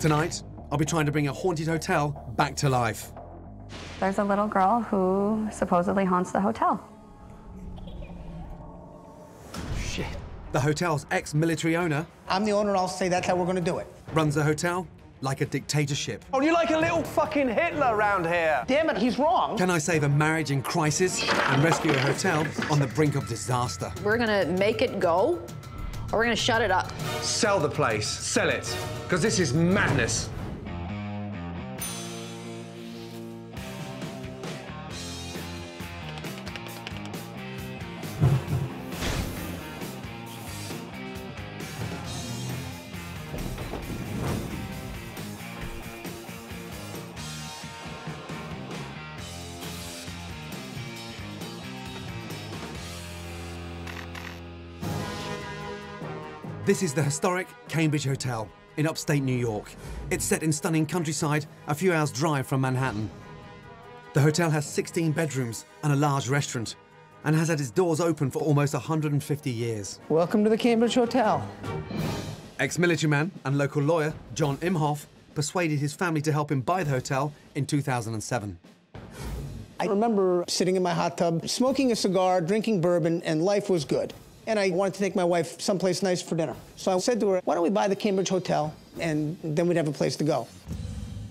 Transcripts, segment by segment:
Tonight, I'll be trying to bring a haunted hotel back to life. There's a little girl who supposedly haunts the hotel. Shit. The hotel's ex-military owner I'm the owner, I'll say that's how we're gonna do it. runs the hotel like a dictatorship. Oh, you like a little fucking Hitler around here. Damn it, he's wrong. Can I save a marriage in crisis and rescue a hotel on the brink of disaster? We're gonna make it go, or we're gonna shut it up. Sell the place. Sell it. Because this is madness. This is the historic Cambridge Hotel in upstate New York. It's set in stunning countryside, a few hours' drive from Manhattan. The hotel has 16 bedrooms and a large restaurant, and has had its doors open for almost 150 years. Welcome to the Cambridge Hotel. Ex-military man and local lawyer John Imhoff persuaded his family to help him buy the hotel in 2007. I remember sitting in my hot tub, smoking a cigar, drinking bourbon, and life was good. And I wanted to take my wife someplace nice for dinner. So I said to her, why don't we buy the Cambridge Hotel, and then we'd have a place to go.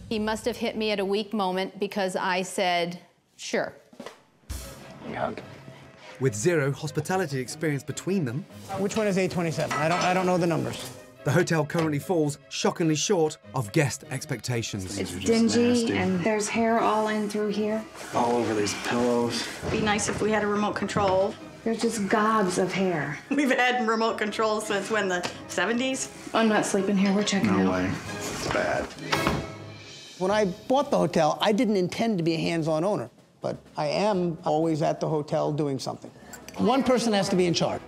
He must have hit me at a weak moment because I said, sure. With zero hospitality experience between them, Which one is 827? I don't, I don't know the numbers. the hotel currently falls shockingly short of guest expectations. It's dingy and there's hair all in through here. all over these pillows. Be nice if we had a remote control. There's just gobs of hair. We've had remote control since when, the 70s? I'm not sleeping here. We're checking No out. way. It's bad. When I bought the hotel, I didn't intend to be a hands-on owner, but I am always at the hotel doing something. One person has to be in charge.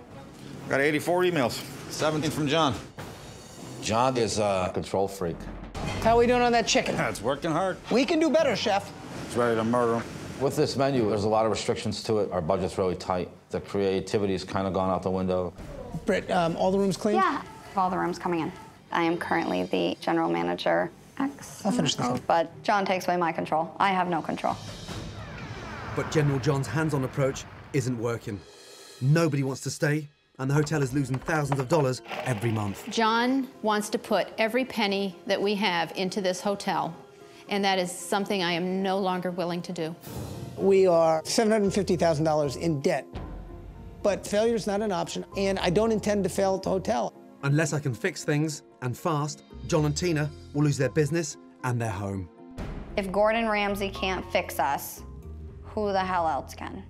Got 84 emails. 17 from John. John is a control freak. How are we doing on that chicken? Yeah, it's working hard. We can do better, chef. It's ready to murder him. With this menu, there's a lot of restrictions to it. Our budget's really tight. The creativity's kind of gone out the window. Britt, um, all the rooms clean? Yeah, all the rooms coming in. I am currently the general manager. X. I'll finish this up. But John takes away my control. I have no control. But General John's hands-on approach isn't working. Nobody wants to stay, and the hotel is losing thousands of dollars every month. John wants to put every penny that we have into this hotel, and that is something I am no longer willing to do. We are $750,000 in debt, but failure's not an option, and I don't intend to fail at the hotel. Unless I can fix things, and fast, John and Tina will lose their business and their home. If Gordon Ramsay can't fix us, who the hell else can?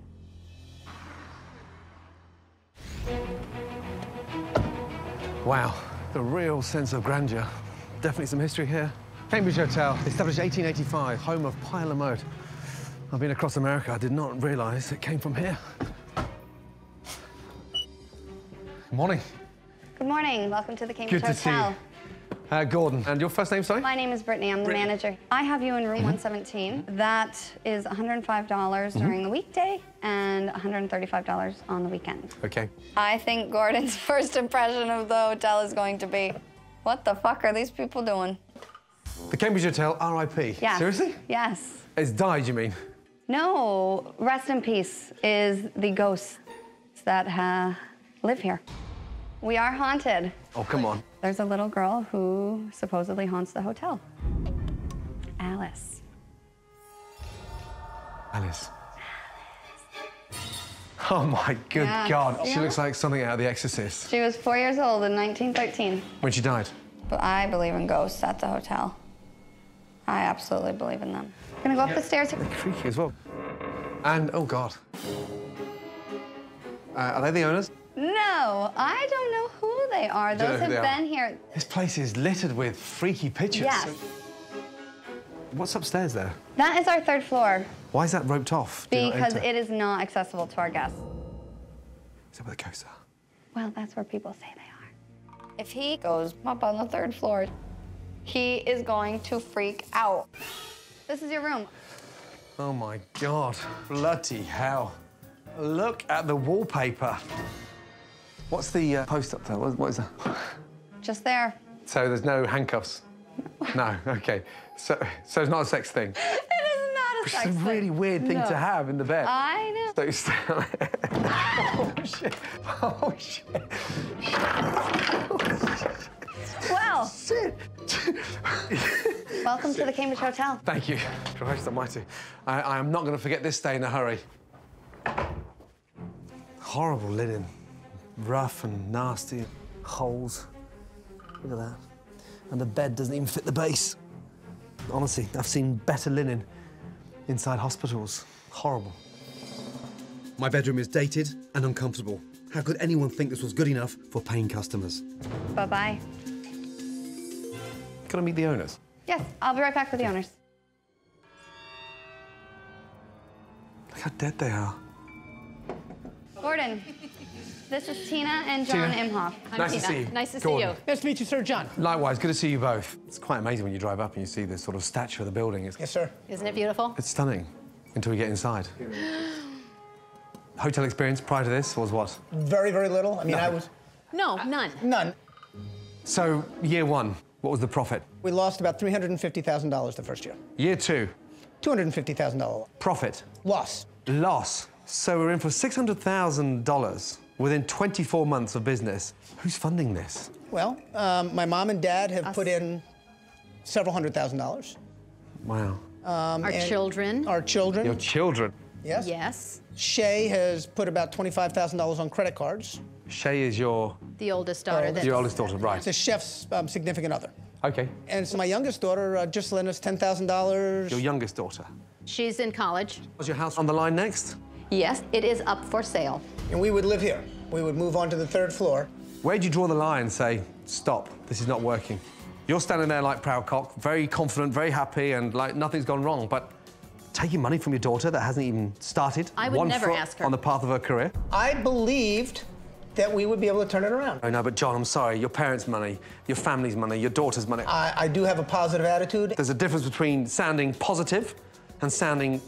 Wow, the real sense of grandeur. Definitely some history here. Cambridge Hotel, established 1885, home of Pie à la Mode. I've been across America. I did not realize it came from here. Good morning. Good morning. Welcome to the Cambridge Good to see Hotel. you. Uh, Gordon, and your first name, sorry? My name is Brittany. I'm the Brittany. manager. I have you in room 117. That is $105 during the weekday and $135 on the weekend. Okay. I think Gordon's first impression of the hotel is going to be, what the fuck are these people doing? The Cambridge Hotel, RIP. Yes. Seriously? Yes. It's died, you mean? No, rest in peace is the ghost that uh, live here. We are haunted. Oh, come on. There's a little girl who supposedly haunts the hotel. Alice. Alice. Oh my good Yeah. God. She Yeah. looks like something out of The Exorcist. She was four years old in 1913. When she died. But I believe in ghosts at the hotel. I absolutely believe in them. Gonna go up the stairs. They're Creaky as well. And, oh God. Uh, are they the owners? No, I don't know who they are. Those have they are. been here. This place is littered with freaky pictures. Yes. What's upstairs there? That is our third floor Why is that roped off? Do because it is not accessible to our guests. Is that where the ghosts are? Well, that's where people say they are. If he goes up on the third floor, he is going to freak out. This is your room. Oh my God. Bloody hell. Look at the wallpaper. What's the uh, post up there? What, what is that? Just there. So there's no handcuffs. No, okay. So, so it's not a sex thing. It is not a sex thing. It's a really weird thing to have in the bed. I know. So you still... oh, shit. Oh, shit. Well, Shit. welcome to the Cambridge Hotel. Thank you. Christ almighty. I, I am not going to forget this day in a hurry. Horrible linen. Rough and nasty. Holes. Look at that. And the bed doesn't even fit the base. Honestly, I've seen better linen inside hospitals. Horrible. My bedroom is dated and uncomfortable. How could anyone think this was good enough for paying customers? Bye bye. Can I meet the owners? Yes, I'll be right back with the owners. Look how dead they are. Gordon, this is Tina and John Tina. Imhoff. nice Tina. to see you. Nice to Gordon. see you. Nice to meet you, sir, John. Likewise, good to see you both. It's quite amazing when you drive up and you see the sort of statue of the building. It's, Yes, sir. Isn't it beautiful? it's stunning until we get inside. Hotel experience prior to this was what? Very, very little. I mean, I was No, none. none. So, year one, what was the profit? We lost about $350,000 the first year. Year two, $250,000 profit, loss. loss. So we're in for $600,000 within 24 months of business. Who's funding this? Well, um, my mom and dad have Us. put in several hundred thousand dollars. Wow. Our children. Our children. Your children. yes. yes. Shay has put about $25,000 on credit cards. Shay is your, The oldest daughter. Oh, that- your oldest daughter, right? It's a chef's um, significant other. Okay. And so my youngest daughter uh, just lent us $10,000. Your youngest daughter. She's in college. Was your house on the line next? Yes, it is up for sale. And we would live here. We would move on to the third floor. Where'd you draw the line and say, stop, this is not working? You're standing there like proud cock, very confident, very happy, and like nothing's gone wrong, but taking money from your daughter that hasn't even started I would one never foot ask her. on the path of her career. I believed that we would be able to turn it around. Oh no, but John, I'm sorry, your parents' money, your family's money, your daughter's money. I, I do have a positive attitude. There's a difference between sounding positive and sounding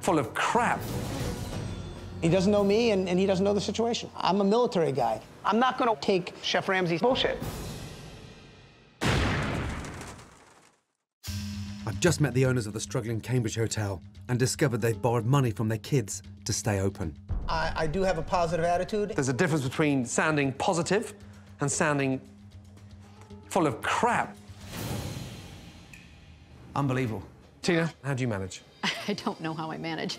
full of crap. He doesn't know me and, and he doesn't know the situation. I'm a military guy. I'm not going to take Chef Ramsay's bullshit. I've just met the owners of the struggling Cambridge Hotel and discovered they've borrowed money from their kids to stay open. I, I do have a positive attitude. There's a difference between sounding positive and sounding full of crap. Unbelievable. Tina, how do you manage? I don't know how I manage.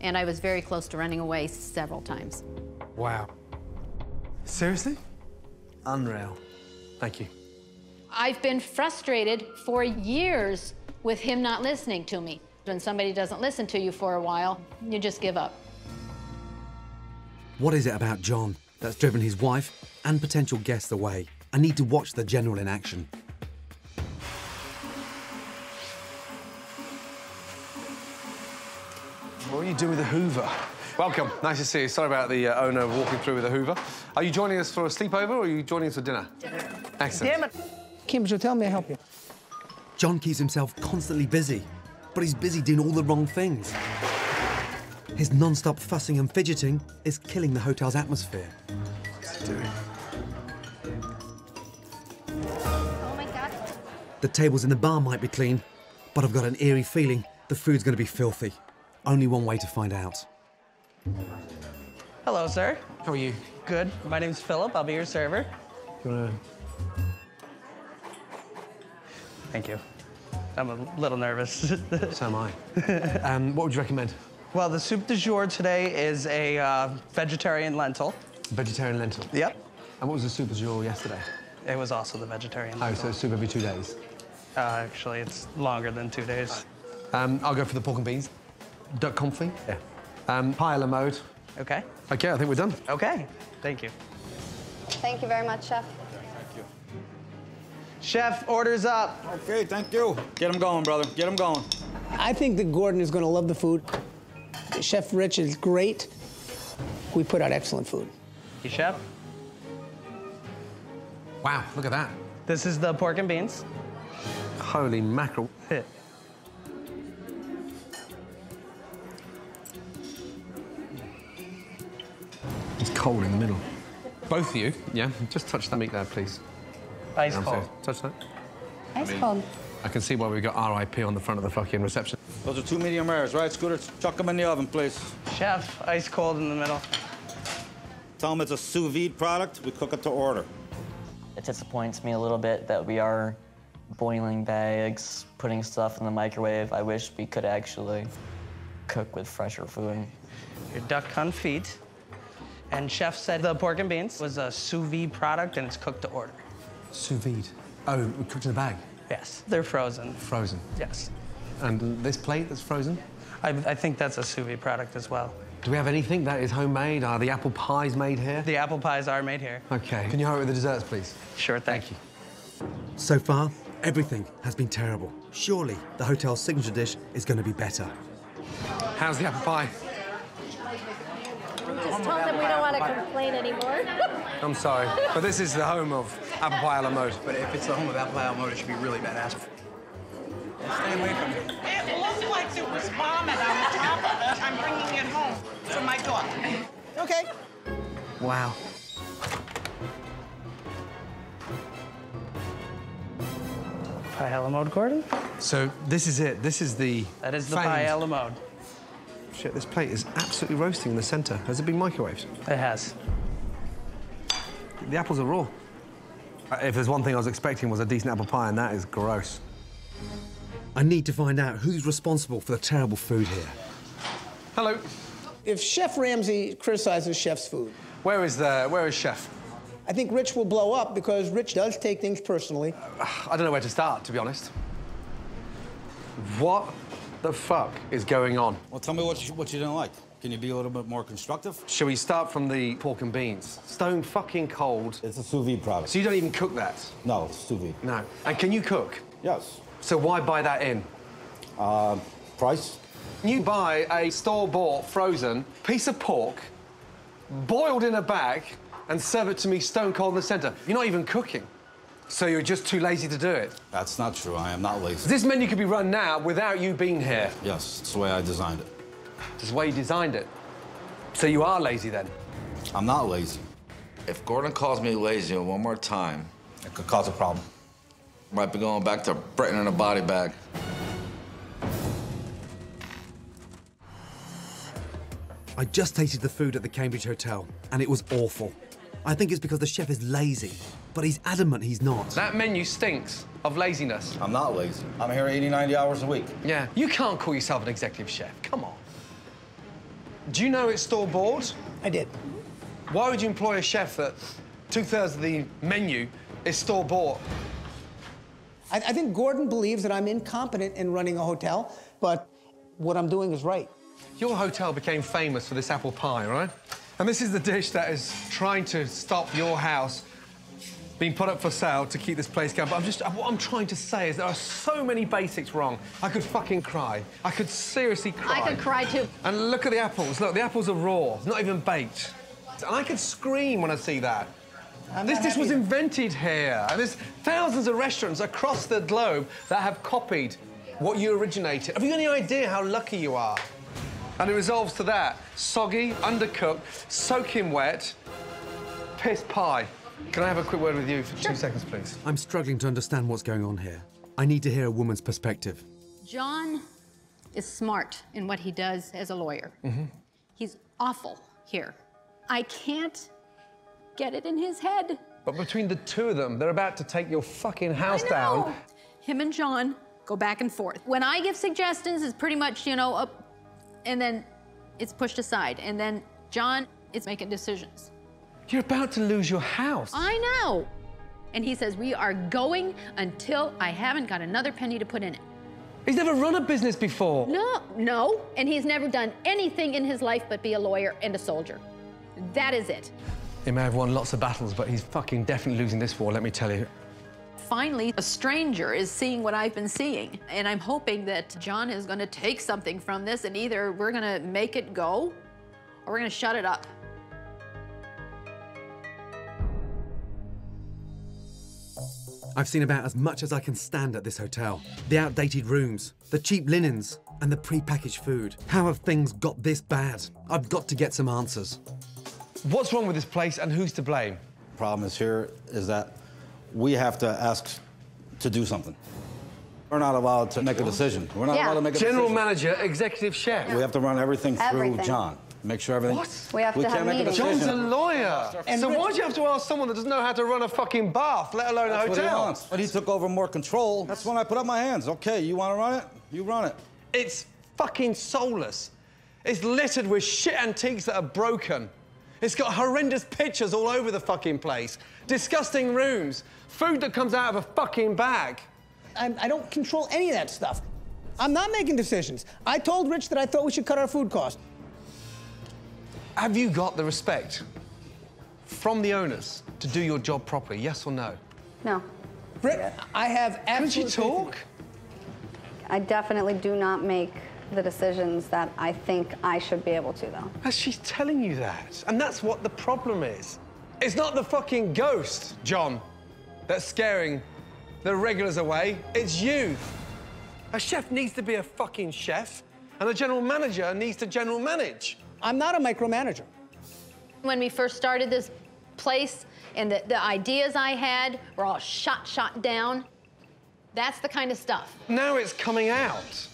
And I was very close to running away several times. Wow. Seriously? Unreal. Thank you. I've been frustrated for years with him not listening to me. When somebody doesn't listen to you for a while, you just give up. What is it about John that's driven his wife and potential guests away? I need to watch the general in action. What are you doing with the Hoover? Welcome. Nice to see you. Sorry about the uh, owner walking through with a Hoover. Are you joining us for a sleepover or are you joining us for dinner? Dinner. Excellent. Damn it. Cambridge Hotel, may I help you? John keeps himself constantly busy, but he's busy doing all the wrong things. His non-stop fussing and fidgeting is killing the hotel's atmosphere. What's he doing? Oh my God. The tables in the bar might be clean, but I've got an eerie feeling the food's going to be filthy. Only one way to find out. Hello, sir. How are you? Good. My name's Philip. I'll be your server. You wanna... Thank you. I'm a little nervous. So am I. um, what would you recommend? well, the soup du jour today is a uh, vegetarian lentil. Vegetarian lentil. Yep. And what was the soup du jour yesterday? It was also the vegetarian Oh, lentil. so soup every two days. Uh, actually, it's longer than two days. Um, I'll go for the pork and beans. Duck confit. Yeah. Um, pie mode. Okay. Okay, I think we're done. Okay. Thank you. Thank you very much, Chef. Thank you. Chef, orders up. Okay, thank you. Get them going, brother. Get them going. I think that Gordon is going to love the food. Chef Rich is great. We put out excellent food. You, chef. Wow, look at that. This is the pork and beans. Holy mackerel. It's cold in the middle. Both of you, yeah? Just touch that meat there, please. Ice Downstairs. cold. Touch that. Ice cold. I can see why we've got RIP on the front of the fucking reception. Those are two medium rares, right, Scooter? Chuck them in the oven, please. Chef, ice cold in the middle. Tell them it's a sous vide product. We cook it to order. It disappoints me a little bit that we are boiling bags, putting stuff in the microwave. I wish we could actually cook with fresher food. Your duck confit. And chef said the pork and beans was a sous vide product and it's cooked to order. Sous vide. Oh, cooked in a bag. Yes, they're frozen. Frozen. Yes. And this plate that's frozen? I, I think that's a sous vide product as well. Do we have anything that is homemade? Are the apple pies made here? The apple pies are made here. Okay. Can you hurry with the desserts, please? Sure, thank you. So far, everything has been terrible. Surely the hotel's signature dish is going to be better. How's the apple pie? Just told them we don't want to complain anymore. I'm sorry, but this is the home of apple pie a la mode. But if it's the home of apple pie a la mode, it should be really badass. Stay away from it. It looked like there was vomit on the top of it. I'm bringing it home to my daughter. Okay. Wow. Pie a mode, Gordon? So this is it. This is the. That is the famed- pie a mode. Shit, this plate is absolutely roasting in the centre. Has it been microwaved? It has. The apples are raw. Uh, If there's one thing I was expecting was a decent apple pie, and that is gross. I need to find out who's responsible for the terrible food here. Hello. If Chef Ramsay criticizes Chef's food, Where is the Where is Chef? I think Rich will blow up because Rich does take things personally. I don't know where to start, to be honest. What the fuck is going on? Well, tell me what you, what you didn't like. Can you be a little bit more constructive? Shall we start from the pork and beans? Stone fucking cold. It's a sous vide product. So you don't even cook that? No, it's sous vide. No. And can you cook? Yes. So why buy that in? Uh, price? You buy a store-bought frozen piece of pork, boiled in a bag, and serve it to me stone cold in the centre. You're not even cooking. So you're just too lazy to do it. That's not true. I am not lazy. This menu could be run now without you being here. Yes, it's the way I designed it. It's the way you designed it. So you are lazy then? I'm not lazy. If Gordon calls me lazy one more time, It could cause a problem. might be going back to Britain in a body bag. I just tasted the food at the Cambridge Hotel, and it was awful. I think it's because the chef is lazy, but he's adamant he's not. That menu stinks of laziness. I'm not lazy. I'm here 80, 90 hours a week. Yeah, you can't call yourself an executive chef. Come on. Do you know it's store bought? I did. Why would you employ a chef that two thirds of the menu is store bought? I, I think Gordon believes that I'm incompetent in running a hotel, but what I'm doing is right. Your hotel became famous for this apple pie, right? And this is the dish that is trying to stop your house being put up for sale to keep this place going. But I'm just, what I'm trying to say is there are so many basics wrong. I could fucking cry. I could seriously cry. I could cry too. And look at the apples. Look, the apples are raw, not even baked. And I could scream when I see that. I'm this dish was happy. invented here. And there's thousands of restaurants across the globe that have copied what you originated. Have you any idea how lucky you are? And it resolves to that. Soggy, undercooked, soaking wet, piss pie. Can I have a quick word with you for two seconds, please? I'm struggling to understand what's going on here. I need to hear a woman's perspective. John is smart in what he does as a lawyer. Mm-hmm. He's awful here. I can't get it in his head. But between the two of them, they're about to take your fucking house I know. down. Him and John go back and forth. When I give suggestions, it's pretty much, you know, up, and then it's pushed aside. And then John is making decisions. You're about to lose your house. I know. And he says, We are going until I haven't got another penny to put in it. He's never run a business before. No, no. And he's never done anything in his life but be a lawyer and a soldier. That is it. He may have won lots of battles, but he's fucking definitely losing this war, let me tell you. Finally, a stranger is seeing what I've been seeing. And I'm hoping that John is going to take something from this and either we're going to make it go or we're going to shut it up. I've seen about as much as I can stand at this hotel. The outdated rooms, the cheap linens, and the pre-packaged food. How have things got this bad? I've got to get some answers. What's wrong with this place and who's to blame? The problem is here is that we have to ask to do something. We're not allowed to make a decision. We're not Yeah. allowed to make a decision. General decision. manager, executive chef. We have to run everything through Everything. John. Make sure everything. What? We have to can't have make a meetings. decision. John's a lawyer. And so Rich- why do you have to ask someone that doesn't know how to run a fucking bath, let alone That's a what he hotel? wants. But he took over more control. That's when I put up my hands. Okay, you want to run it? You run it. It's fucking soulless. It's littered with shit antiques that are broken. It's got horrendous pictures all over the fucking place. Disgusting rooms. Food that comes out of a fucking bag. I, I don't control any of that stuff. I'm not making decisions. I told Rich that I thought we should cut our food cost. Have you got the respect from the owners to do your job properly, yes or no? No, Rick, I have Can't you absolute faith in talk? I definitely do not make the decisions that I think I should be able to, though. Uh, She's telling you that. And that's what the problem is. It's not the fucking ghost, John, that's scaring the regulars away. It's you. A chef needs to be a fucking chef, and a general manager needs to general manage. I'm not a micromanager. When we first started this place and the, the ideas I had were all shot, shot down, that's the kind of stuff. Now it's coming out.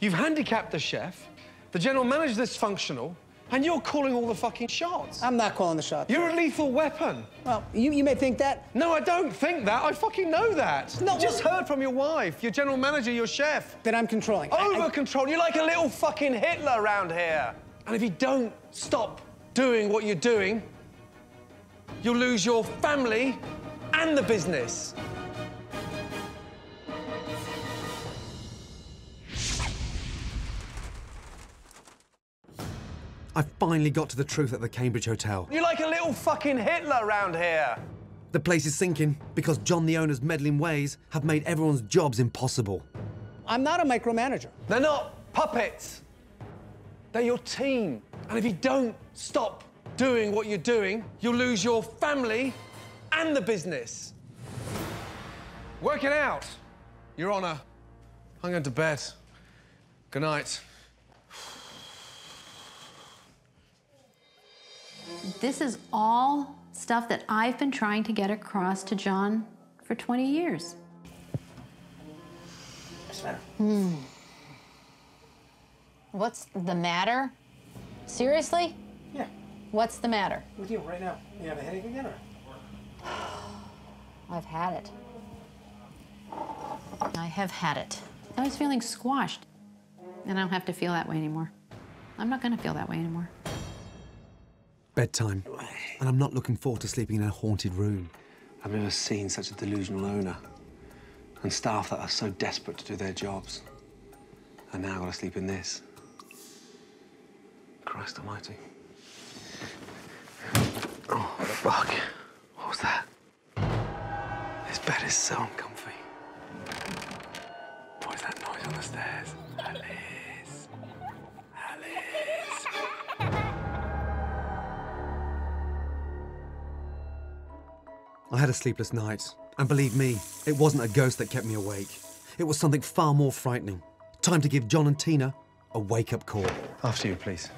You've handicapped the chef, the general manager's dysfunctional, and you're calling all the fucking shots. I'm not calling the shots. You're a lethal weapon. Well, you, you may think that. No, I don't think that. I fucking know that. No, You just well- heard from your wife, your general manager, your chef. That I'm controlling. I- I- Over control. You're like a little fucking Hitler around here. And if you don't stop doing what you're doing, you'll lose your family and the business. I finally got to the truth at the Cambridge Hotel. You're like a little fucking Hitler around here. The place is sinking because John the owner's meddling ways have made everyone's jobs impossible. I'm not a micromanager. They're not puppets. They're your team. And if you don't stop doing what you're doing, you'll lose your family and the business. Work it out, Your Honor. I'm going to bed. Good night. This is all stuff that I've been trying to get across to John for 20 years. Hmm. What's the matter? Seriously? Yeah. What's the matter? With you right now. You have a headache again, or? I've had it. I have had it. I was feeling squashed. And I don't have to feel that way anymore. I'm not going to feel that way anymore. Bedtime. And I'm not looking forward to sleeping in a haunted room. I've never seen such a delusional owner and staff that are so desperate to do their jobs. And now I've got to sleep in this. Christ almighty. Oh, fuck. What was that? This bed is so uncomfy. What is that noise on the stairs? Alice. Alice. I had a sleepless night, and believe me, it wasn't a ghost that kept me awake. It was something far more frightening. Time to give John and Tina a wake up call. After you, please.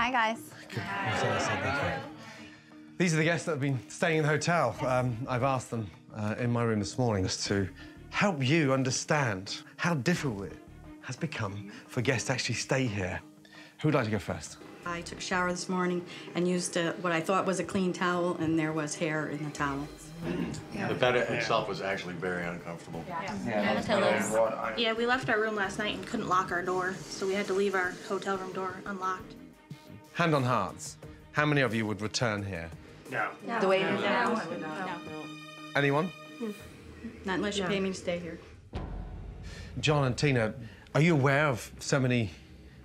Hi, guys. These are the guests that have been staying in the hotel. Um, I've asked them uh, in my room this morning just to help you understand how difficult it has become for guests to actually stay here. Who would like to go first? I took a shower this morning and used uh what I thought was a clean towel, and there was hair in the towel. The bed itself was actually very uncomfortable. Yeah, we left our room last night and couldn't lock our door, so we had to leave our hotel room door unlocked. Hand on hearts. How many of you would return here? No. The way No. it is No. now, I would not. Anyone? Hmm. Not unless you pay me to stay here. John and Tina, are you aware of so many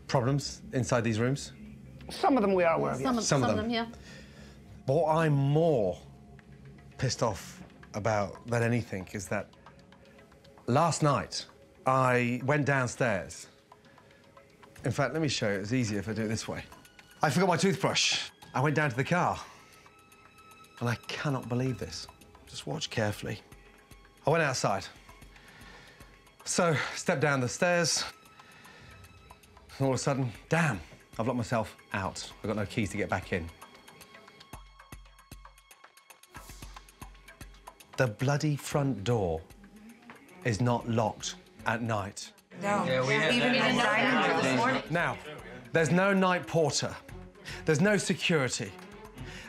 problems inside these rooms? Some of them we are aware of. Some, yes. of, Some some of of them, yeah. What I'm more pissed off about than anything is that last night I went downstairs. In fact, let me show you. It's easier if I do it this way. I forgot my toothbrush. I went down to the car. And I cannot believe this. Just watch carefully. I went outside. So, stepped down the stairs. And all of a sudden, damn, I've locked myself out. I've got no keys to get back in. The bloody front door is not locked at night. No, yeah, even in the dining this morning. Now, there's no night porter. There's no security.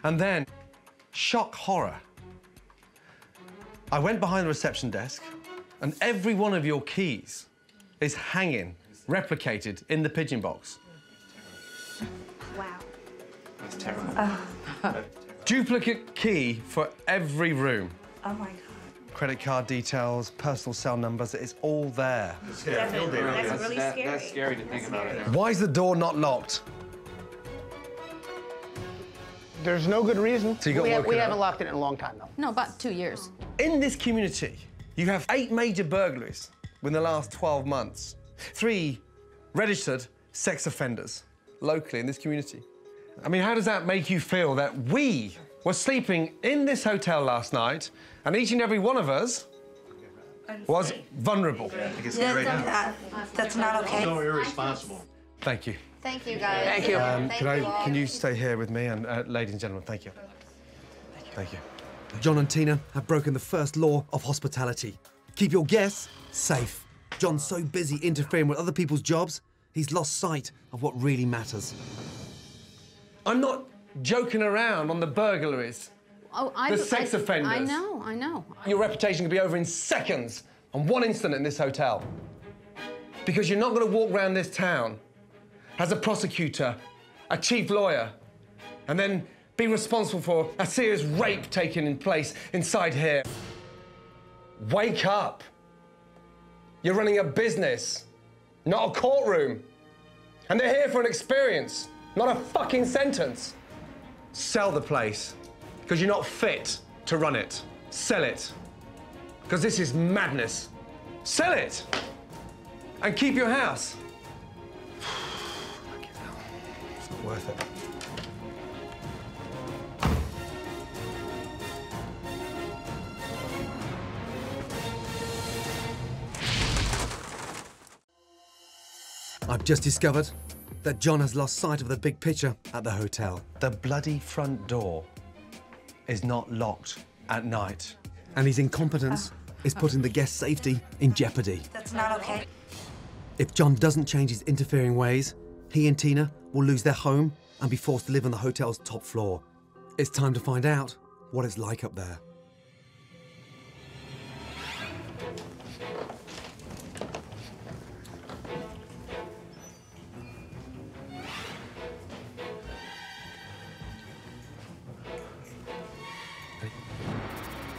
And then, shock horror. I went behind the reception desk, and every one of your keys is hanging, replicated in the pigeon box. Wow. That's terrible. Oh. Duplicate key for every room. Oh my God. Credit card details, personal cell numbers, it's all there. Definitely. That's really That- scary. That's scary to think about it. Why is the door not locked? There's no good reason. So you got we, have, we haven't locked it in a long time, though. No, about two years. In this community, you have eight major burglaries within the last 12 months. Three registered sex offenders locally in this community. I mean, how does that make you feel that we were sleeping in this hotel last night and each and every one of us was vulnerable? Yeah, that- that's not okay. So irresponsible. Thank you. Thank you, guys. Thank you. Um, Thank can I? you all. Can you stay here with me and uh, ladies and gentlemen? Thank you. Thank you. John and Tina have broken the first law of hospitality. Keep your guests safe. John's so busy interfering with other people's jobs, he's lost sight of what really matters. I'm not joking around on the burglaries. Oh, I, The sex I, offenders. I know, I know. Your reputation could be over in seconds on one incident in this hotel. Because you're not going to walk around this town as a prosecutor, a chief lawyer, and then be responsible for a serious rape taking place inside here. Wake up. You're running a business, not a courtroom. And they're here for an experience, not a fucking sentence. Sell the place, because you're not fit to run it. Sell it, because this is madness. Sell it, and keep your house. It's not worth it. I've just discovered that John has lost sight of the big picture at the hotel. The bloody front door is not locked at night. And his incompetence is putting the guest's safety in jeopardy. That's not okay. If John doesn't change his interfering ways, he and Tina will lose their home and be forced to live on the hotel's top floor. It's time to find out what it's like up there.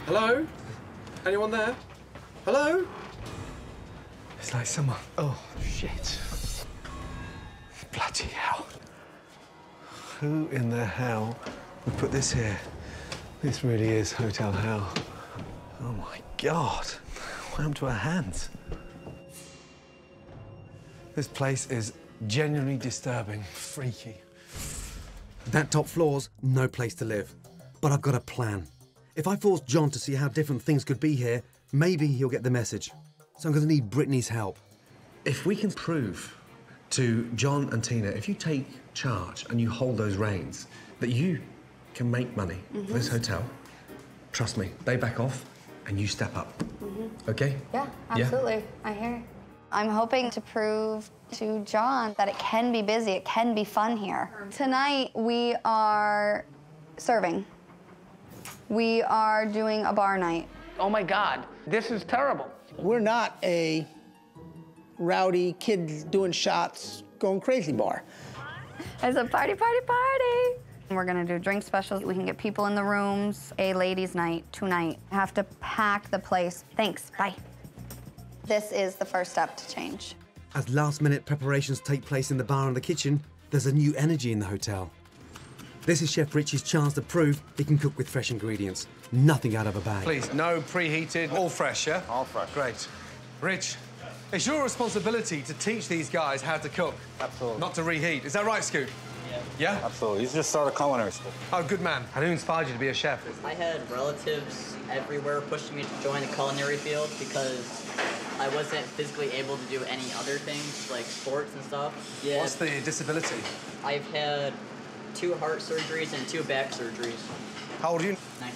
Hello? Anyone there? Hello? It's like someone. Oh, shit. Bloody hell. Who in the hell would put this here? This really is Hotel Hell. Oh my god. What happened to her hands? This place is genuinely disturbing, freaky. That top floor's no place to live. But I've got a plan. If I force John to see how different things could be here, maybe he'll get the message. So I'm going to need Brittany's help. If we can prove to John and Tina, if you take charge and you hold those reins, that you can make money for this mm-hmm. hotel, trust me, they back off and you step up. Mm-hmm. Okay? Yeah, absolutely. I hear it. I'm hoping to prove to John that it can be busy, it can be fun here. Tonight, we are serving. We are doing a bar night. Oh my God, this is terrible. We're not a rowdy kids doing shots, going crazy bar. It's a party, party, party. We're gonna do drink specials. We can get people in the rooms. A ladies' night tonight. Have to pack the place. Thanks, bye. This is the first step to change. As last minute preparations take place in the bar and the kitchen, there's a new energy in the hotel. This is Chef Richie's chance to prove he can cook with fresh ingredients. Nothing out of a bag. Please, no preheated, all fresh, yeah? All fresh. Great. Rich, it's your responsibility to teach these guys how to cook. Absolutely. Not to reheat. Is that right, Scoop? Yeah. Yeah? Absolutely. You just started culinary school. Oh, good man. And who inspired you to be a chef? I had relatives everywhere pushing me to join the culinary field because I wasn't physically able to do any other things like sports and stuff. Yeah. What's the disability? I've had two heart surgeries and two back surgeries. How old are you? 19.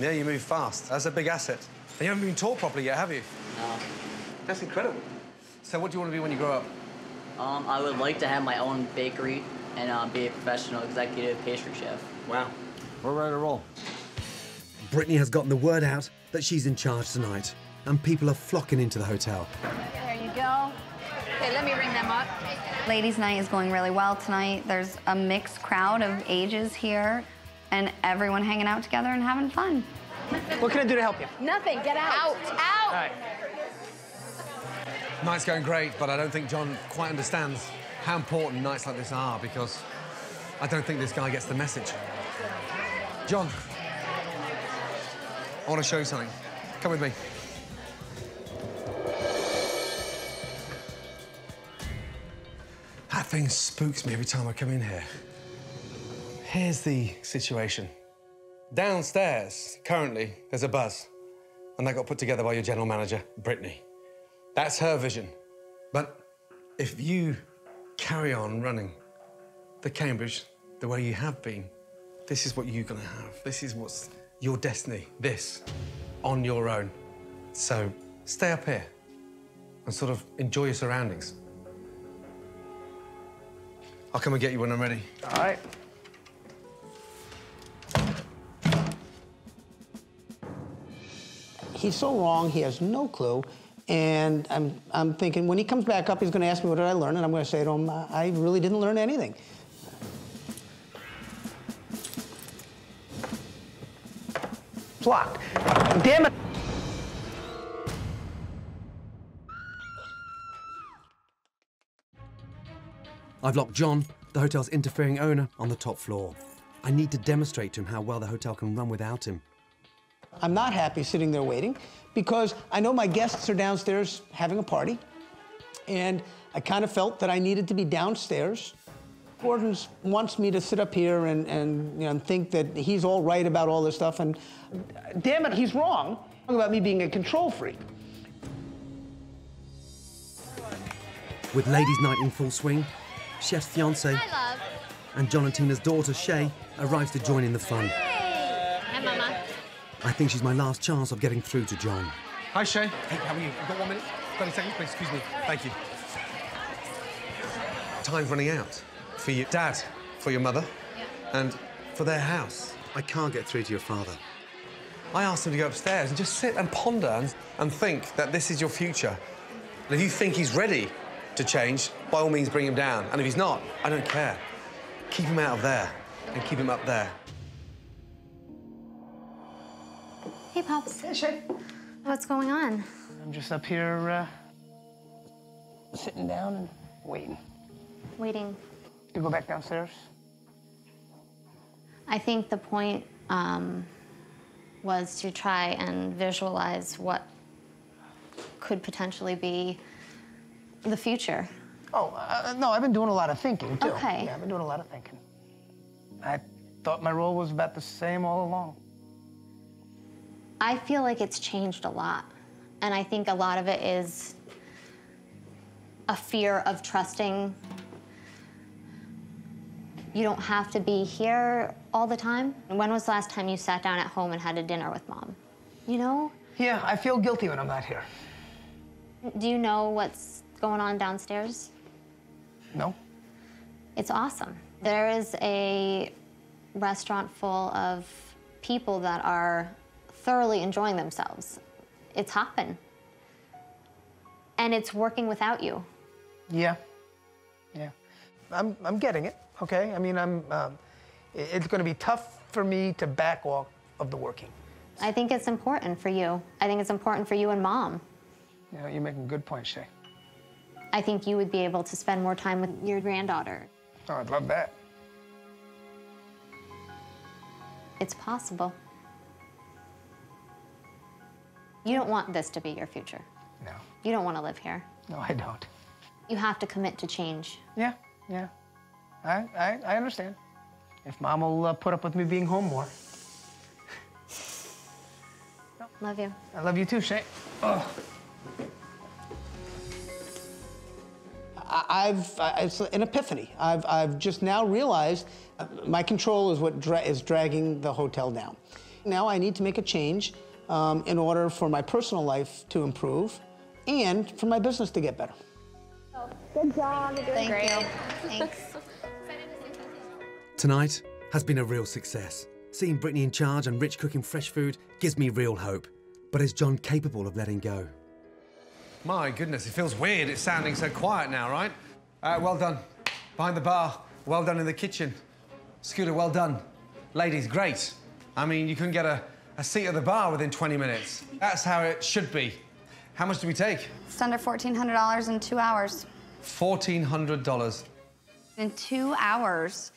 Yeah, you move fast. That's a big asset. And you haven't been taught properly yet, have you? No. That's incredible. So what do you want to be when you grow up? Um, I would like to have my own bakery and uh, be a professional executive pastry chef. Wow. We're ready to roll. Brittany has gotten the word out that she's in charge tonight, and people are flocking into the hotel. There you go. Okay, let me ring them up. Ladies' night is going really well tonight. There's a mixed crowd of ages here, and everyone hanging out together and having fun. What can I do to help you? Nothing. Get out. Out. All right. Night's going great, but I don't think John quite understands how important nights like this are because I don't think this guy gets the message. John, I want to show you something. Come with me. That thing spooks me every time I come in here. Here's the situation. Downstairs, currently, there's a buzz, and that got put together by your general manager, Brittany. That's her vision. But if you carry on running the Cambridge the way you have been, this is what you're gonna have. This is what's your destiny. This, on your own. So stay up here and sort of enjoy your surroundings. I'll come and get you when I'm ready. All right. He's so wrong, he has no clue. And I'm, I'm thinking when he comes back up, he's going to ask me, What did I learn? And I'm going to say to him, I really didn't learn anything. It's locked. Damn it. I've locked John, the hotel's interfering owner, on the top floor. I need to demonstrate to him how well the hotel can run without him. I'm not happy sitting there waiting because I know my guests are downstairs having a party, and I kind of felt that I needed to be downstairs. Gordon wants me to sit up here and, and, you know, and think that he's all right about all this stuff, and damn it, he's wrong about me being a control freak. With ladies' night in full swing, Chef's fiance and John and Tina's daughter, Shay, arrives to join in the fun. Hi, Mama. I think she's my last chance of getting through to John. Hi, Shay. Hey, how are you? You got one minute? 30 seconds, please. Excuse me. Thank you. Time's running out. For your dad, for your mother, and for their house. I can't get through to your father. I asked him to go upstairs and just sit and ponder and, and think that this is your future. And if you think he's ready to change, by all means bring him down. And if he's not, I don't care. Keep him out of there and keep him up there. Hey, Pops. Hey, Shay. What's going on? I'm just up here uh, sitting down and waiting. Waiting. To go back downstairs? I think the point um, was to try and visualize what could potentially be the future. Oh, uh, no, I've been doing a lot of thinking, too. Okay. Yeah, I've been doing a lot of thinking. I thought my role was about the same all along. I feel like it's changed a lot. And I think a lot of it is a fear of trusting. You don't have to be here all the time. When was the last time you sat down at home and had a dinner with mom? You know? Yeah, I feel guilty when I'm not here. Do you know what's going on downstairs? No? It's awesome. There is a restaurant full of people that are thoroughly enjoying themselves. It's hopping. And it's working without you. Yeah. Yeah. I'm, I'm getting it, okay? I mean, I'm, um, it's going to be tough for me to back off of the working. I think it's important for you. I think it's important for you and mom. You know, you're making good points, Shay. I think you would be able to spend more time with your granddaughter. Oh, I'd love that. It's possible. You don't want this to be your future. No. You don't want to live here. No, I don't. You have to commit to change. Yeah, yeah. I, I, I understand. If Mom will uh, put up with me being home more. Love you. I love you too, Shay. Oh. I- I've, I- it's an epiphany. I've, I've just now realized uh, my control is what dra- is dragging the hotel down. Now I need to make a change um, in order for my personal life to improve and for my business to get better. Good job. You're doing Thank great. you. Thanks. Tonight has been a real success. Seeing Brittany in charge and Rich cooking fresh food gives me real hope. But is John capable of letting go? My goodness, it feels weird. It's sounding so quiet now, right? Uh, well done. Behind the bar. Well done in the kitchen. Scooter, well done. Ladies, great. I mean, you couldn't get a, a seat at the bar within 20 minutes. That's how it should be. How much do we take? It's under $1,400 in two hours. $1,400. In two hours,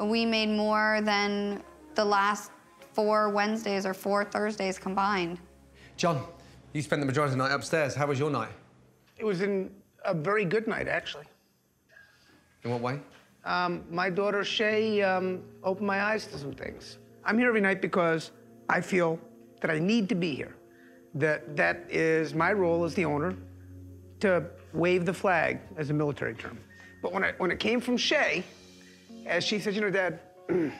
we made more than the last four Wednesdays or four Thursdays combined. John, you spent the majority of the night upstairs. How was your night? It was in a very good night, actually. In what way? Um, my daughter Shay um, opened my eyes to some things. I'm here every night because I feel that I need to be here. That that is my role as the owner to wave the flag as a military term. But when I when it came from Shay, as she said, you know, Dad,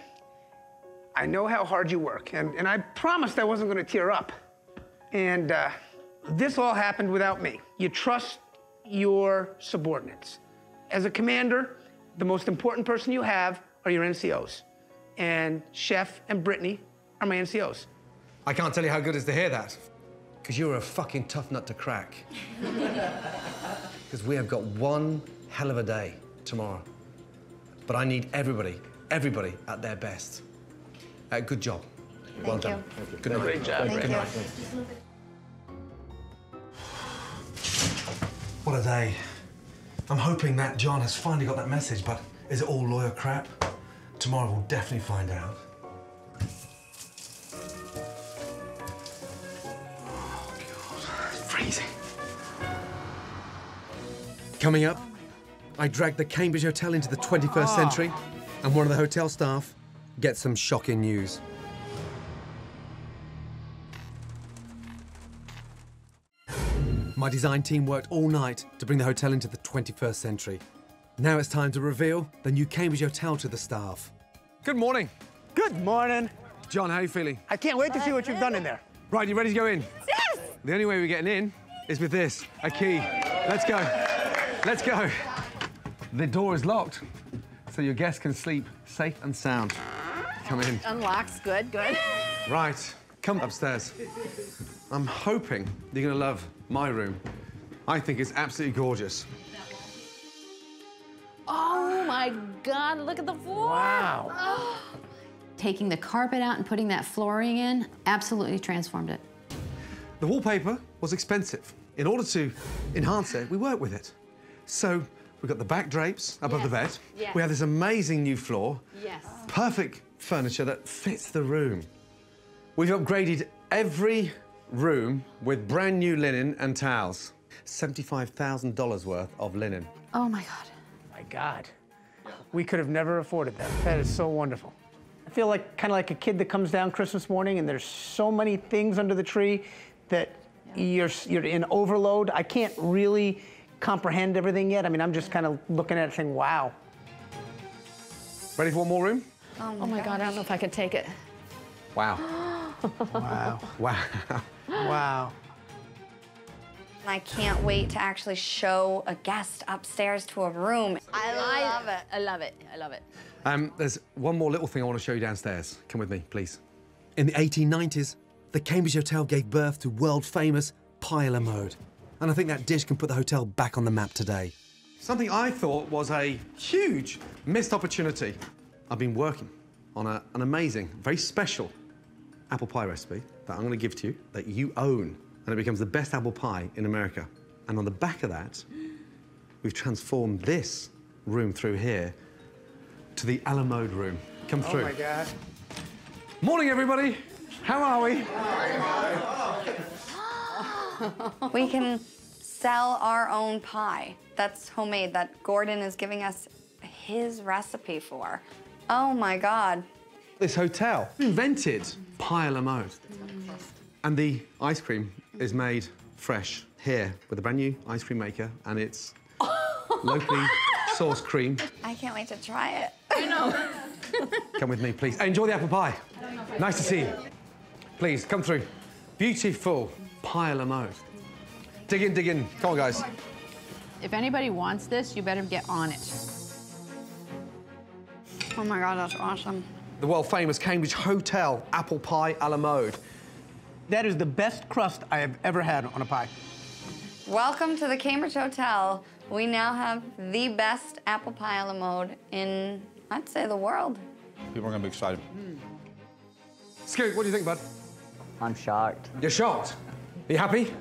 I know how hard you work, and, and I promised I wasn't going to tear up. And uh, this all happened without me. You trust your subordinates. As a commander, the most important person you have are your NCOs. And Chef and Brittany are my NCOs. I can't tell you how good it is to hear that. Because you're a fucking tough nut to crack. Because we have got one hell of a day tomorrow. But I need everybody, everybody at their best. Uh, good job. Thank well done. Thank you. done. Good night. Great job. Good Thank night. What a day. I'm hoping that John has finally got that message, but is it all lawyer crap? Tomorrow we'll definitely find out. God. It's freezing. Coming up, I drag the Cambridge Hotel into the 21st ah. century, and one of the hotel staff gets some shocking news. My design team worked all night to bring the hotel into the 21st century. Now it's time to reveal the new Cambridge Hotel to the staff. Good morning. Good morning. John, how are you feeling? I can't wait to see what you've done in there. Right, you ready to go in? Yes! The only way we're getting in is with this, a key. Let's go. Let's go. The door is locked, so your guests can sleep safe and sound. Come in. Unlocks, good, good. Right, come upstairs. I'm hoping you're gonna love my room. I think it's absolutely gorgeous. Oh my God, look at the floor. Wow. Taking the carpet out and putting that flooring in absolutely transformed it. The wallpaper was expensive. In order to enhance it, we worked with it. So we've got the back drapes above the bed. Yes, yes. We have this amazing new floor. Yes. Perfect furniture that fits the room. We've upgraded every room with brand new linen and towels. $75,000 worth of linen. Oh my God. My God. We could have never afforded that. That is so wonderful. I feel like kind of like a kid that comes down Christmas morning and there's so many things under the tree that you're, you're in overload. I can't really comprehend everything yet. I mean, I'm just kind of looking at it saying, wow. Ready for one more room? Oh my God, I don't know if I could take it. Wow. Wow. wow. wow. I can't wait to actually show a guest upstairs to a room. I love it. I love it. I love it. Um, there's one more little thing I want to show you downstairs. Come with me, please. In the 1890s, the Cambridge Hotel gave birth to world famous pie a mode. And I think that dish can put the hotel back on the map today. Something I thought was a huge missed opportunity. I've been working on a, an amazing, very special apple pie recipe that I'm going to give to you that you own, and it becomes the best apple pie in America. And on the back of that, we've transformed this room through here to the a la mode room. Come oh through. Oh my God. Morning, everybody. How are we? we can sell our own pie that's homemade that Gordon is giving us his recipe for. Oh my God. This hotel invented pie a la mode. And the ice cream is made fresh here with a brand new ice cream maker, and it's locally sourced cream. I can't wait to try it. I know. Come with me, please. Enjoy the apple pie. Nice to see you. Please, come through. Beautiful pie a la mode. Dig in, dig in. Come on, guys. If anybody wants this, you better get on it. Oh my God, that's awesome. The world famous Cambridge Hotel apple pie a la mode. That is the best crust I have ever had on a pie. Welcome to the Cambridge Hotel. We now have the best apple pie a la mode in, I'd say, the world. People are gonna be excited. Hmm. Scoot, what do you think, bud? I'm shocked. You're shocked? Are you happy?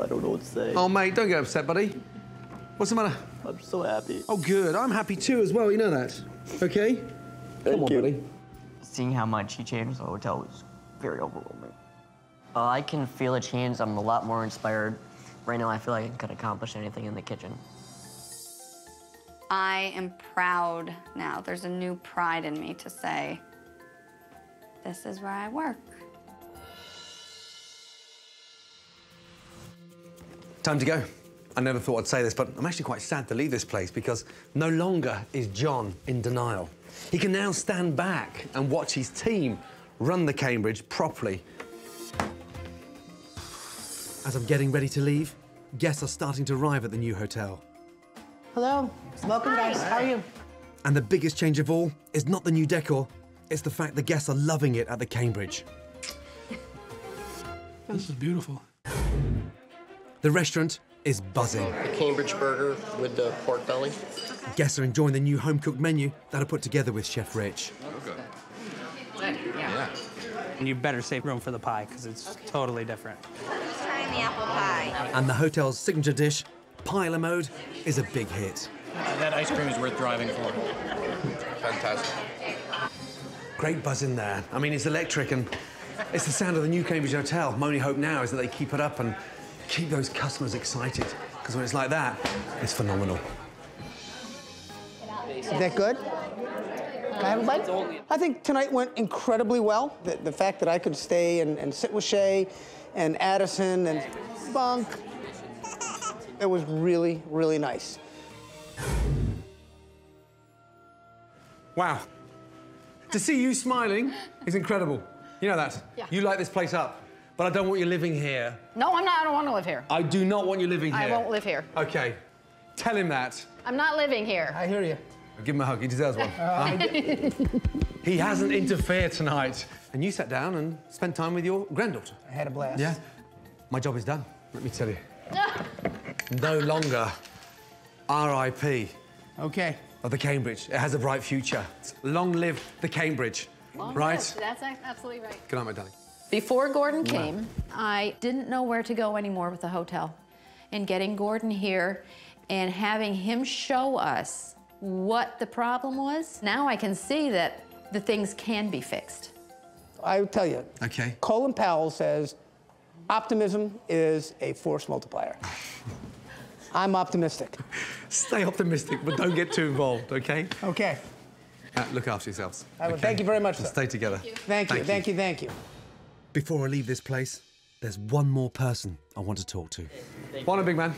I don't know what to say. Oh, mate, don't get upset, buddy. What's the matter? I'm so happy. Oh, good. I'm happy too as well. You know that. Okay? Come on, buddy. Seeing how much he changed the hotel was very overwhelming. Uh, I can feel a change. I'm a lot more inspired. Right now, I feel like I could accomplish anything in the kitchen. I am proud now. There's a new pride in me to say, this is where I work. Time to go. I never thought I'd say this, but I'm actually quite sad to leave this place because no longer is John in denial. He can now stand back and watch his team run the Cambridge properly. As I'm getting ready to leave, guests are starting to arrive at the new hotel. Hello. Welcome, guys. How are you? And the biggest change of all is not the new decor, it's the fact the guests are loving it at the Cambridge. This is beautiful. The restaurant is buzzing. The Cambridge burger with the pork belly. Guests are enjoying the new home cooked menu that are put together with Chef Rich. Yeah. And you better save room for the pie because it's totally different. Trying the apple pie. And the hotel's signature dish, pie la mode, is a big hit. That ice cream is worth driving for. Fantastic. Great buzz in there. I mean, it's electric and it's the sound of the new Cambridge Hotel. My only hope now is that they keep it up and keep those customers excited. Because when it's like that, it's phenomenal. Is that good? Can I have a bite? I think tonight went incredibly well. The, the fact that I could stay and, and sit with Shay and Addison and Bunk, it was really, really nice. Wow. To see you smiling is incredible. You know that? Yeah. You light this place up, but I don't want you living here. No, I'm not. I don't want to live here. I do not want you living here. I won't live here. Okay. Tell him that. I'm not living here. I hear you. Give him a hug. He deserves one. Huh? he hasn't interfered tonight. And you sat down and spent time with your granddaughter. I had a blast. Yeah. My job is done, let me tell you. no longer RIP. Okay. Of the Cambridge. It has a bright future. Long live the Cambridge. right? That's absolutely right. Good night, my darling. Before Gordon came, I didn't know where to go anymore with the hotel. And getting Gordon here and having him show us what the problem was, now I can see that the things can be fixed. I will tell you. Okay. Colin Powell says optimism is a force multiplier. I'm optimistic. Stay optimistic, but don't get too involved, okay? Okay. Uh, look after yourselves. I will. okay? Thank you very much, And sir. Stay together. Thank you, thank you, thank you. Before I leave this place, there's one more person I want to talk to. One, big man.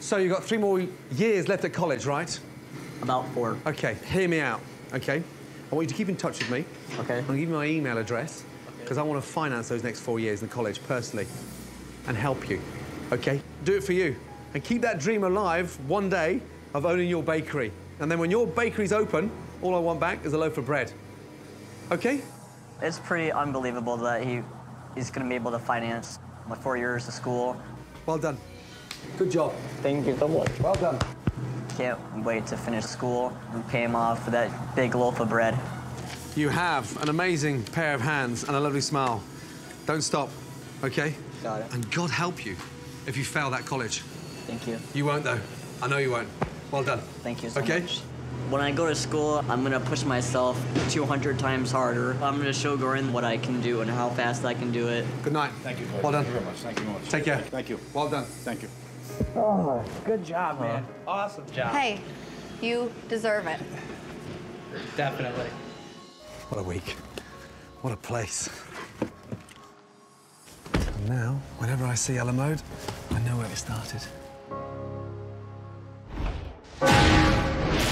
So you've got three more years left at college, right? About four. Okay, hear me out, okay? I want you to keep in touch with me. Okay. I'm gonna give you my email address because I want to finance those next four years in college personally and help you, okay? Do it for you and keep that dream alive one day of owning your bakery. And then when your bakery's open, all I want back is a loaf of bread. Okay? It's pretty unbelievable that he he's going to be able to finance my four years of school. Well done. Good job. Thank you so much. Well done. Can't wait to finish school and pay him off for that big loaf of bread. You have an amazing pair of hands and a lovely smile. Don't stop, okay? Got it. And God help you if you fail that college. Thank you. You won't, though. I know you won't. Well done. Thank you so okay? much. When I go to school, I'm gonna push myself 200 times harder. I'm gonna show Gordon what I can do and how fast I can do it. Good night. Thank you. Well done. Thank you very much. Thank you very much. Take care. Thank you. Well done. Thank you. Oh, good job, uh-huh. man. Awesome job. Hey, you deserve it. Definitely. What a week. What a place. And now, whenever I see Alamode, I know where it started.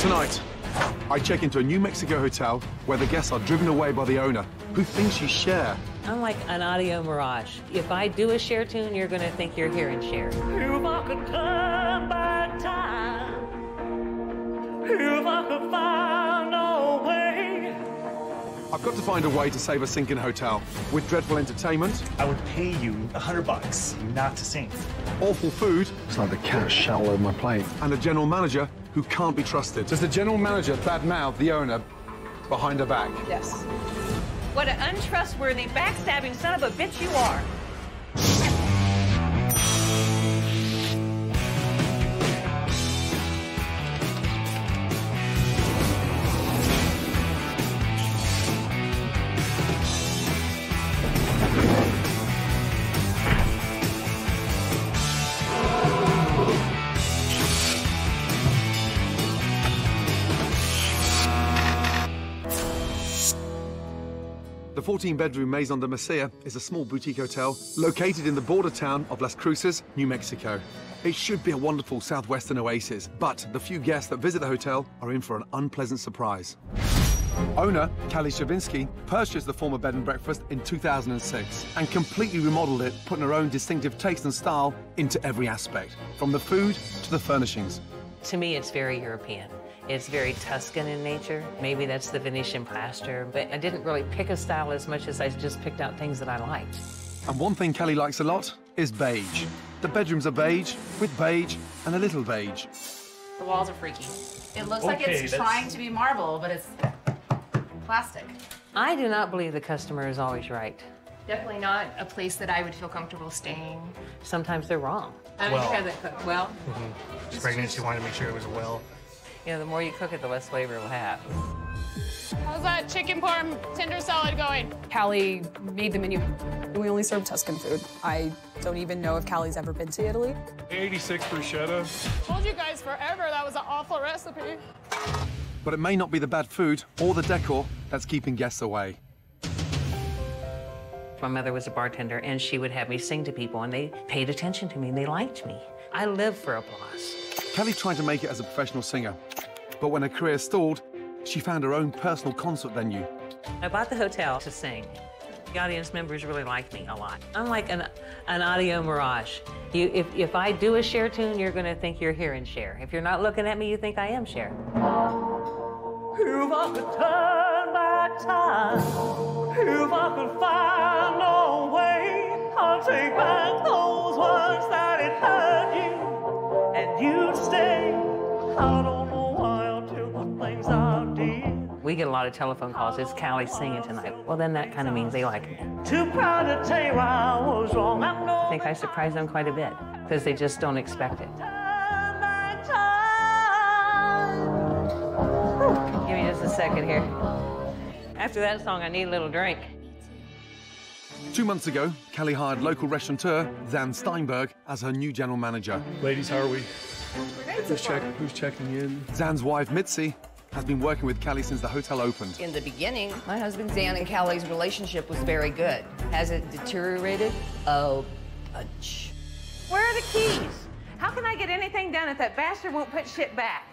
Tonight, I check into a New Mexico hotel where the guests are driven away by the owner who thinks she's Cher. I'm like an audio mirage. If I do a Cher tune, you're gonna think you're hearing Cher. If I could turn back time, if I could find a way. I've got to find a way to save a sinking hotel with dreadful entertainment. I would pay you a hundred bucks not to sink. Awful food. It's like the cat shot all over my plate. And a general manager who can't be trusted. Does the general manager badmouth the owner behind her back? Yes. What an untrustworthy, backstabbing son of a bitch you are. 14-bedroom Meson de Mesilla is a small boutique hotel located in the border town of Las Cruces, New Mexico. It should be a wonderful southwestern oasis, but the few guests that visit the hotel are in for an unpleasant surprise. Owner, Cali Szczawinski, purchased the former bed and breakfast in 2006 and completely remodeled it, putting her own distinctive taste and style into every aspect, from the food to the furnishings. To me, it's very European. It's very Tuscan in nature. Maybe that's the Venetian plaster, but I didn't really pick a style as much as I just picked out things that I liked. And one thing Cali likes a lot is beige. The bedrooms are beige, with beige and a little beige. The walls are freaky. It looks like it's that's- trying to be marble, but it's plastic. I do not believe the customer is always right. Definitely not a place that I would feel comfortable staying. Sometimes they're wrong. I don't Well. think I would cook well. Mm-hmm. This pregnancy wanted to make sure it was well. You know, the more you cook it, the less flavor it'll have. How's that chicken parm tender salad going? Cali made the menu. We only serve Tuscan food. I don't even know if Cali's ever been to Italy. 86 bruschetta. Told you guys forever that was an awful recipe. But it may not be the bad food or the decor that's keeping guests away. My mother was a bartender, and she would have me sing to people, and they paid attention to me, and they liked me. I live for applause. Cali tried to make it as a professional singer, but when her career stalled, she found her own personal concert venue. I bought the hotel to sing. The audience members really like me a lot. I'm like an, an audio mirage. You, if, if I do a Cher tune, you're going to think you're hearing Cher. If you're not looking at me, you think I am Cher. Turn back time, find a way, I'll take back those We get a lot of telephone calls. It's Cali singing tonight. Well, then that kind of means they like me. Too proud to tell you I was wrong. I know I think I surprise them quite a bit because they just don't expect it. Give me just a second here. After that song, I need a little drink. Two months ago, Cali hired local restaurateur Dan Steinberg as her new general manager. Ladies, how are we? Who's, check, who's checking in? Dan's wife, Mitzi, has been working with Cali since the hotel opened. In the beginning, my husband Dan and Cali's relationship was very good. Has it deteriorated? A bunch. Where are the keys? How can I get anything done if that bastard won't put shit back?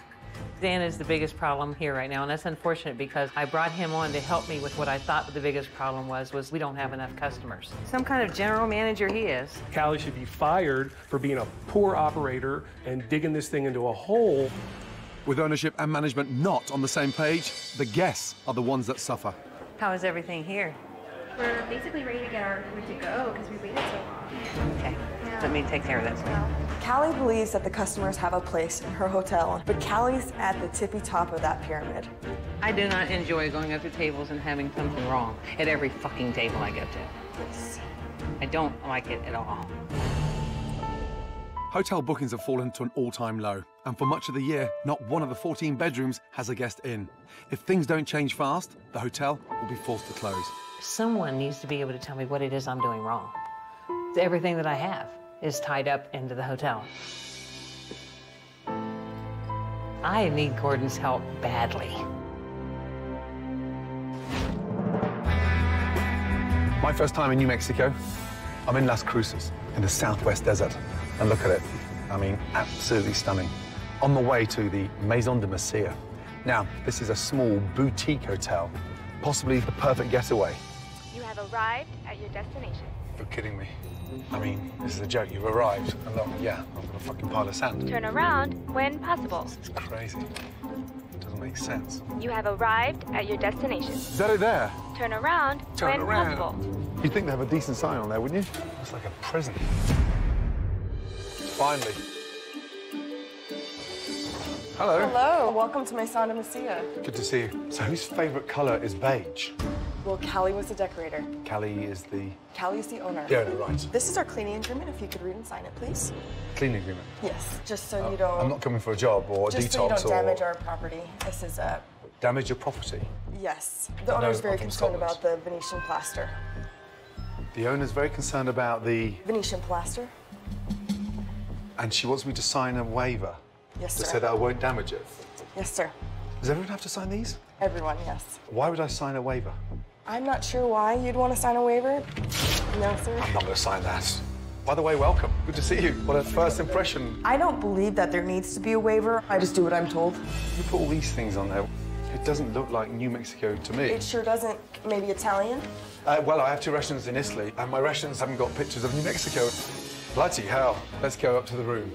Dan is the biggest problem here right now, and that's unfortunate because I brought him on to help me with what I thought the biggest problem was, was we don't have enough customers. Some kind of general manager he is. Cali should be fired for being a poor operator and digging this thing into a hole. With ownership and management not on the same page, the guests are the ones that suffer. How is everything here? We're basically ready to get our food to go because we waited so long. Okay, let me take care of that. Cali believes that the customers have a place in her hotel, but Cali's at the tippy top of that pyramid. I do not enjoy going up to tables and having something wrong at every fucking table I go to. I don't like it at all. Hotel bookings have fallen to an all-time low, and for much of the year, not one of the 14 bedrooms has a guest in. If things don't change fast, the hotel will be forced to close. Someone needs to be able to tell me what it is I'm doing wrong. Everything that I have is tied up into the hotel. I need Gordon's help badly. My first time in New Mexico, I'm in Las Cruces, in the southwest desert. And look at it. I mean, absolutely stunning. On the way to the Meson de Mesilla. Now, this is a small boutique hotel, possibly the perfect getaway. You have arrived at your destination. You're kidding me. I mean, this is a joke. You've arrived. Yeah, I've got a fucking pile of sand. Turn around when possible. It's crazy. It Doesn't make sense. You have arrived at your destination. Is that it there? Turn around Turn when around. possible. You'd think they have a decent sign on there, wouldn't you? It's like a prison. Finally. Hello. Hello, welcome to Meson de Mesilla. Good to see you. So whose favourite colour is beige? Well, Cali was the decorator. Cali is the Cali's the owner. The owner, right. This is our cleaning agreement, if you could read and sign it, please. cleaning agreement. Yes, just so uh, you don't... I'm not coming for a job or a Just detox so you don't or damage our property. This is a... damage your property. Yes. The owner is owner's very concerned Scotland. about the Venetian plaster. The owner's very concerned about the, Venetian plaster? and she wants me to sign a waiver Yes, sir. say that I won't damage it. Yes, sir. Does everyone have to sign these? Everyone, yes. Why would I sign a waiver? I'm not sure why you'd want to sign a waiver. No, sir. I'm not going to sign that. By the way, welcome. Good to see you. What a first impression. I don't believe that there needs to be a waiver. I just do what I'm told. You put all these things on there. It doesn't look like New Mexico to me. It sure doesn't. Maybe Italian? Uh, well, I have two restaurants in Italy, and my restaurants haven't got pictures of New Mexico. Bloody hell. Let's go up to the room.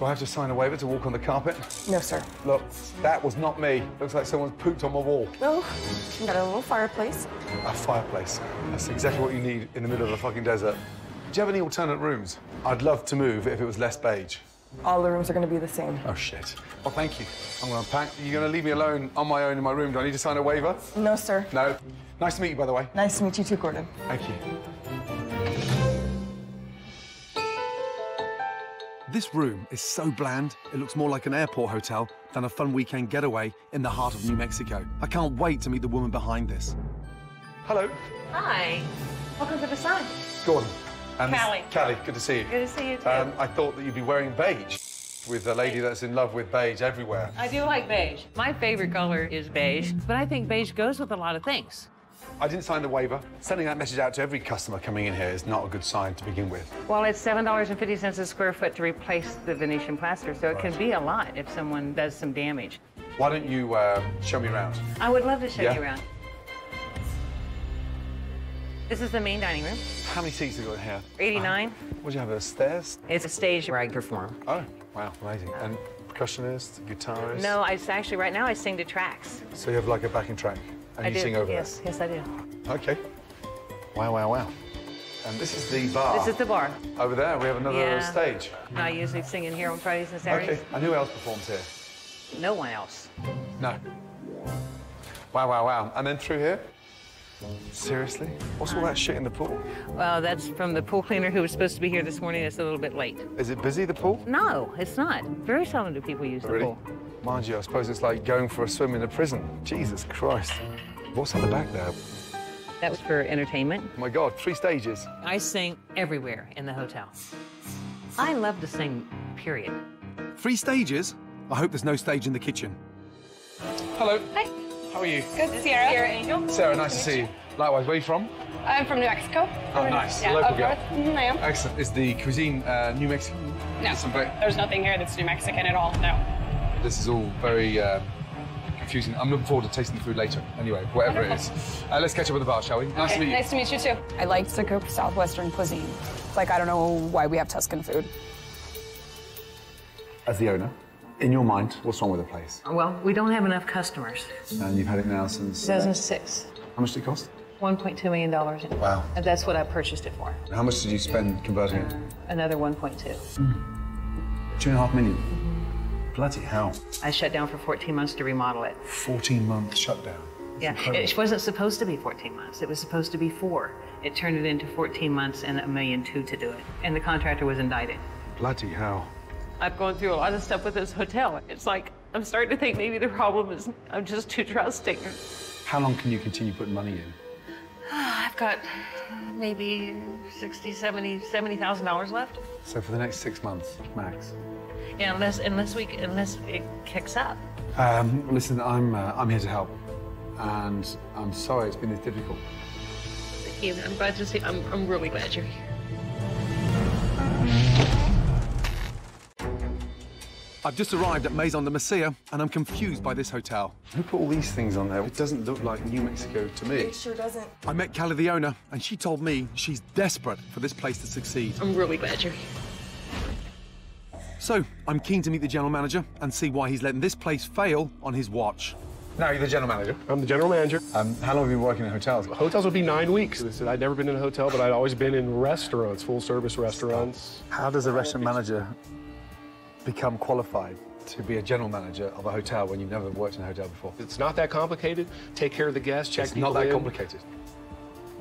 Do I have to sign a waiver to walk on the carpet? No, sir. Look, that was not me. Looks like someone's pooped on my wall. No. You got a little fireplace. A fireplace. That's exactly what you need in the middle of the fucking desert. Do you have any alternate rooms? I'd love to move if it was less beige. All the rooms are going to be the same. Oh, shit. Well, thank you. I'm going to unpack. You're going to leave me alone on my own in my room. Do I need to sign a waiver? No, sir. No. Nice to meet you, by the way. Nice to meet you too, Gordon. Thank you. This room is so bland, it looks more like an airport hotel than a fun weekend getaway in the heart of New Mexico. I can't wait to meet the woman behind this. Hello. Hi. Welcome to the sun. Gordon. And Cali. Cali, good to see you. Good to see you too. Um, I thought that you'd be wearing beige with a lady that's in love with beige everywhere. I do like beige. My favorite color is beige, but I think beige goes with a lot of things. I didn't sign the waiver. Sending that message out to every customer coming in here is not a good sign to begin with. Well, it's $7.50 a square foot to replace the Venetian plaster, so it can be a lot if someone does some damage. Why don't you uh, show me around? I would love to show Yeah? you around. This is the main dining room. How many seats have you got here? 89. What do you have, a stairs? It's a stage where I perform. Oh, wow, amazing. And percussionist, guitarist? No, I actually right now I sing to tracks. So you have like a backing track and I you do. sing over yes, yes, I do. Okay. Wow, wow, wow. And this is the bar. This is the bar. Over there, we have another Yeah. stage. I usually sing in here on Fridays and Saturdays. Okay. And who else performs here? No one else. No. Wow, wow, wow. And then through here? Seriously? What's all that uh, shit in the pool? Well, that's from the pool cleaner who was supposed to be here this morning. It's a little bit late. Is it busy, the pool? No, it's not. Very seldom do people use the Really? pool. Mind you, I suppose it's like going for a swim in a prison. Jesus Christ. What's on the back there? That was for entertainment. Oh my God, three stages. I sing everywhere in the hotel. I love to sing, period. Three stages? I hope there's no stage in the kitchen. Hello. Hi. How are you? Good, Sierra. Sierra Angel. Sarah, nice to see you. Likewise, where are you from? I'm from New Mexico. Oh, nice. Yeah, Local up girl. north. Mhm, I am. Excellent. Is the cuisine uh, New Mexican? No, there's nothing here that's New Mexican at all. No. This is all very uh, confusing. I'm looking forward to tasting the food later. Anyway, whatever it is. Uh, let's catch up at the bar, shall we? Nice to meet you. Nice to meet you too. I like to cook Southwestern cuisine. Like, I don't know why we have Tuscan food. As the owner, in your mind, what's wrong with the place? Well, we don't have enough customers. And you've had it now since. 2006. How much did it cost? $1.2 million. Wow. And that's what I purchased it for. How much did you spend converting it? Another 1.2. Two and a half million. Bloody hell. I shut down for 14 months to remodel it. 14 month shutdown. Yeah, incredible. it wasn't supposed to be 14 months. It was supposed to be four. It turned it into 14 months and a million two to do it. And the contractor was indicted. Bloody hell. I've gone through a lot of stuff with this hotel. It's like I'm starting to think maybe the problem is I'm just too trusting. How long can you continue putting money in? I've got maybe 60, 70, 70,000 dollars left. So for the next six months, max. Yeah, unless unless we unless it kicks up. Um, listen, I'm uh, I'm here to help, and I'm sorry it's been this difficult. Thank you. I'm glad to see. I'm I'm really glad you're here. I've just arrived at Meson de Mesilla, and I'm confused by this hotel. Who put all these things on there? It doesn't look like New Mexico to me. It sure doesn't. I met Cali, the owner, and she told me she's desperate for this place to succeed. I'm really glad you're here. So, I'm keen to meet the general manager and see why he's letting this place fail on his watch. Now, you're the general manager. I'm the general manager. Um, how long have you been working in hotels? Hotels would be nine weeks. I'd never been in a hotel, but I'd always been in restaurants, full service restaurants. How does a restaurant manager become qualified to be a general manager of a hotel when you've never worked in a hotel before? It's not that complicated. Take care of the guests, check It's people not that in. complicated.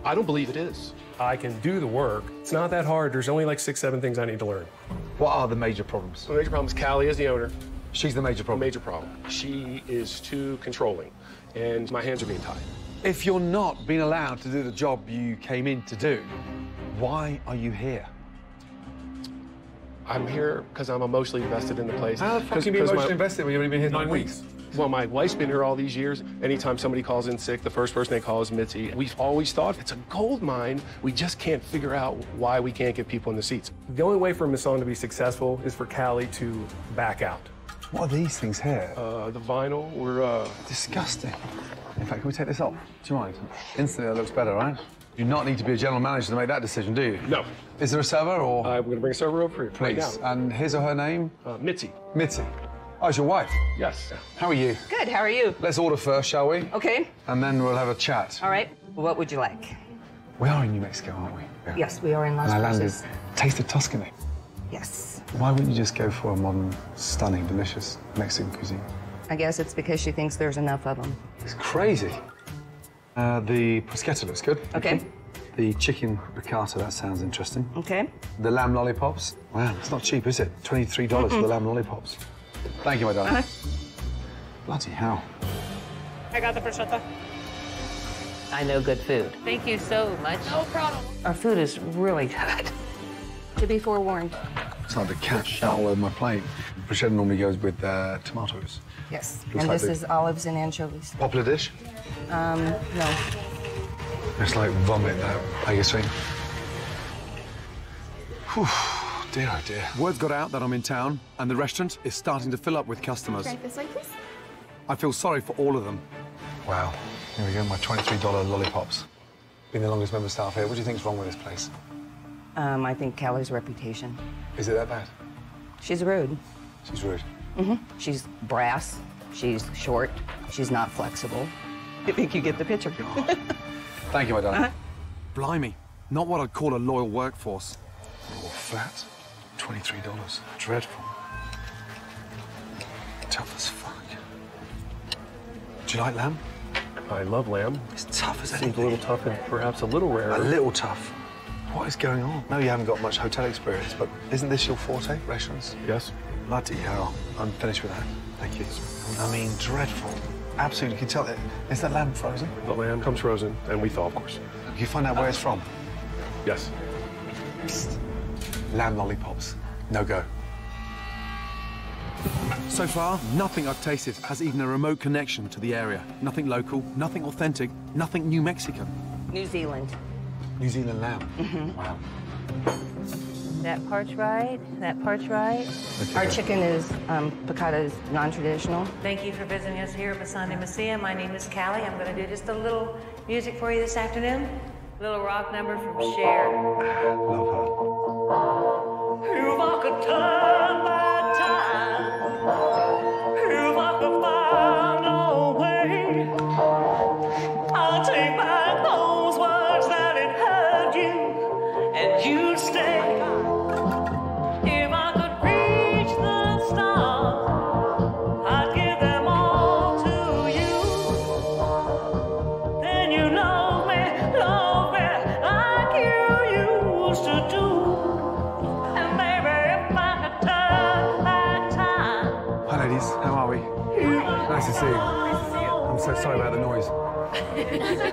I don't believe it is. I can do the work. It's not that hard. There's only like six, seven things I need to learn. What are the major problems? The major problem is Cali is the owner. She's the major problem. Major problem. She is too controlling, and my hands are being tied. If you're not being allowed to do the job you came in to do, why are you here? I'm here because I'm emotionally invested in the place. How the fuck you be 'cause my- emotionally invested when you've only been here nine weeks? Well, my wife's been here all these years. Anytime somebody calls in sick, the first person they call is Mitzi. We've always thought it's a gold mine. We just can't figure out why we can't get people in the seats. The only way for Meson to be successful is for Cali to back out. What are these things here? Uh, the vinyl, we're, uh... Disgusting. In fact, can we take this off? Do you mind? Instantly, that looks better, right? You do not need to be a general manager to make that decision, do you? No. Is there a server or? I'm going to bring a server over here. right Please. now. and his or her name? Uh, Mitzi. Mitzi. Oh, it's your wife? Yes. How are you? Good, how are you? Let's order first, shall we? Okay. And then we'll have a chat. All right. What would you like? We are in New Mexico, aren't we? Yeah. Yes, we are in Las And I landed. Taste of Tuscany. Yes. Why wouldn't you just go for a modern, stunning, delicious Mexican cuisine? I guess it's because she thinks there's enough of them. It's crazy. Uh, the bruschetta looks good. Okay. The chicken ricotta, that sounds interesting. Okay. The lamb lollipops. Wow, it's not cheap, is it? $23 for the lamb lollipops. Thank you, my darling. Bloody hell. I got the prosciutto. I know good food. Thank you so much. No problem. Our food is really good. To be forewarned. It's hard to catch that all over my plate. Bruschetta normally goes with uh, tomatoes. Yes. Looks and like this the- is olives and anchovies. Popular dish? Um, no. It's like vomit, that Pegasine. Whew, dear, oh dear. Word's got out that I'm in town, and the restaurant is starting to fill up with customers. Right this way, please. I feel sorry for all of them. Wow. Here we go, my $23 lollipops. Been the longest member staff here. What do you think's wrong with this place? Um, I think Cali's reputation. Is it that bad? She's rude. She's rude. hmm She's brass. She's short. She's not flexible. I think you get the picture. Thank you, my darling. Uh-huh. Blimey, not what I'd call a loyal workforce. Raw fat, $23. Dreadful. Tough as fuck. Do you like lamb? I love lamb. It's tough as Seems anything. a little tough and perhaps a little rare. A little tough. What is going on? No, you haven't got much hotel experience, but isn't this your forte, restaurants? Yes. Bloody hell. I'm finished with that. Thank you. I mean, dreadful. Absolutely. You can tell it. Is the lamb frozen? The lamb comes frozen, and we thaw, of course. Can you find out where it's from? Yes. Lamb lollipops. No go. So far, nothing I've tasted has even a remote connection to the area. Nothing local, nothing authentic, nothing New Mexican. New Zealand. New Zealand lamb. Mhm. Wow. That part's right. That part's right. Our chicken is um, piccata is non-traditional. Thank you for visiting us here at Meson de Mesilla. My name is Cali. I'm going to do just a little music for you this afternoon. A little rock number from Cher. If I could turn back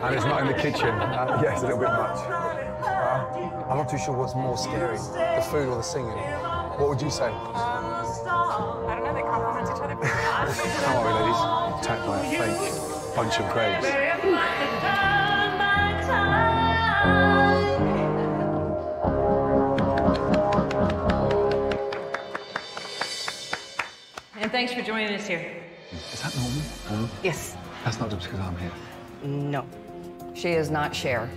and it's not in the kitchen. Uh, yes, a little bit much. Uh, I'm not too sure what's more scary, the food or the singing. What would you say? I don't know, they complement each other. How are we, ladies? Attacked by a fake bunch of grapes. if I could turn back time. thanks for joining us here. Is that normal? Normal? Yes. That's not just because I'm here. No. She is not Cher.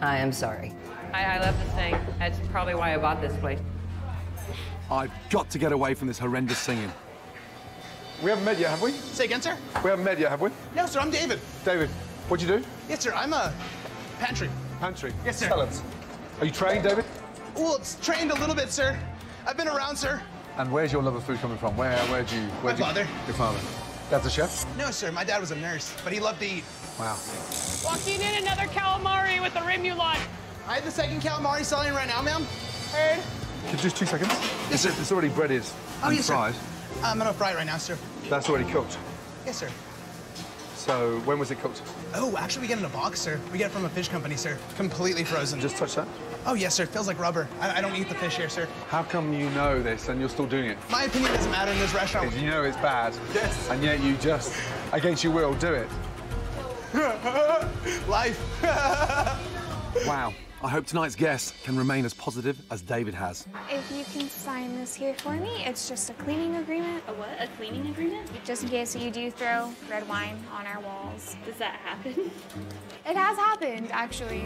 I am sorry. I, I love this thing. That's probably why I bought this place. I've got to get away from this horrendous singing. We haven't met yet, have we? Say again, sir? We haven't met yet, have we? No, sir, I'm David. David, what'd you do? Yes, sir, I'm a pantry. Pantry? Yes, sir. Tell us. Are you trained, David? Well, it's trained a little bit, sir. I've been around, sir. And where's your love of food coming from? Where, where do you... Where My do you, father. Your father. Dad's a chef? No, sir, my dad was a nurse, but he loved to eat. Wow. Walking in another calamari with the remoulade. I have the second calamari selling right now, ma'am. Heard? Just two seconds. Yes, it's, sir. it's already breaded Oh, and yes, sir. fried. I'm gonna fry it right now, sir. That's already cooked. Yes, sir. So when was it cooked? Oh, actually, we get it in a box, sir. We get it from a fish company, sir. Completely frozen. Just touch that. Oh, yes, sir. It feels like rubber. I, I don't eat the fish here, sir. How come you know this and you're still doing it? My opinion doesn't matter in this restaurant. Because you know it's bad. Yes. And yet you just, against your will, do it. Life. Wow. I hope tonight's guest can remain as positive as David has. If you can sign this here for me, it's just a cleaning agreement. A what? A cleaning agreement? Just in case you do throw red wine on our walls. Does that happen? It has happened, actually.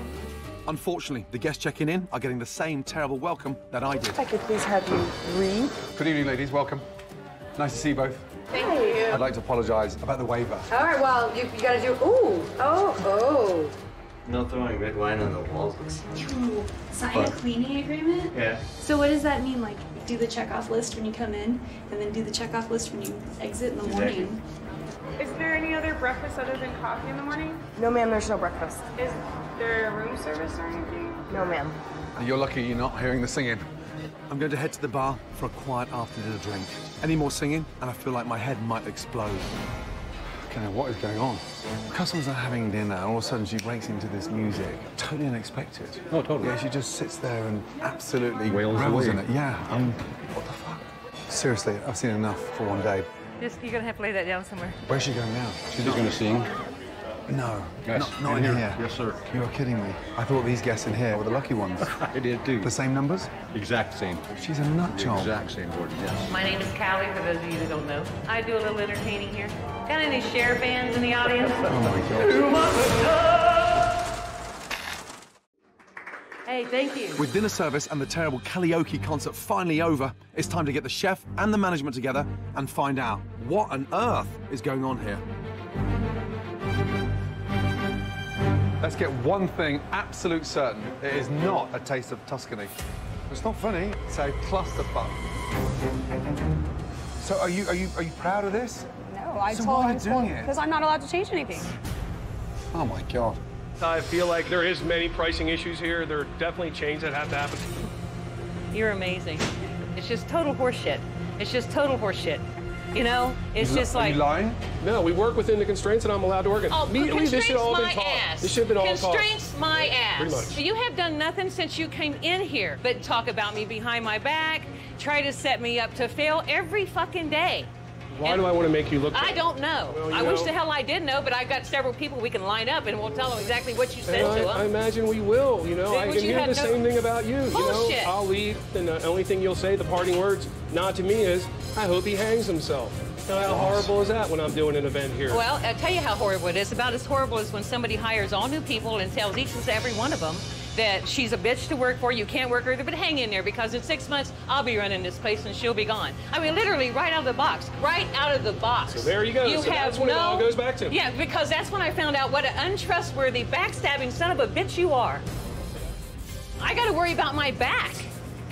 Unfortunately, the guests checking in are getting the same terrible welcome that I did. I could please have you read. Good evening, ladies. Welcome. Nice to see you both. Thank you. I'd like to apologise about the waiver. All right, well, you, you gotta do, ooh, oh, oh. No throwing red wine on the walls. You sign a cleaning agreement? Yeah. So what does that mean? Like, do the checkoff list when you come in, and then do the checkoff list when you exit in the Exactly. morning? Is there any other breakfast other than coffee in the morning? No, ma'am, there's no breakfast. Is there room service or anything? No, ma'am. You're lucky you're not hearing the singing. I'm going to head to the bar for a quiet after dinner drink. Any more singing, and I feel like my head might explode. Okay, what is going on? Customers are having dinner, and all of a sudden she breaks into this music. Totally unexpected. Oh, totally. Yeah, she just sits there and absolutely Wails revels in it. Yeah, I mean, what the fuck? Seriously, I've seen enough for one day. Just, you're gonna have to lay that down somewhere. Where's she going now? She's just going to sing. No, Yes, not, not in in here. here. Yes, sir. You're kidding me. I thought these guests in here were the lucky ones. I did too. The same numbers? Exact same. She's a nut The job. exact same word, yes. My name is Cali, for those of you who don't know. I do a little entertaining here. Got any Cher fans in the audience? Oh my god. Hey, thank you. With dinner service and the terrible karaoke concert finally over, it's time to get the chef and the management together and find out what on earth is going on here. Let's get one thing absolute certain. It is not a taste of Tuscany. It's not funny. It's a clusterfuck. So are you are you are you proud of this? No, I So told why are you doing it? because I'm not allowed to change anything. Oh my god. I feel like there is many pricing issues here. There are definitely changes that have to happen. You're amazing. It's just total horseshit. It's just total horseshit. You know, it's just like. lying? No, we work within the constraints, and I'm allowed to work. in- Oh, Me- we- this should constraints all been my taught. ass. This should have been all taught. Constraints my ass. Pretty much. You have done nothing since you came in here but talk about me behind my back, try to set me up to fail every fucking day. Why do I want to make you look? I bad? don't know. Well, you I wish know- the hell I did know, but I've got several people we can line up and we'll tell them exactly what you said And to I, I imagine we will. You know, Then I can hear the no- same thing about you. You know, I'll leave, and the only thing you'll say, the parting words, not to me, is, "I hope he hangs himself." Now, how horrible is that when I'm doing an event here? Well, I'll tell you how horrible it is. About as horrible as when somebody hires all new people and tells each and every one of them that she's a bitch to work for, you can't work with her, but hang in there because in six months I'll be running this place and she'll be gone. I mean, literally right out of the box, right out of the box. So there you go. You So have no, it all goes back to. Yeah, because that's when I found out what an untrustworthy, backstabbing son of a bitch you are. I got to worry about my back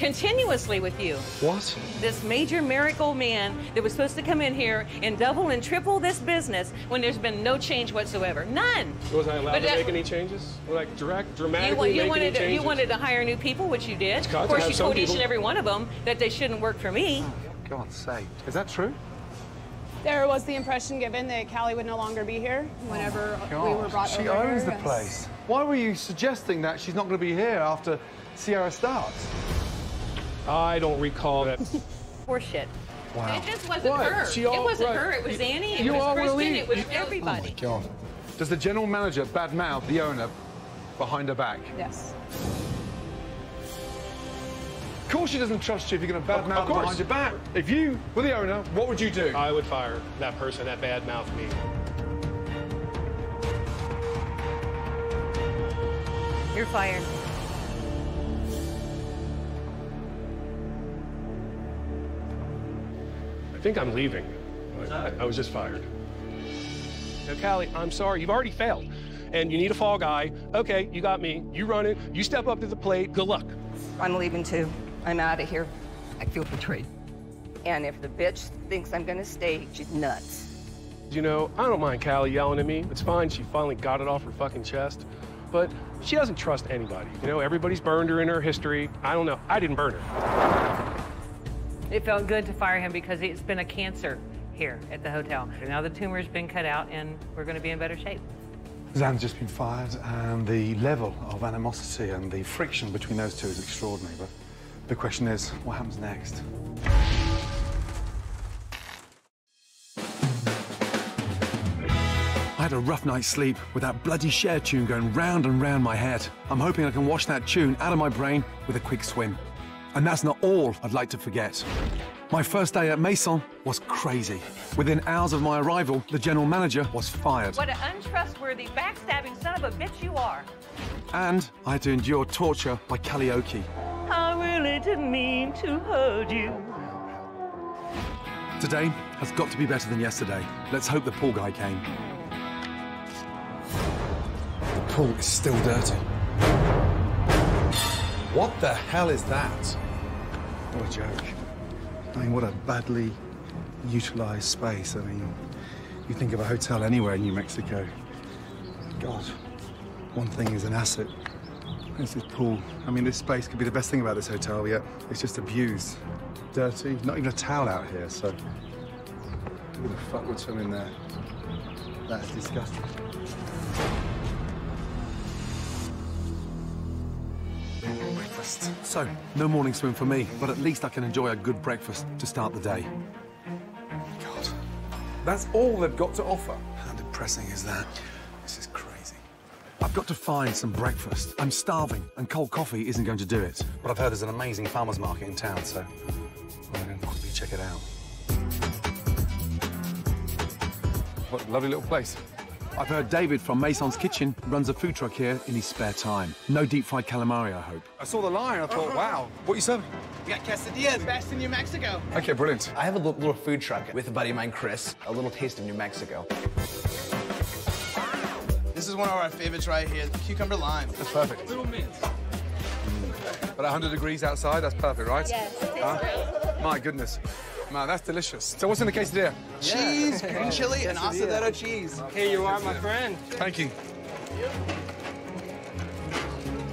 continuously with you What? this major miracle man that was supposed to come in here and double and triple this business when there's been no change whatsoever. None. Was I allowed But to that- make any changes? Like direct, You, dramatically wa- you wanted to, you wanted to hire new people, which you did. Of course, you some told each and every one of them that they shouldn't work for me. Oh, for God's sake. Is that true? There was the impression given that Cali would no longer be here whenever oh, we were brought she over owns here. the place. Why were you suggesting that she's not going to be here after Sierra starts? I don't recall that. Horseshit. Wow. It just wasn't What? her. She it wasn't right. her. It was You- Annie. It you was all will Kristen. leave. It was oh You- everybody. God. Does the general manager badmouth the owner behind her back? Yes. Of course she doesn't trust you if you're going to badmouth Of her course. behind your back. If you were the owner, what would you do? I would fire that person that bad mouthed me. You're fired. Think I'm leaving. I, I was just fired. Now, Cali, I'm sorry. You've already failed. And you need a fall guy. Okay, you got me. You run it. You step up to the plate. Good luck. I'm leaving too. I'm out of here. I feel betrayed. And if the bitch thinks I'm gonna stay, she's nuts. You know, I don't mind Cali yelling at me. It's fine. She finally got it off her fucking chest. But she doesn't trust anybody. You know, everybody's burned her in her history. I don't know. I didn't burn her. It felt good to fire him because it's been a cancer here at the hotel. Now the tumor's been cut out and we're going to be in better shape. Dan's just been fired, and the level of animosity and the friction between those two is extraordinary. But the question is, what happens next? I had a rough night's sleep with that bloody Cher tune going round and round my head. I'm hoping I can wash that tune out of my brain with a quick swim. And that's not all I'd like to forget. My first day at Meson was crazy. Within hours of my arrival, the general manager was fired. What an untrustworthy, backstabbing son of a bitch you are. And I had to endure torture by karaoke. I really didn't mean to hurt you. Today has got to be better than yesterday. Let's hope the pool guy came. The pool is still dirty. What the hell is that? What a joke. I mean, what a badly utilized space. I mean, you think of a hotel anywhere in New Mexico. God, one thing is an asset. This pool. I mean, this space could be the best thing about this hotel, yet it's just abused. Dirty, not even a towel out here, so. Who the fuck would swim in there? That's disgusting. So, no morning swim for me, but at least I can enjoy a good breakfast to start the day. God, that's all they've got to offer. How depressing is that? This is crazy. I've got to find some breakfast. I'm starving, and cold coffee isn't going to do it. But I've heard there's an amazing farmer's market in town, so I'm going to quickly check it out. What a lovely little place. I've heard David from Meson's Kitchen runs a food truck here in his spare time. No deep fried calamari, I hope. I saw the line, I thought, wow, what are you serving? We got quesadillas, best in New Mexico. Okay, brilliant. I have a little food truck with a buddy of mine, Chris. A little taste of New Mexico. This is one of our favorites right here, the cucumber lime. That's perfect. Little mint. But 100 degrees outside, that's perfect, right? Yes, it tastes Huh? My goodness. Man, that's delicious. So what's in the quesadilla? Cheese, green chili, and asadero cheese. Here you are, my friend. Thank you.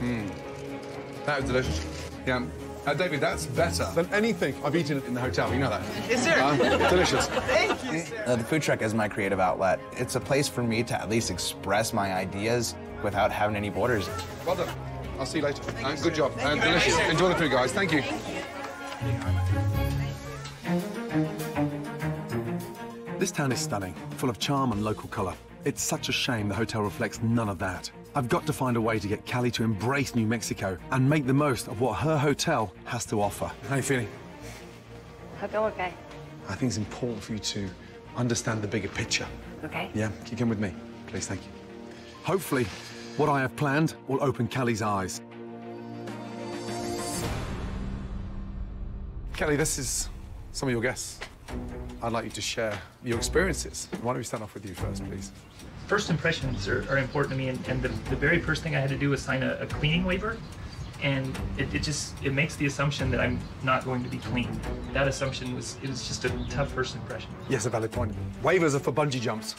Mmm. That was delicious. Yeah. Uh, David, that's better than anything I've eaten in the hotel. You know that. Yes, sir. Uh, delicious. Thank you, sir. Uh, the food truck is my creative outlet. It's a place for me to at least express my ideas without having any borders. Well done. I'll see you later. Uh, good job. Uh, delicious. Enjoy the food, guys. Thank you. This town is stunning, full of charm and local colour. It's such a shame the hotel reflects none of that. I've got to find a way to get Cali to embrace New Mexico and make the most of what her hotel has to offer. How are you feeling? I feel okay. I think it's important for you to understand the bigger picture. Okay. Yeah, can you come with me? Please, thank you. Hopefully, what I have planned will open Cali's eyes. Kelly, this is some of your guests. I'd like you to share your experiences. Why don't we start off with you first, please? First impressions are, are important to me, and, and the, the very first thing I had to do was sign a, a cleaning waiver. And it, it just it makes the assumption that I'm not going to be clean. That assumption was it was just a tough first impression. Yes, a valid point. Waivers are for bungee jumps.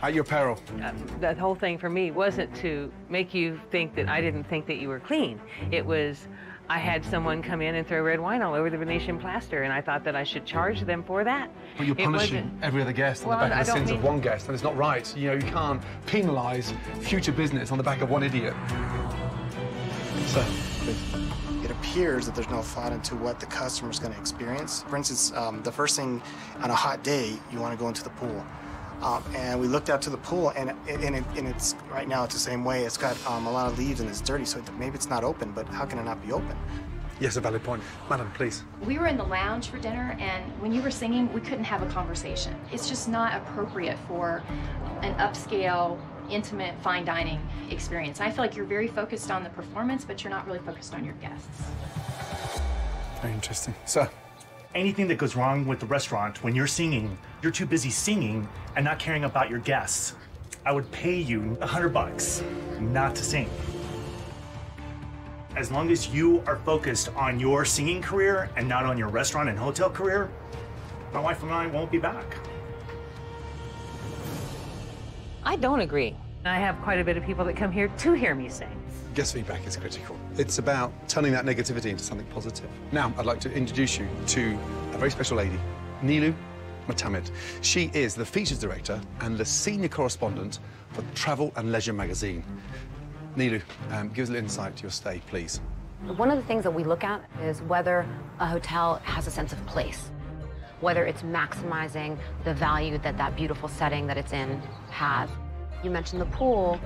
At your peril. Uh, that whole thing for me wasn't to make you think that I didn't think that you were clean. It was I had someone come in and throw red wine all over the Venetian plaster, and I thought that I should charge them for that. But you're punishing every other guest on Well, the back I of the sins mean- of one guest, and it's not right. You know, you can't penalise future business on the back of one idiot. So, It appears that there's no thought into what the customer's going to experience. For instance, um, the first thing on a hot day, you want to go into the pool. Um, and we looked out to the pool, and, it, and, it, and it's right now it's the same way. It's got um, a lot of leaves and it's dirty, so maybe it's not open. But how can it not be open? Yes, a valid point. Madam, please. We were in the lounge for dinner, and when you were singing, we couldn't have a conversation. It's just not appropriate for an upscale, intimate, fine dining experience. I feel like you're very focused on the performance, but you're not really focused on your guests. Very interesting. Sir? Anything that goes wrong with the restaurant when you're singing, you're too busy singing and not caring about your guests. I would pay you a hundred bucks not to sing. As long as you are focused on your singing career and not on your restaurant and hotel career, my wife and I won't be back. I don't agree. I have quite a bit of people that come here to hear me sing. Guest feedback is critical. It's about turning that negativity into something positive. Now, I'd like to introduce you to a very special lady, Nilou Motamed. She is the features director and the senior correspondent for Travel and Leisure magazine. Nilu, um, give us a little insight to your stay, please. One of the things that we look at is whether a hotel has a sense of place, whether it's maximizing the value that that beautiful setting that it's in has. You mentioned the pool.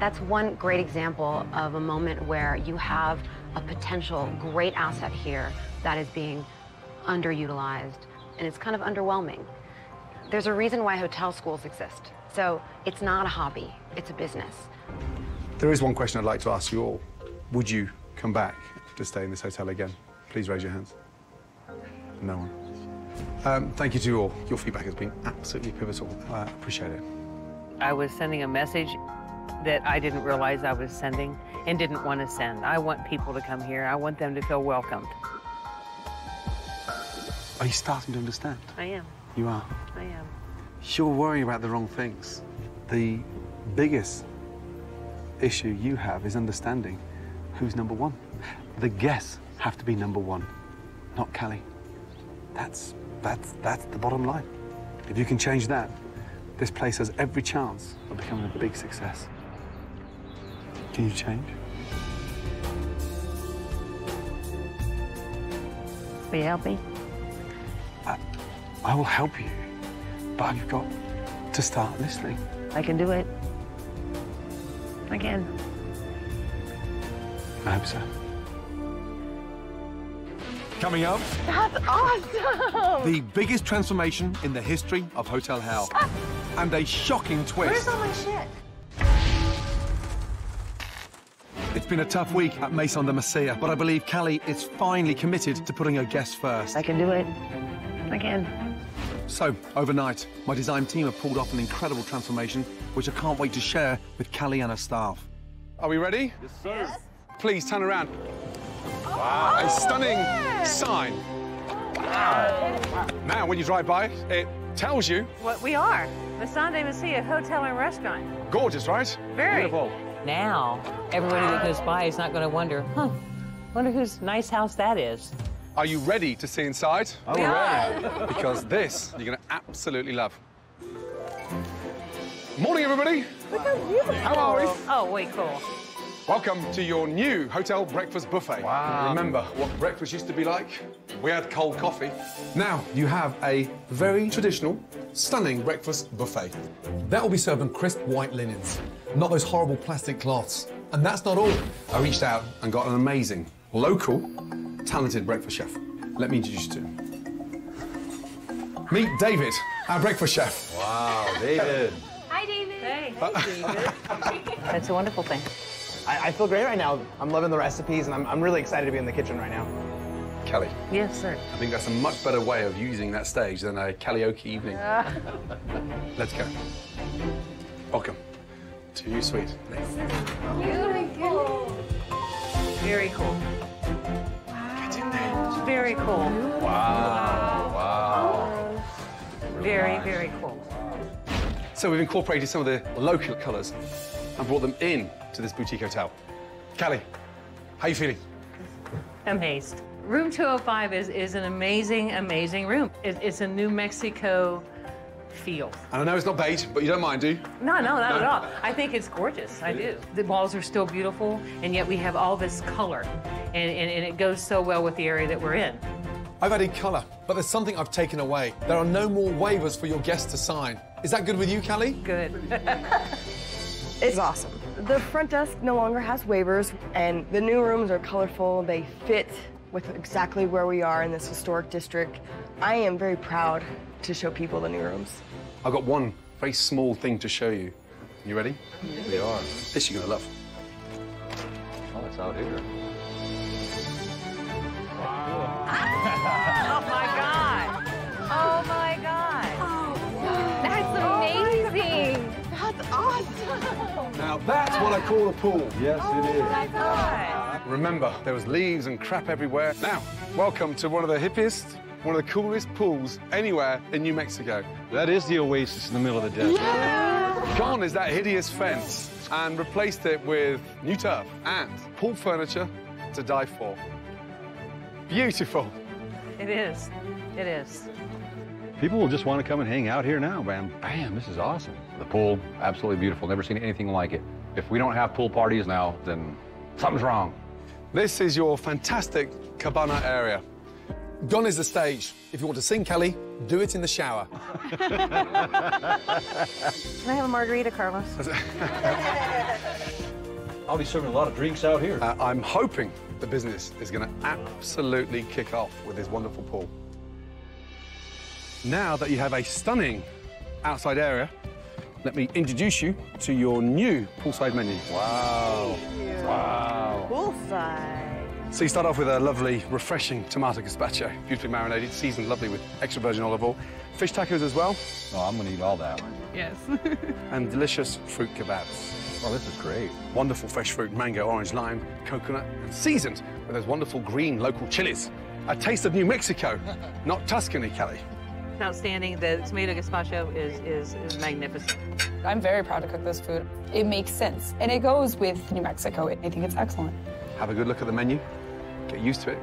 That's one great example of a moment where you have a potential great asset here that is being underutilized, and it's kind of underwhelming. There's a reason why hotel schools exist. So it's not a hobby, it's a business. There is one question I'd like to ask you all. Would you come back to stay in this hotel again? Please raise your hands. No one. Um, thank you to you all. Your feedback has been absolutely pivotal. I appreciate it. I was sending a message that I didn't realize I was sending and didn't want to send. I want people to come here. I want them to feel welcomed. Are you starting to understand? I am. You are. I am. You're worrying about the wrong things. The biggest issue you have is understanding who's number one. The guests have to be number one, not Cali. That's, that's, that's the bottom line. If you can change that, this place has every chance of becoming a big success. Can you change? Will you help me? I will help you, but you've got to start listening. I can do it. I can. I hope so. Coming up, That's awesome! the biggest transformation in the history of Hotel Hell. Ah. And a shocking twist. Where's all my shit? It's been a tough week at Meson de Mesilla, but I believe Cali is finally committed to putting her guests first. I can do it. I can. So, overnight, my design team have pulled off an incredible transformation, which I can't wait to share with Cali and her staff. Are we ready? Yes, sir. Please turn around. Wow. A stunning sign. Wow. Now, when you drive by, it tells you. What we are. Meson de Mesilla Hotel and Restaurant. Gorgeous, right? Very. Beautiful. Now, everybody that goes by is not going to wonder, huh, wonder whose nice house that is. Are you ready to see inside? Oh, I'm ready. because this you're going to absolutely love. Morning, everybody. Look how beautiful. How are we? Oh, way cool. Welcome to your new hotel breakfast buffet. Wow. Remember what breakfast used to be like? We had cold coffee. Now you have a very traditional, stunning breakfast buffet. That will be served on crisp white linens, not those horrible plastic cloths. And that's not all. I reached out and got an amazing, local, talented breakfast chef. Let me introduce you to him. Meet David, our breakfast chef. Wow, David. Hi, David. Hey. David. That's a wonderful thing. I, I feel great right now. I'm loving the recipes, and I'm, I'm really excited to be in the kitchen right now. Kelly. Yes, sir. I think that's a much better way of using that stage than a karaoke evening. Let's go. Welcome to you, sweet. Beautiful. Very cool. Very cool. Wow. Wow. Very, very cool. So we've incorporated some of the local colours and brought them in to this boutique hotel. Cali, how are you feeling? Amazed. Room 205 is, is an amazing, amazing room. It, it's a New Mexico feel. And I know it's not beige, but you don't mind, do you? No, no, not No? at all. I think it's gorgeous. I do. The walls are still beautiful, and yet we have all this color, and, and, and it goes so well with the area that we're in. I've added colour, but there's something I've taken away. There are no more waivers for your guests to sign. Is that good with you, Cali? Good. It's awesome. The front desk no longer has waivers, and the new rooms are colorful. They fit with exactly where we are in this historic district. I am very proud to show people the new rooms. I've got one very small thing to show you. You ready? We are. This you're gonna love. Oh, it's out here. Oh my God. Oh my God. Now that's what I call a pool. Yes, it oh is. my Remember, there was leaves and crap everywhere. Now, welcome to one of the hippiest, one of the coolest pools anywhere in New Mexico. That is the oasis in the middle of the desert. Gone is that hideous fence and replaced it with new turf and pool furniture to die for. Beautiful. It is. It is. People will just want to come and hang out here now, man. Bam, this is awesome. The pool, absolutely beautiful. Never seen anything like it. If we don't have pool parties now, then something's wrong. This is your fantastic cabana area. Gone is the stage. If you want to sing, Kelly, do it in the shower. Can I have a margarita, Carlos? I'll be serving a lot of drinks out here. Uh, I'm hoping the business is going to absolutely kick off with this wonderful pool. Now that you have a stunning outside area, let me introduce you to your new poolside menu. Wow. Wow. Poolside. So you start off with a lovely, refreshing tomato gazpacho, beautifully marinated, seasoned lovely with extra virgin olive oil. Fish tacos as well, Oh, I'm going to eat all that. Yes. and delicious fruit kebabs. Oh, this is great. Wonderful fresh fruit, mango, orange, lime, coconut, and seasoned with those wonderful green local chilies. A taste of New Mexico, not Tuscany, Kelly. Outstanding. The tomato gazpacho is, is, is magnificent. I'm very proud to cook this food. It makes sense, and it goes with New Mexico. I think it's excellent. Have a good look at the menu, get used to it,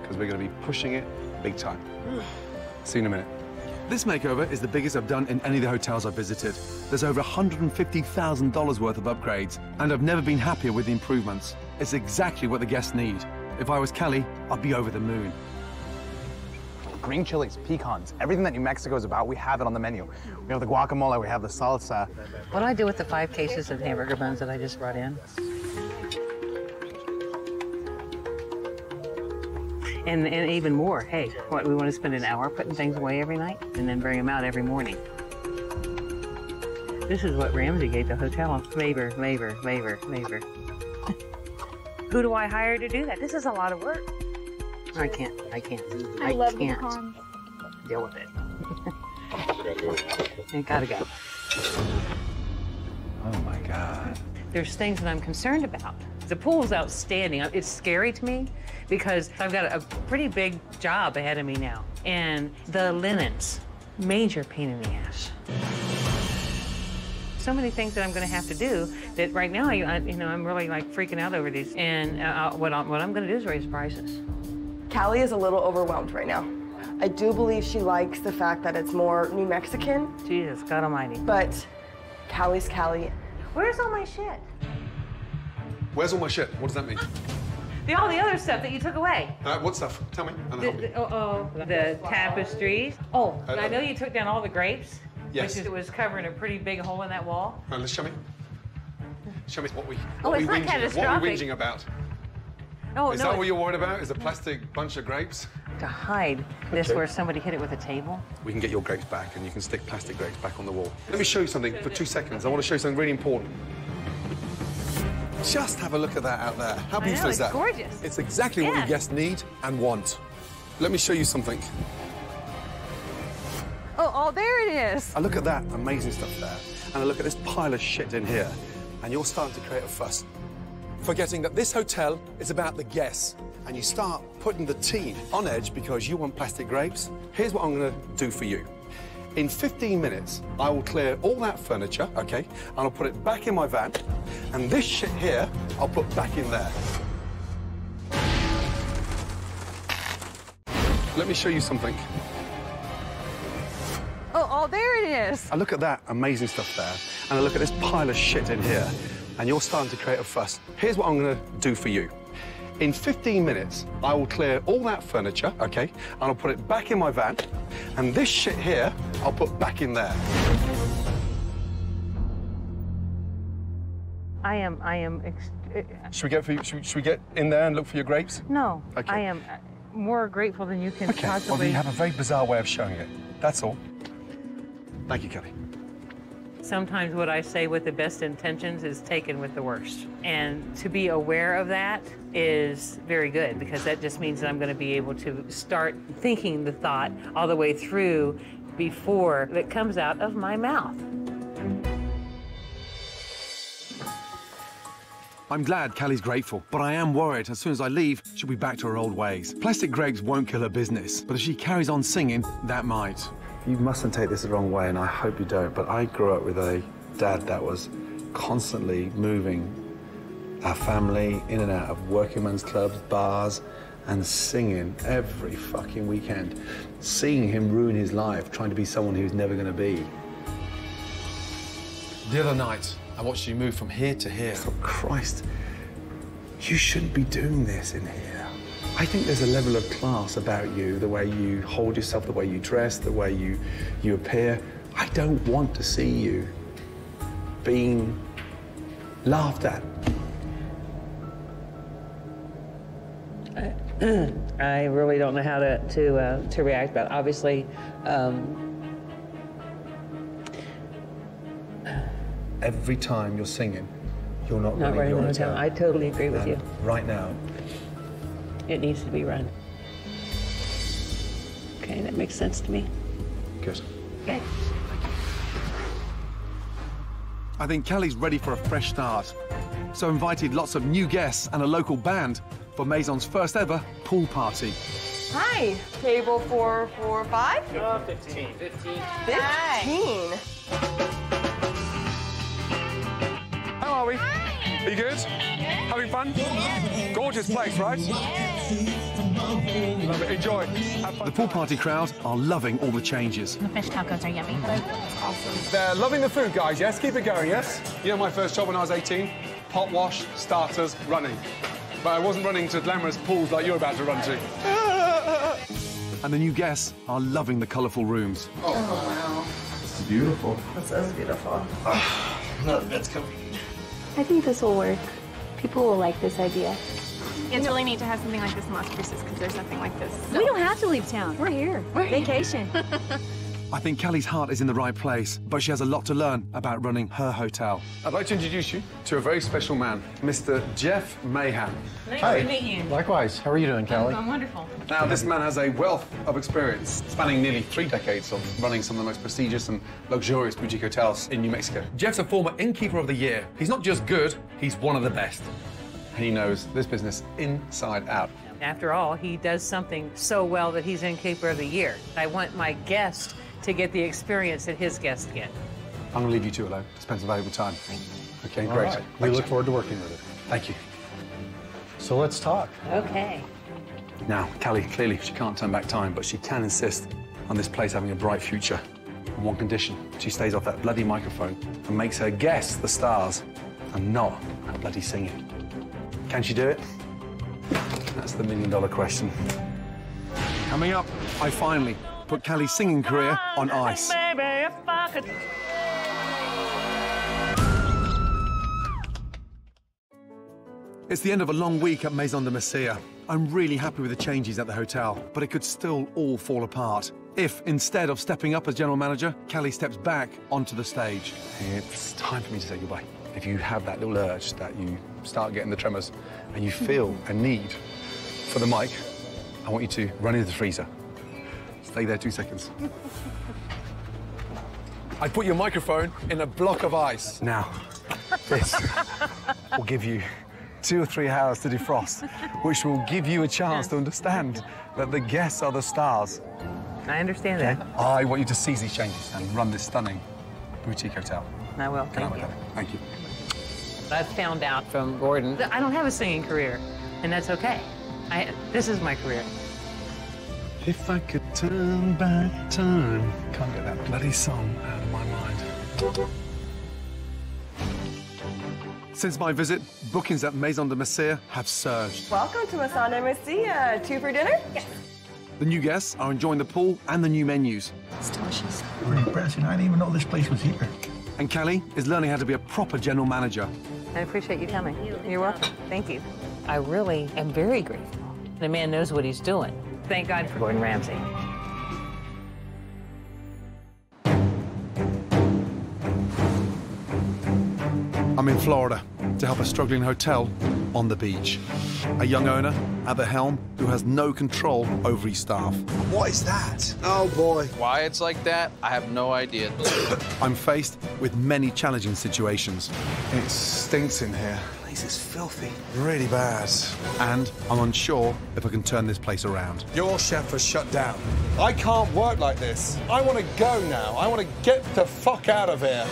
because we're going to be pushing it big time. See you in a minute. This makeover is the biggest I've done in any of the hotels I've visited. There's over $150,000 worth of upgrades, and I've never been happier with the improvements. It's exactly what the guests need. If I was Kelly, I'd be over the moon. Green chilies, pecans, everything that New Mexico is about, we have it on the menu. We have the guacamole, we have the salsa. What do I do with the five cases of hamburger buns that I just brought in? And, and even more, hey, what, we want to spend an hour putting things away every night and then bring them out every morning. This is what Ramsay gave the hotel. Favor, favor, favor, favor. Who do I hire to do that? This is a lot of work. I can't, I can't, I, I love the can't pecan. deal with it. I gotta go. Oh, my God. There's things that I'm concerned about. The pool's outstanding. It's scary to me because I've got a pretty big job ahead of me now. And the linens, major pain in the ass. So many things that I'm going to have to do that right now, I, I- you know, I'm really like freaking out over these. And uh, what I'm, what I'm going to do is raise prices. Cali is a little overwhelmed right now. I do believe she likes the fact that it's more New Mexican, Jesus, God Almighty. but Cali's Cali. Where's all my shit? Where's all my shit? What does that mean? The, all the other stuff that you took away. Uh, what stuff? Tell me. and The, the, oh, oh, the tapestries. Oh, Uh, I know you took down all the grapes. Yes. Which is, was covering a pretty big hole in that wall. Right, let's show me. Show me what we. Oh, what it's we not whinging, What catastrophic. we whinging about? Oh, is no. that what you're worried about? Is a plastic bunch of grapes? to hide this Okay. where somebody hit it with a table. We can get your grapes back, and you can stick plastic grapes back on the wall. Let me show you something for two seconds. I want to show you something really important. Just have a look at that out there. How beautiful know, is it's that? gorgeous. It's exactly what Yeah. your guests need and want. Let me show you something. Oh, oh, there it is. I look at that amazing stuff there, and I look at this pile of shit in here, and you're starting to create a fuss. Forgetting that this hotel is about the guests, and you start putting the team on edge because you want plastic grapes. Here's what I'm gonna do for you. In 15 minutes, I will clear all that furniture, okay, and I'll put it back in my van, and this shit here, I'll put back in there. Let me show you something. Oh, oh, there it is. I look at that amazing stuff there, and I look at this pile of shit in here, and you're starting to create a fuss. Here's what I'm gonna do for you. In 15 minutes, I will clear all that furniture, okay, and I'll put it back in my van, and this shit here, I'll put back in there. I am, I am Should we get for you, should, we, should we get in there and look for your grapes? No, Okay. I am uh, more grateful than you can Okay. Well, possibly. you have a very bizarre way of showing it. That's all. Thank you, Kelly. Sometimes what I say with the best intentions is taken with the worst. And to be aware of that is very good because that just means that I'm going to be able to start thinking the thought all the way through before it comes out of my mouth. I'm glad Cali's grateful, but I am worried as soon as I leave, she'll be back to her old ways. Plastic Greg's won't kill her business, but if she carries on singing, that might. You mustn't take this the wrong way, and I hope you don't, but I grew up with a dad that was constantly moving our family in and out of working men's clubs, bars, and singing every fucking weekend. Seeing him ruin his life trying to be someone he was never going to be. The other night, I watched you move from here to here. Oh, Christ. You shouldn't be doing this in here. I think there's a level of class about you, the way you hold yourself, the way you dress, the way you, you appear. I don't want to see you being laughed at. I really don't know how to to uh, to react, but obviously, um, Every time you're singing, you're not, not running running your the hotel. hotel. I totally agree with And you. Right now, It needs to be run. Okay, that makes sense to me. good. Okay. I think Kelly's ready for a fresh start. So invited lots of new guests and a local band for Meson's first ever pool party. Hi. Table four, four, five? Uh, 15. 15. 15. How are we? Are you good? Having fun? Gorgeous place, right? Love it. Enjoy. The pool party crowd are loving all the changes. The fish tacos are yummy. Mm. They're loving the food, guys, yes? Keep it going, yes? You know my first job when I was 18? Pot wash, starters, running. But I wasn't running to glamorous pools like you're about to run to. And the new guests are loving the colourful rooms. Oh, wow. It's beautiful. This is beautiful. No, that's coming. I think this will work. People will like this idea. It's really neat to have something like this in Las Cruces because there's nothing like this. We don't have to leave town. We're here. We're vacation. I think Kelly's heart is in the right place, but she has a lot to learn about running her hotel. I'd like to introduce you to a very special man, Mr. Jeff Mahan. Nice Hi. to meet you. Likewise. How are you doing, Kelly? I'm wonderful. Now, this man has a wealth of experience, spanning nearly three decades of running some of the most prestigious and luxurious boutique hotels in New Mexico. Jeff's a former innkeeper of the year. He's not just good, he's one of the best. He knows this business inside out. After all, he does something so well that he's innkeeper of the year. I want my guest to get the experience that his guests get. I'm going to leave you two alone to spend some valuable time. Okay, All great. right. We look forward to working with it. Thank you. So let's talk. Okay. Now, Cali, clearly she can't turn back time, but she can insist on this place having a bright future. On one condition, she stays off that bloody microphone and makes her guess the stars and not her bloody singing. Can she do it? That's the million dollar question. Coming up, I finally put Cali's singing career on ice. Baby, if I could. It's the end of a long week at Meson de Mesilla. I'm really happy with the changes at the hotel, but it could still all fall apart. If, instead of stepping up as general manager, Cali steps back onto the stage. It's time for me to say goodbye. If you have that little urge that you start getting the tremors and you feel a need for the mic, I want you to run into the freezer. Stay there two seconds. I put your microphone in a block of ice. Now, this will give you two or three hours to defrost, which will give you a chance to understand that the guests are the stars. I understand that. I want you to seize these changes and run this stunning boutique hotel. I will. Good Thank night, you. my darling. Thank you. I found out from Gordon that I don't have a singing career, and that's okay. I, this is my career. If I could turn back time. Can't get that bloody song out of my mind. Since my visit, bookings at Meson de Mesilla have surged. Welcome to Meson de Mesilla. Uh, two for dinner? Yes. The new guests are enjoying the pool and the new menus. It's delicious. We're impressed. I didn't even know this place was here. And Kelly is learning how to be a proper general manager. I appreciate you coming. You're welcome. Thank you. I really am very grateful. The man knows what he's doing. Thank God for Gordon Ramsay. I'm in Florida to help a struggling hotel on the beach. A young owner at the helm who has no control over his staff. What is that? Oh boy. Why it's like that, I have no idea. I'm faced with many challenging situations. It stinks in here. This is filthy. Really bad. And I'm unsure if I can turn this place around. Your chef has shut down. I can't work like this. I want to go now. I want to get the fuck out of here.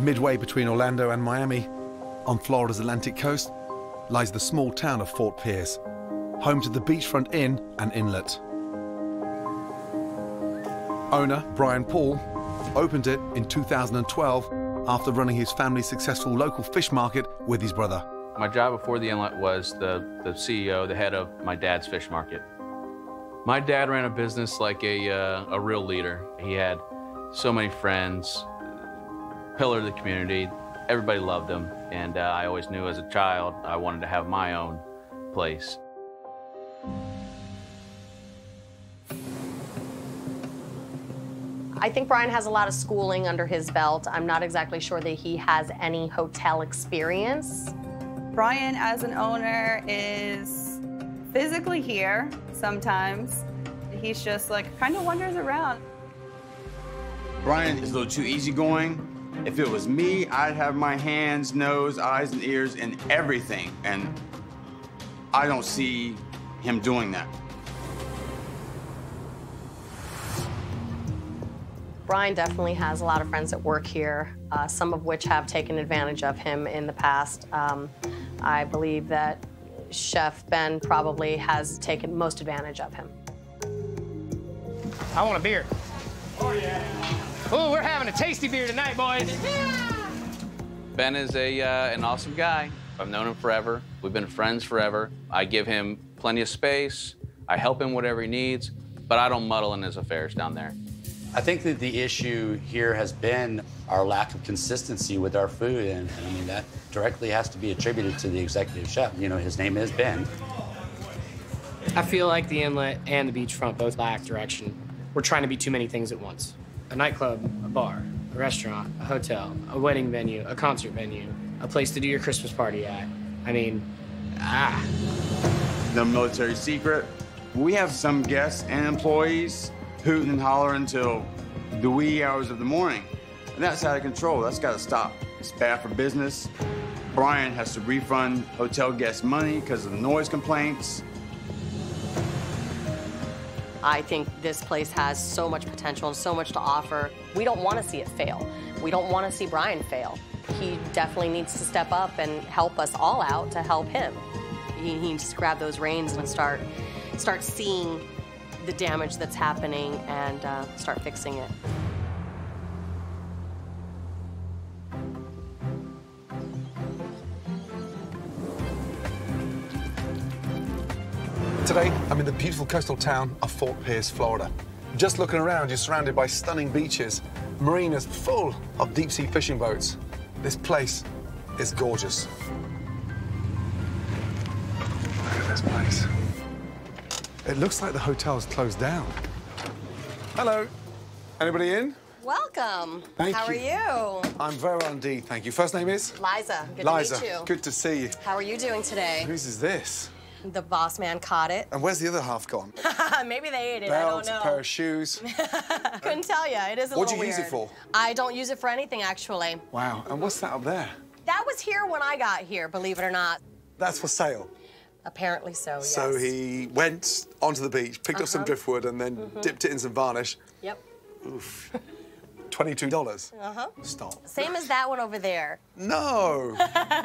Midway between Orlando and Miami, on Florida's Atlantic coast, lies the small town of Fort Pierce, home to the beachfront inn and inlet. Owner Brian Paul opened it in 2012 after running his family's successful local fish market with his brother. My job before the inlet was the, the CEO, the head of my dad's fish market. My dad ran a business like a, uh, a real leader. He had so many friends, pillar of the community. Everybody loved him, and uh, I always knew as a child I wanted to have my own place. I think Brian has a lot of schooling under his belt. I'm not exactly sure that he has any hotel experience. Brian, as an owner, is physically here sometimes. He's just like kind of wanders around. Brian is a little too easygoing. If it was me, I'd have my hands, nose, eyes, and ears in everything. And I don't see him doing that. Brian definitely has a lot of friends that work here, uh, some of which have taken advantage of him in the past. Um, I believe that Chef Ben probably has taken most advantage of him. I want a beer. Oh, yeah. Oh, we're having a tasty beer tonight, boys. Ben is a, uh, an awesome guy. I've known him forever. We've been friends forever. I give him plenty of space. I help him whatever he needs, but I don't muddle in his affairs down there. I think that the issue here has been our lack of consistency with our food, and, and, I mean that directly has to be attributed to the executive chef. You know, his name is Ben. I feel like the inlet and the beachfront both lack direction. We're trying to be too many things at once. A nightclub, a bar, a restaurant, a hotel, a wedding venue, a concert venue, a place to do your Christmas party at. I mean, ah. The military secret. We have some guests and employees hooting and hollering until the wee hours of the morning. And that's out of control. That's got to stop. It's bad for business. Brian has to refund hotel guests money because of the noise complaints. I think this place has so much potential and so much to offer. We don't want to see it fail. We don't want to see Brian fail. He definitely needs to step up and help us all out to help him. He needs to grab those reins and start, start seeing the damage that's happening and uh, start fixing it. Today, I'm in the beautiful coastal town of Fort Pierce, Florida. Just looking around, you're surrounded by stunning beaches, marinas full of deep sea fishing boats. This place is gorgeous. Look at this place. It looks like the hotel's closed down. Hello. Anybody in? Welcome. Thank How you. are you? I'm very well indeed, thank you. First name is? Liza. Good Liza. to meet you. Good to see you. How are you doing today? Whose is this? The boss man caught it. And where's the other half gone? Maybe they ate it. Belt, I don't know. pair of shoes. Couldn't tell you. It is a What'd little you use it for? I don't use it for anything, actually. Wow. And what's that up there? That was here when I got here, believe it or not. That's for sale. Apparently so, yes. So he went onto the beach, picked up some Uh-huh. driftwood, and then Mhm. dipped it in some varnish. Yep. Oof. Twenty-two dollars. Uh-huh. Stop. Same as that one over there. No.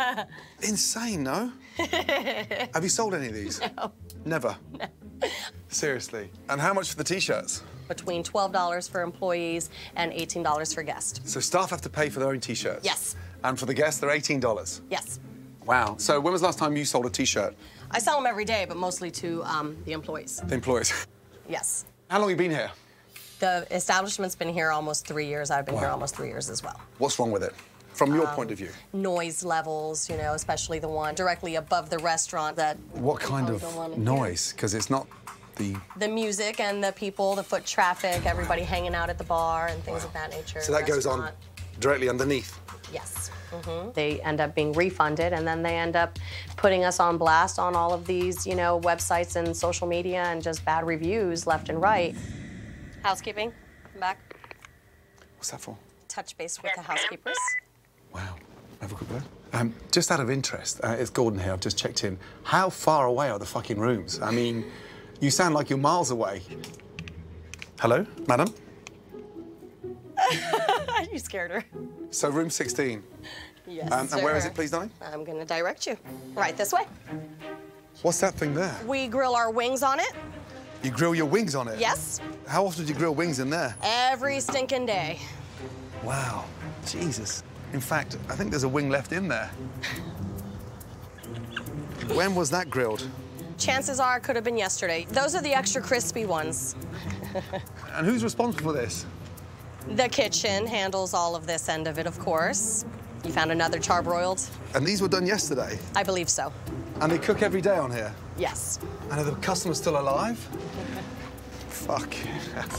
Insane, no? Have you sold any of these? No. Never. Seriously. And how much for the t-shirts? Between $12 for employees and $18 for guests. So staff have to pay for their own t-shirts. Yes. And for the guests, they're eighteen dollars. Yes. Wow. So when was the last time you sold a t-shirt? I sell them every day, but mostly to um, the employees. The employees. Yes. How long have you been here? The establishment's been here almost three years. I've been here almost three years as well. What's wrong with it? From your Um, point of view. Noise levels, you know, especially the one directly above the restaurant that What kind of the one in noise? Because it's not the. the music and the people, the foot traffic, everybody hanging out at the bar and things of that nature. So that goes on directly underneath. Yes. Mhm. They end up being refunded, and then they end up putting us on blast on all of these, you know, websites and social media, and just bad reviews left and right. Housekeeping, come back. What's that for? Touch base with the housekeepers. Wow. Have a quick word. Um, just out of interest, uh, it's Gordon here. I've just checked in. How far away are the fucking rooms? I mean, you sound like you're miles away. Hello, madam. you scared her. So room 16. Yes. Um, and where is it, please, darling? I'm gonna direct you. Right this way. What's that thing there? We grill our wings on it. You grill your wings on it. Yes. How often do you grill wings in there? Every stinking day. Wow, Jesus. In fact, I think there's a wing left in there. when was that grilled? Chances are it could have been yesterday. Those are the extra crispy ones. And who's responsible for this? The kitchen handles all of this end of it, of course. You found another charbroiled? And these were done yesterday. I believe so. And they cook every day on here. Yes. And are the customers still alive? Fuck.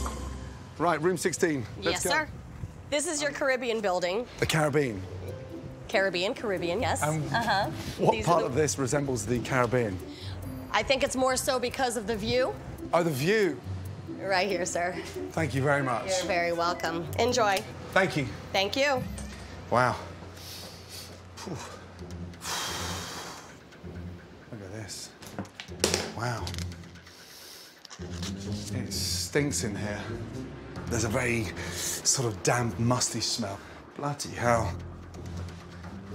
right, room 16. Let's yes, go. sir. This is your Caribbean building. The Caribbean. Caribbean, Caribbean, yes. Um, uh-huh. What These part the- of this resembles the Caribbean? I think it's more so because of the view. Oh, the view. Right here, sir. Thank you very much. You're very welcome. Enjoy. Thank you. Thank you. Wow. Look at this. Wow. It stinks in here. There's a very sort of damp, musty smell. Bloody hell.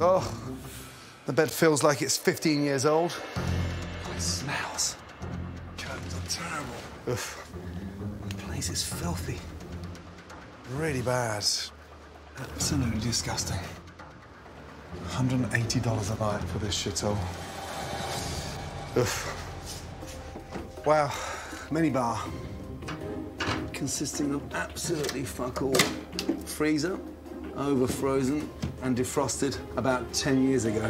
Oh, the bed feels like it's 15 years old. Oh, it smells. Curtains are terrible. Ugh. The place is filthy. Really bad. Absolutely disgusting. $180 a night for this shithole. Ugh. Wow, minibar. Consisting of absolutely fuck all. Freezer, over frozen and defrosted about 10 years ago.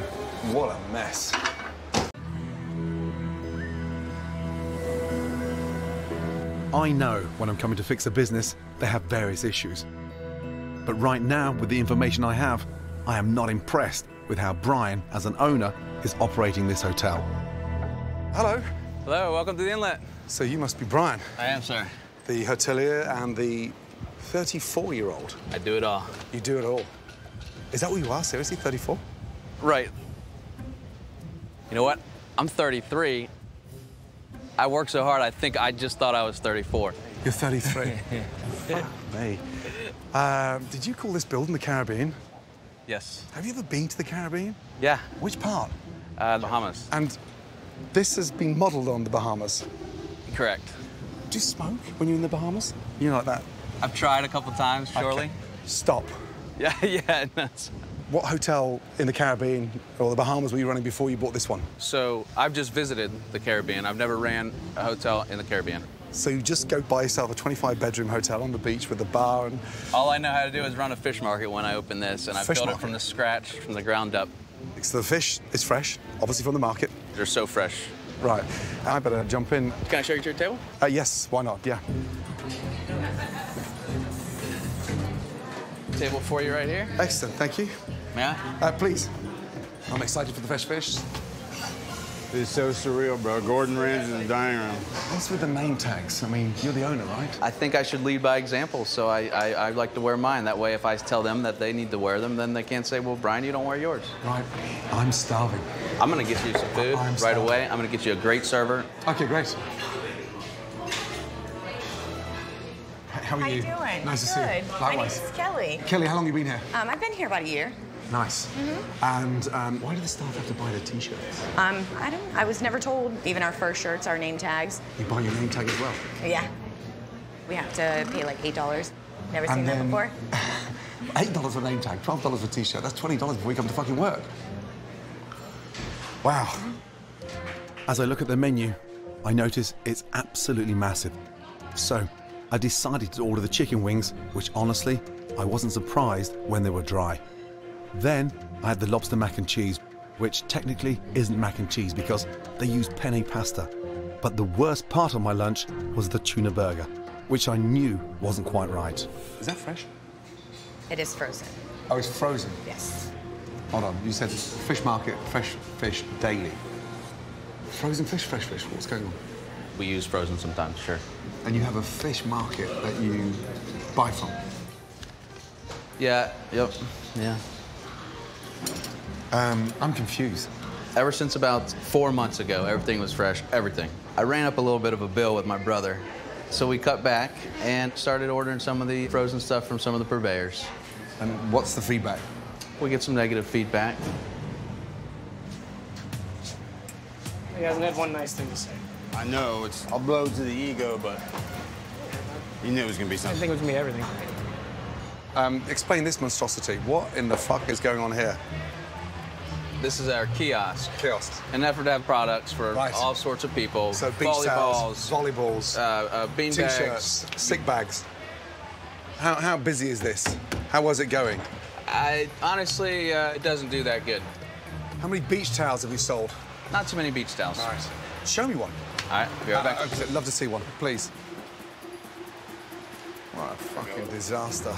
What a mess. I know when I'm coming to fix a business, they have various issues. But right now, with the information I have, I am not impressed with how Brian, as an owner, is operating this hotel. Hello. Hello, welcome to the inlet. So you must be Brian. I am, sir. The hotelier and the 34 year old. I do it all. You do it all. Is that what you are? Seriously? 34? Right. You know what? I'm 33. I work so hard, I think I just thought I was 34. You're 33. Hey. Um, did you call this building the Caribbean? Yes. Have you ever been to the Caribbean? Yeah. Which part? Uh, Bahamas. And this has been modelled on the Bahamas. Correct. Do you smoke when you're in the Bahamas? You know, like that? I've tried a couple times, surely. Stop. Yeah, yeah. That's... What hotel in the Caribbean or the Bahamas were you running before you bought this one? So I've just visited the Caribbean. I've never ran a hotel in the Caribbean. So you just go buy yourself a 25 bedroom hotel on the beach with a bar and All I know how to do is run a fish market when I open this, and I've built market? it from the scratch, from the ground up. so the fish is fresh, obviously from the market. They're so fresh. Right. I better jump in. Can I show you to your table? Uh, yes, why not? Yeah. Table for you right here. Excellent, thank you. May I? Uh, please. I'm excited for the fresh fish. It's so surreal, bro. Gordon Ramsay's dining room. What's with the name tags? I mean, you're the owner, right? I think I should lead by example, so I, I, I like to wear mine. That way, if I tell them that they need to wear them, then they can't say, well, Brian, you don't wear yours. Right. I'm starving. I'm gonna get you some food I'm right starving. away. I'm gonna get you a great server. Okay, great. How are How you? you doing? Nice to see you. My name Likewise. is Kelly. Kelly, how long have you been here? Um, I've been here about a year. Nice. Mm-hmm. And um, why do the staff have to buy the t-shirts? Um, I don't. I was never told. Even our first shirts, our name tags. You buy your name tag as well. Yeah. We have to pay like eight dollars. Never seen And that before. Eight dollars for a name tag, twelve dollars for t-shirt. That's twenty dollars before we come to fucking work. Wow. As I look at the menu, I notice it's absolutely massive. So, I decided to order the chicken wings, which honestly, I wasn't surprised when they were dry. Then, I had the lobster mac and cheese, which technically isn't mac and cheese because they use penne pasta. But the worst part of my lunch was the tuna burger, which I knew wasn't quite right. Is that fresh? It is frozen. Oh, it's frozen. Yes. Hold on, you said fish market, fresh fish daily. Frozen fish, fresh fish. What's going on? We use frozen sometimes, sure. And you have a fish market that you buy from. Yeah, yep, yeah. Um, I'm confused. Ever since about four months ago, everything was fresh, everything. I ran up a little bit of a bill with my brother, so we cut back and started ordering some of the frozen stuff from some of the purveyors. And what's the feedback? We get some negative feedback. He hasn't had one nice thing to say. I know, it's a blow to the ego, but you knew it was gonna be something. I think it was me everything. Um, explain this monstrosity. What in the fuck is going on here? This is our kiosk. Kiosk. An effort to have products for Right. all sorts of people. So beach volleyballs, towels, volleyballs, uh, uh, bean t-shirts, bags. stick bags. How, how busy is this? How was it going? I honestly, uh, it doesn't do that good. How many beach towels have you sold? Not too many beach towels. All right. Show me one. All right, right back. Uh, I'd love to see one, please. What a fucking disaster.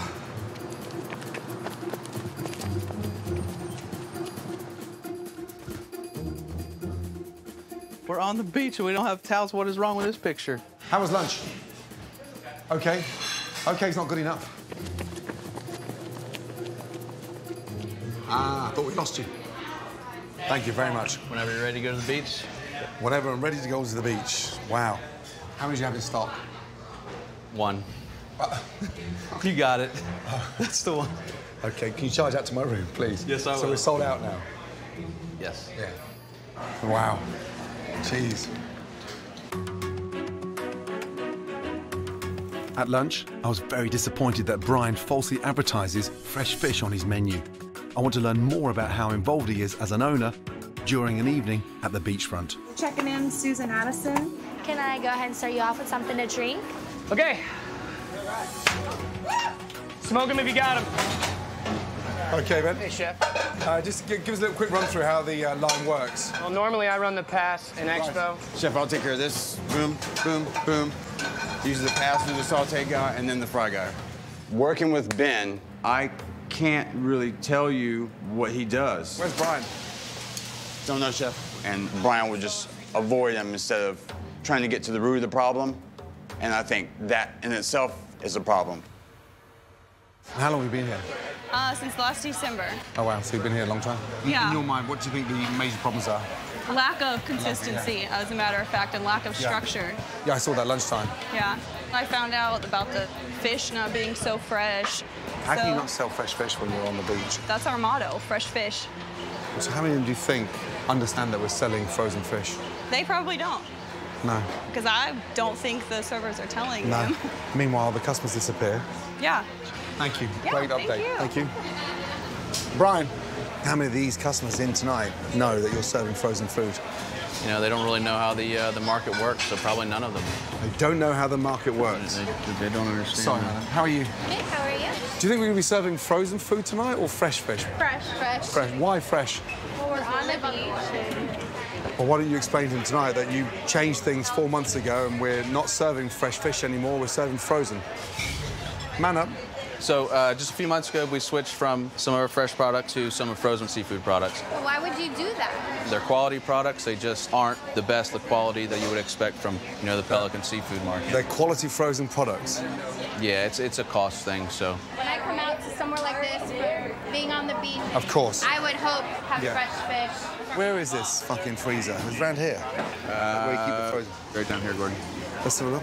We're on the beach and we don't have towels. What is wrong with this picture? How was lunch? Okay. Okay Okay's not good enough. Ah, I thought we lost you. Thank you very much. Whenever you're ready to go to the beach. Whenever I'm ready to go to the beach. Wow. How many do you have in stock? One. you got it. That's the one. Okay, can you charge that to my room, please? Yes, I So will. we're sold out now. Yes. Yeah. Wow. Jeez. At lunch, I was very disappointed that Brian falsely advertises fresh fish on his menu. I want to learn more about how involved he is as an owner during an evening at the beachfront. Checking in, Susan Addison. Can I go ahead and start you off with something to drink? Okay. Smoke him if you got him. Okay, Ben. Hey, chef. Uh, just gi- give us a little quick run through how the uh, line works. Well, normally I run the pass in Expo. Chef, I'll take care of this. Boom, boom, boom. Usually the pass through the saute guy and then the fry guy. Working with Ben, I can't really tell you what he does. Where's Brian? Don't know, Chef. And Brian would just avoid him instead of trying to get to the root of the problem. And I think that in itself is a problem. How long have you been here? Uh, since last December. Oh, wow. So you've been here a long time? Yeah. In your mind, what do you think the major problems are? Lack of consistency, as a matter of fact, and lack of structure. Yeah, I saw that lunchtime. Yeah. I found out about the fish not being so fresh. How can you not sell fresh fish when you're on the beach? That's our motto, fresh fish. So how many of them do you think understand that we're selling frozen fish? They probably don't, No. because I don't think the servers are telling No. them. Meanwhile, the customers disappear. Yeah. Thank you. Yeah, Great thank update. you. Thank you. Brian, how many of these customers in tonight know that you're serving frozen food? You know, they don't really know how the uh, the market works, so probably none of them. They don't know how the market works. They, they don't understand. Sorry, that. How are you? Good, how are you? Do you think we're going to be serving frozen food tonight or fresh fish? Fresh. Fresh. Fresh. Why fresh? Well, we're on the beach. Well, why don't you explain to them tonight that you changed things four months ago and we're not serving fresh fish anymore, we're serving frozen? Man up. So uh, just a few months ago, we switched from some of our fresh products to some of frozen seafood products. Well, why would you do that? They're quality products. They just aren't the best, the quality that you would expect from, you know, the Pelican seafood market. They're quality frozen products. Yeah, it's it's a cost thing. So When I come out to somewhere like this, being on the beach, Of course. I would hope have Yeah. fresh fish. Where is this fucking freezer? It's around here. Where you keep it frozen. right down here, Gordon. Let's have a look.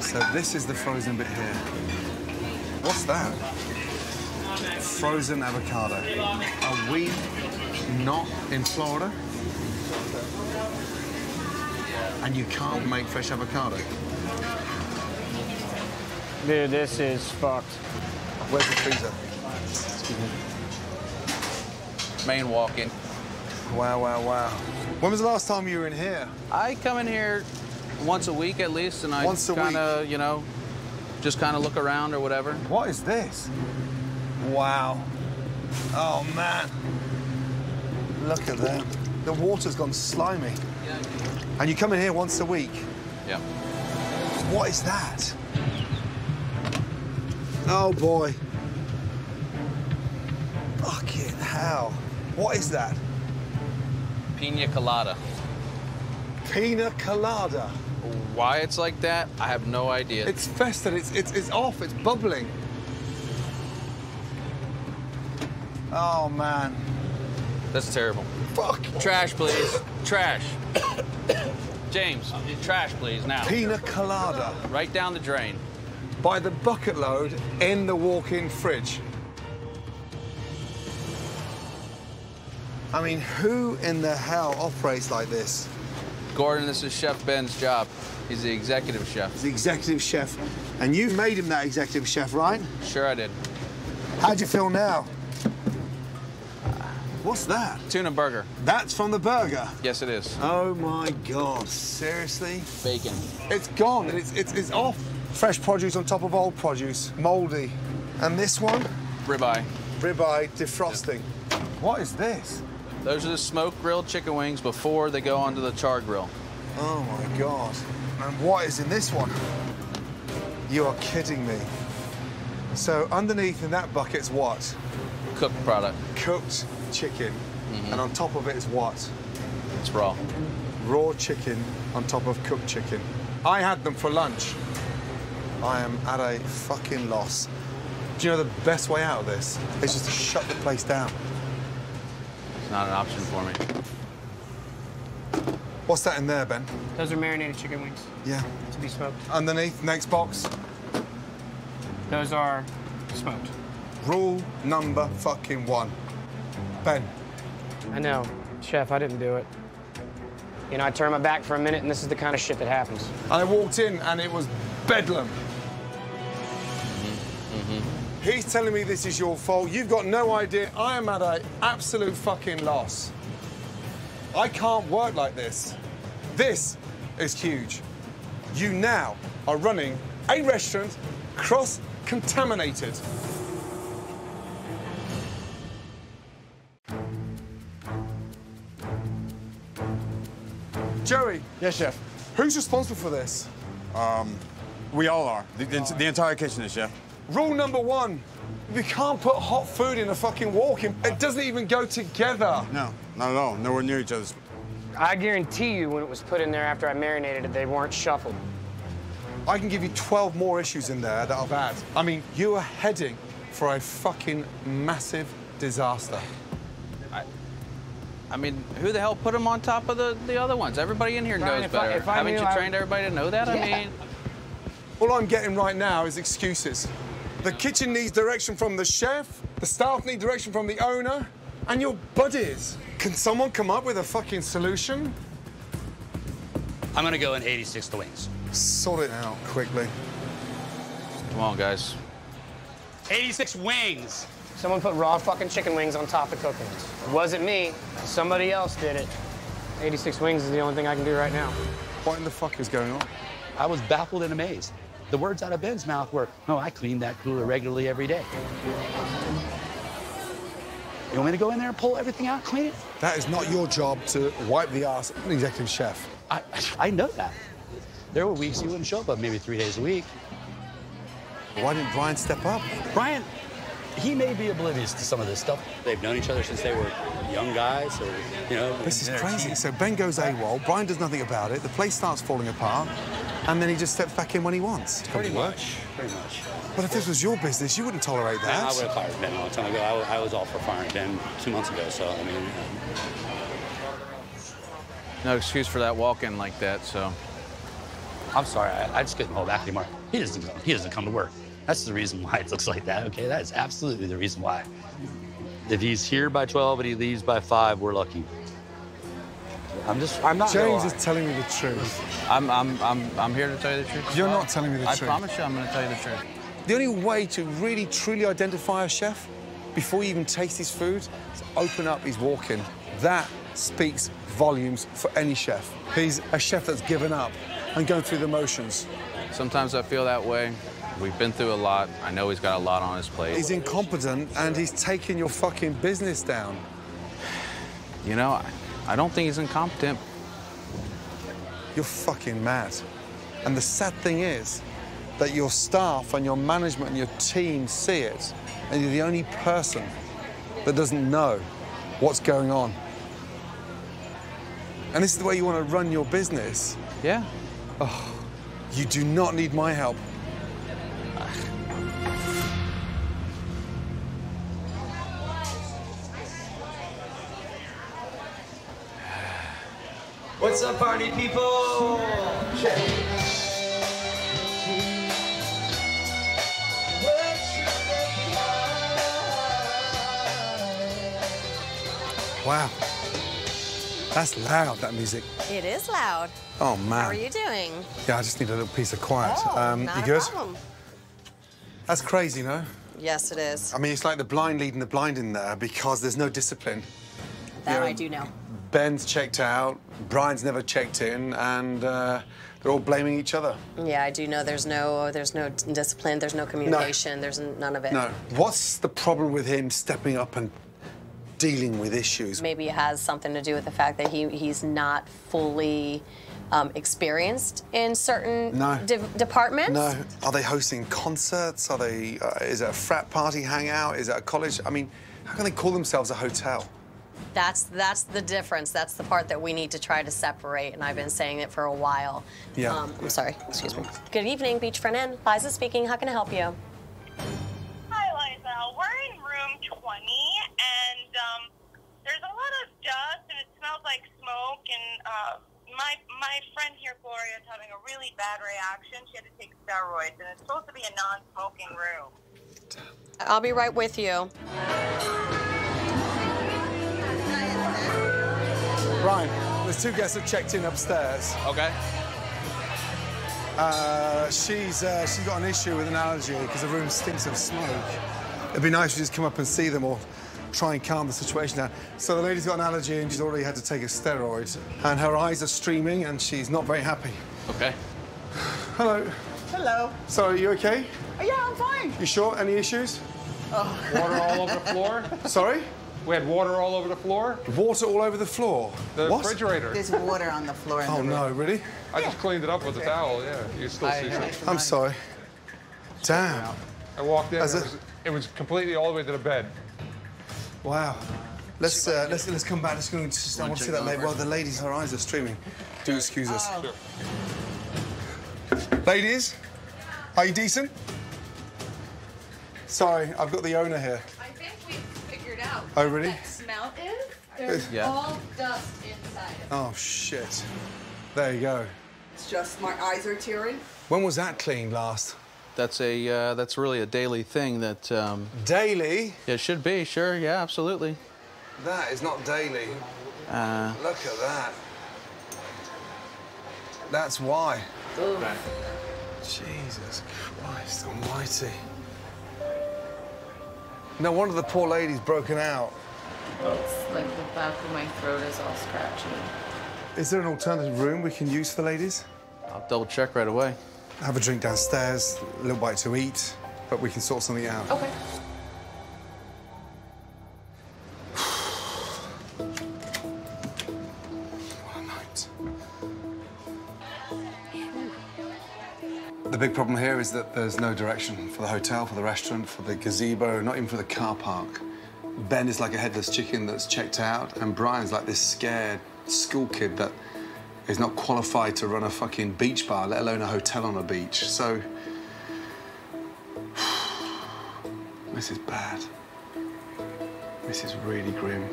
So this is the frozen bit here. What's that? Frozen avocado. Are we not in Florida? And you can't make fresh avocado? Dude, this is fucked. Where's the freezer? Main walk-in. Wow, wow, wow. When was the last time you were in here? I come in here once a week at least, and I Once a kind of, you know, just kind of look around or whatever. What is this? Wow. Oh, man. Look at that. The water's gone slimy. Yeah. And you come in here once a week? Yeah. What is that? Oh, boy. Fucking hell. What is that? Pina colada. Pina colada. Why it's like that, I have no idea. It's festered, it's, it's, it's off, it's bubbling. Oh, man. That's terrible. Fuck. Trash, please. Trash. James, trash, please, now. Pina colada. Right down the drain. By the bucket load in the walk-in fridge. I mean, who in the hell operates like this? Gordon, this is Chef Ben's job. He's the executive chef. He's the executive chef. And you made him that executive chef, right? Sure I did. How'd you feel now? What's that? Tuna burger. That's from the burger? Yes, it is. Oh, my God. Seriously? Bacon. It's gone. It's, it's, it's off. Fresh produce on top of old produce. Mouldy. And this one? Ribeye. Ribeye defrosting. What is this? Those are the smoked grilled chicken wings before they go onto the char grill. Oh, my God. And what is in this one? You are kidding me. So underneath in that bucket's what? Cooked product. Cooked chicken. Mm-hmm. And on top of it is what? It's raw. Raw chicken on top of cooked chicken. I had them for lunch. I am at a fucking loss. Do you know the best way out of this? Is just to shut the place down. It's not an option for me. What's that in there, Ben? Those are marinated chicken wings Yeah. to be smoked. Underneath, next box. Those are smoked. Rule number fucking one. Ben, I know, chef. I didn't do it. You know, I turned my back for a minute, and this is the kind of shit that happens. And I walked in and it was bedlam. Mm-hmm. Mm-hmm. He's telling me this is your fault. You've got no idea. I am at an absolute fucking loss. I can't work like this. This is huge. You now are running a restaurant cross-contaminated. Joey. Yes, chef. Who's responsible for this? Um, we all are. The, the, the entire kitchen is, chef. Rule number one, we can't put hot food in a fucking walk-in. It doesn't even go together. No, not at all. Nowhere near each other. I guarantee you, when it was put in there after I marinated it, they weren't shuffled. I can give you 12 more issues in there that are bad. I mean, you are heading for a fucking massive disaster. I mean, who the hell put them on top of the, the other ones? Everybody in here Brian, knows if I- better. if I Haven't knew you I- trained everybody to know that? I mean, All I'm getting right now is excuses. The kitchen needs direction from the chef, the staff need direction from the owner, and your buddies. Can someone come up with a fucking solution? I'm gonna go in 86 the wings. Sort it out quickly. come on, guys. 86 wings. Someone put raw fucking chicken wings on top of cooked ones. It wasn't me. Somebody else did it. 86 wings is the only thing I can do right now. What in the fuck is going on? I was baffled and amazed. The words out of Ben's mouth were, "No, I clean that cooler regularly every day." You want me to go in there and pull everything out, clean it? That is not your job to wipe the ass of an executive chef. I, I know that. There were weeks he wouldn't show up, maybe three days a week. Why didn't Brian step up? Brian, he may be oblivious to some of this stuff. They've known each other since they were young guys, or you know. This is crazy. teens. So Ben goes AWOL, Brian does nothing about it, the place starts falling apart, and then he just steps back in when he wants. Pretty much. Pretty much. But if this was your business, you wouldn't tolerate Man, I that. would have fired Ben a long time ago. I, I was all for firing Ben two months ago. So I mean, No excuse for that walk-in like that, so. I'm sorry. I, I just couldn't hold back anymore. He doesn't. He doesn't come to work. That's the reason why it looks like that. Okay, that is absolutely the reason why. If he's here by 12 and he leaves by five, we're lucky. I'm just. I'm not. James is telling me the truth. I'm, I'm, I'm, I'm here to tell you the truth. You're Well, not telling me the I truth. I promise you I'm going to tell you the truth. The only way to really truly identify a chef before you even taste his food is open up his walk-in. That speaks volumes for any chef. He's a chef that's given up and going through the motions. Sometimes I feel that way. We've been through a lot. I know he's got a lot on his plate. He's incompetent and he's taking your fucking business down. You know, I, I don't think he's incompetent. You're fucking mad. And the sad thing is that your staff and your management and your team see it, and you're the only person that doesn't know what's going on. And this is the way you want to run your business. Yeah. Oh, you do not need my help. Up, party people? Check. Wow. That's loud, that music. It is loud. Oh, man. How are you doing? Yeah, I just need a little piece of quiet. Oh, um, not you a good? problem. That's crazy, no? Yes, it is. I mean, it's like the blind leading the blind in there because there's no discipline. That Yeah. I do know. Ben's checked out, Brian's never checked in, and uh, they're all blaming each other. Yeah, I do know. There's no, there's no discipline. There's no communication. There's none of it. No. What's the problem with him stepping up and dealing with issues? Maybe it has something to do with the fact that he he's not fully um, experienced in certain No. de- departments. No. Are they hosting concerts? Are they? Uh, is it a frat party hangout? Is it a college? I mean, how can they call themselves a hotel? That's that's the difference. That's the part that we need to try to separate. And I've been saying it for a while. Yeah. Um, I'm sorry. Excuse me. Good evening, Beachfront Inn. Liza speaking. How can I help you? Hi, Liza. We're in room 20, and um, there's a lot of dust, and it smells like smoke. And uh, my my friend here, Gloria, is having a really bad reaction. She had to take steroids, and it's supposed to be a non-smoking room. I'll be right with you. Brian, there's two guests that checked in upstairs. Okay. Uh, she's uh, she's got an issue with an allergy because the room stinks of smoke. It'd be nice if you just come up and see them or try and calm the situation down. So the lady's got an allergy and she's already had to take a steroid, and her eyes are streaming and she's not very happy. Okay. Hello. Hello. So are you okay? Yeah, I'm fine. You sure? Any issues? Water all over the floor? Sorry? We had water all over the floor? Water all over the floor. The What? refrigerator. There's water on the floor. In Oh the no, really? I just cleaned it up with a towel, yeah. You still see some. I'm sorry. Damn. I walked in, it As a- was, it was completely all the way to the bed. Wow. Let's uh, let's let's come back. Let's go. and Just, I Wanna see that lady. Well, the ladies, her eyes are streaming. Do excuse us. Sure. Ladies, are you decent? Sorry, I've got the owner here. Out Oh, really? what that smell is. There's Yeah. all dust inside. Oh shit. There you go. It's just my eyes are tearing. When was that cleaned last? That's a uh, that's really a daily thing that. Um, daily. It should be. Sure. Yeah. Absolutely. That is not daily. Uh, Look at that. That's why. Jesus Christ Almighty. No wonder the poor lady's broken out. It's like the back of my throat is all scratchy. Is there an alternative room we can use for the ladies? I'll double check right away. Have a drink downstairs, a little bite to eat, but we can sort something out. Okay. Is that there's no direction for the hotel, for the restaurant, for the gazebo, not even for the car park. Ben is like a headless chicken that's checked out, and Brian's like this scared school kid that is not qualified to run a fucking beach bar, let alone a hotel on a beach. So. this is bad. This is really grim.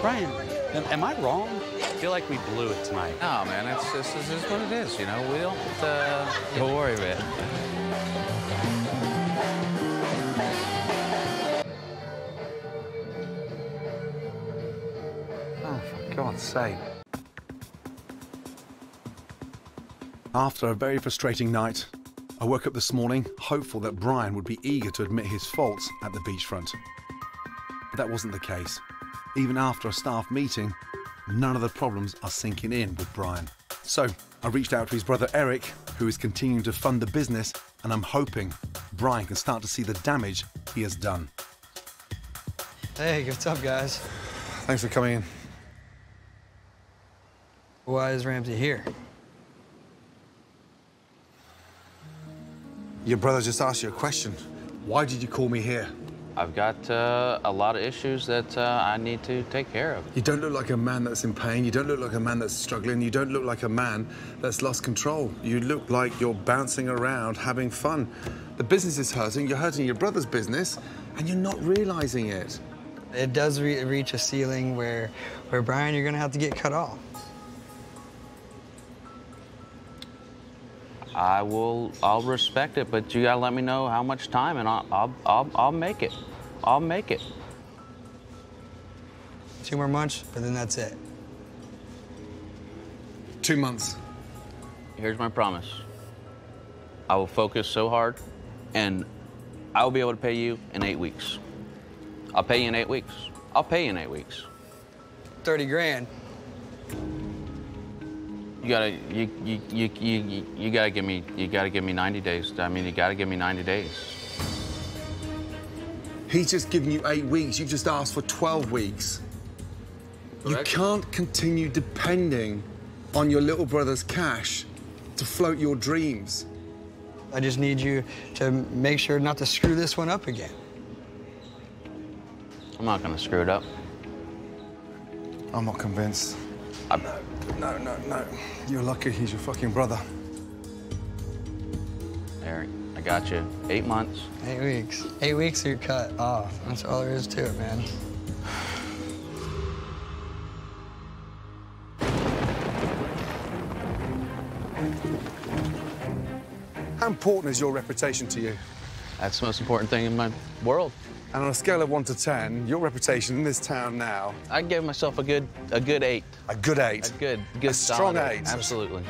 Brian, am I wrong? I feel like we blew it tonight. No, man. It's this is just what it is. You know, we don't. Uh, don't worry, man. Oh, for God's sake. After a very frustrating night, I woke up this morning hopeful that Brian would be eager to admit his faults at the beachfront. But that wasn't the case. even after a staff meeting, none of the problems are sinking in with Brian. So I reached out to his brother Eric, who is continuing to fund the business, and I'm hoping Brian can start to see the damage he has done. Hey, what's up, guys? Thanks for coming in. Why is Ramsay here? Your brother just asked you a question. Why did you call me here? I've got uh, a lot of issues that uh, I need to take care of. You don't look like a man that's in pain. You don't look like a man that's struggling. You don't look like a man that's lost control. You look like you're bouncing around having fun. The business is hurting. You're hurting your brother's business, and you're not realizing it. It does re reach a ceiling where, where Brian, you're gonna have to get cut off. I will. I'll respect it, but you gotta let me know how much time, and I'll. I'll. I'll, I'll make it. I'll make it. Two more months, but then that's it. Two months. Here's my promise. I will focus so hard, and I will be able to pay you in eight weeks. I'll pay you in eight weeks. I'll pay you in eight weeks. 30 grand. You gotta, you, you, you, you, you gotta give me, you gotta give me 90 days. I mean, you gotta give me 90 days. He's just given you eight weeks. You've just asked for 12 weeks. Correct. You can't continue depending on your little brother's cash to float your dreams. I just need you to make sure not to screw this one up again. I'm not gonna screw it up. I'm not convinced. I'm, No, no, no. You're lucky he's your fucking brother. Eric, I got you. Eight months. Eight weeks. Eight weeks or you're cut off. That's all there is to it, man. How important is your reputation to you? That's the most important thing in my world. And on a scale of one to ten, your reputation in this town now, I give myself a good, a good eight. a good eight. A good, good A strong solid eight. Absolutely.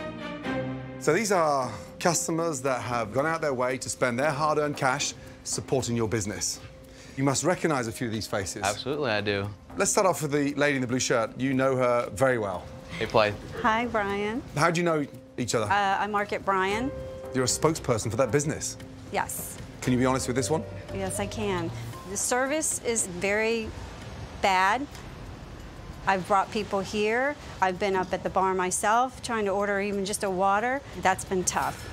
So these are customers that have gone out their way to spend their hard-earned cash supporting your business. You must recognize a few of these faces. Absolutely, I do. Let's start off with the lady in the blue shirt. You know her very well. Hey, play. Hi, Brian. How do you know each other? Uh, I market Brian. You're a spokesperson for that business. Yes. Can you be honest with this one? Yes, I can. The service is very bad. I've brought people here. I've been up at the bar myself trying to order even just a water. That's been tough.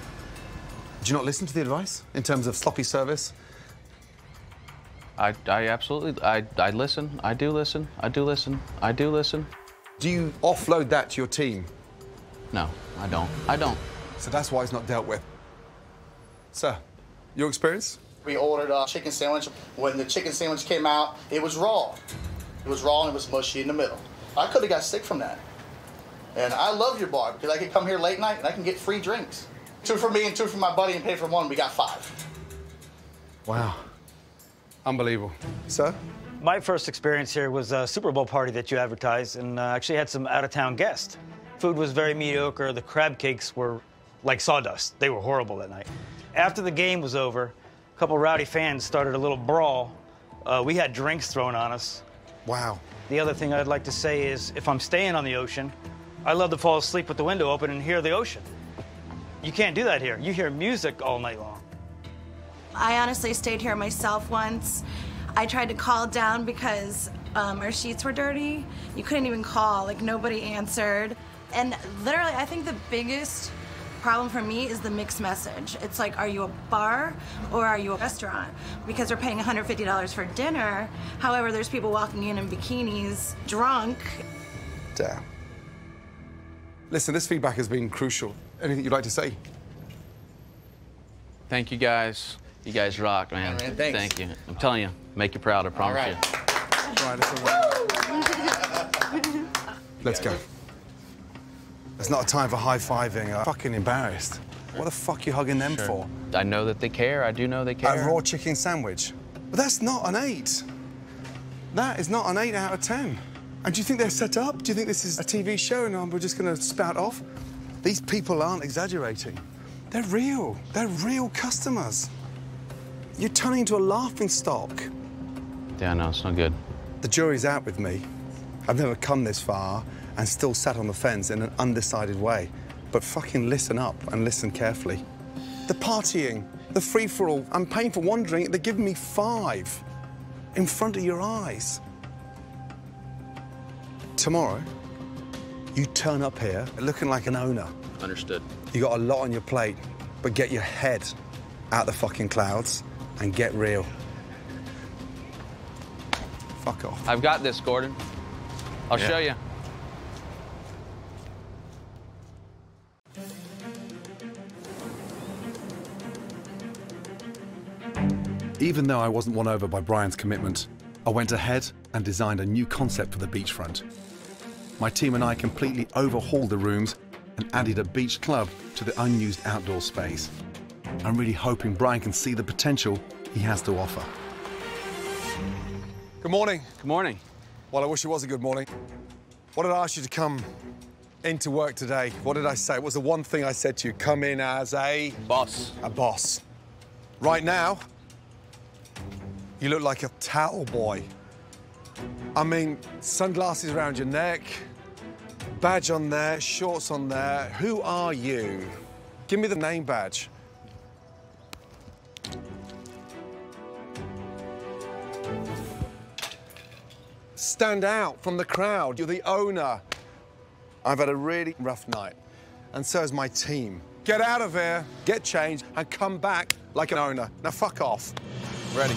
Do you not listen to the advice in terms of sloppy service? I, I absolutely, I, I listen. I do listen. I do listen. I do listen. Do you offload that to your team? No, I don't. I don't. So that's why it's not dealt with. Sir, your experience? We ordered a chicken sandwich. When the chicken sandwich came out, it was raw. It was raw and it was mushy in the middle. I could have got sick from that. And I love your bar because I can come here late night and I can get free drinks. Two for me and two for my buddy and pay for one. We got five. Wow. Unbelievable. Sir? My first experience here was a Super Bowl party that you advertised, and uh, actually had some out of town guests. Food was very mediocre. The crab cakes were like sawdust. They were horrible that night. After the game was over, a couple rowdy fans started a little brawl. Uh, we had drinks thrown on us. Wow. The other thing I'd like to say is if I'm staying on the ocean, I love to fall asleep with the window open and hear the ocean. You can't do that here. You hear music all night long. I honestly stayed here myself once. I tried to call down because um, our sheets were dirty. You couldn't even call, like, nobody answered. And literally, I think the biggest problem for me is the mixed message. It's like, are you a bar or are you a restaurant? Because we're paying $150 for dinner. However, there's people walking in in bikinis, drunk. Damn. Listen, this feedback has been crucial. Anything you'd like to say? Thank you guys. You guys rock, man. man, thanks. Thank you. I'm telling you, make you proud. I promise right. you. Right, listen, Let's go. It's not a time for high-fiving. I'm fucking embarrassed. What the fuck are you hugging them for? I know that they care. I do know they care. A raw chicken sandwich. But that's not an eight. That is not an eight out of ten. And do you think they're set up? Do you think this is a TV show and we're just going to spout off? These people aren't exaggerating. They're real. They're real customers. You're turning into a laughing stock. Yeah, no, it's not good. The jury's out with me. I've never come this far and still sat on the fence in an undecided way. But fucking listen up and listen carefully. The partying, the free for all, I'm paying for one drink, they're giving me five in front of your eyes. Tomorrow, you turn up here looking like an owner. Understood. You got a lot on your plate, but get your head out the fucking clouds and get real. Fuck off. I've got this, Gordon. I'll Yeah. show you. Even though I wasn't won over by Brian's commitment, I went ahead and designed a new concept for the beachfront. My team and I completely overhauled the rooms and added a beach club to the unused outdoor space. I'm really hoping Brian can see the potential he has to offer. Good morning. Good morning. Well, I wish it was a good morning. What did I ask you to come into work today? What did I say? What was the one thing I said to you? Come in as a boss. A boss. Right now, you look like a towel boy. I mean, sunglasses around your neck, badge on there, shorts on there. Who are you? Give me the name badge. Stand out from the crowd. You're the owner. I've had a really rough night, and so has my team. Get out of here, get changed, and come back like an owner. Now, fuck off. Ready?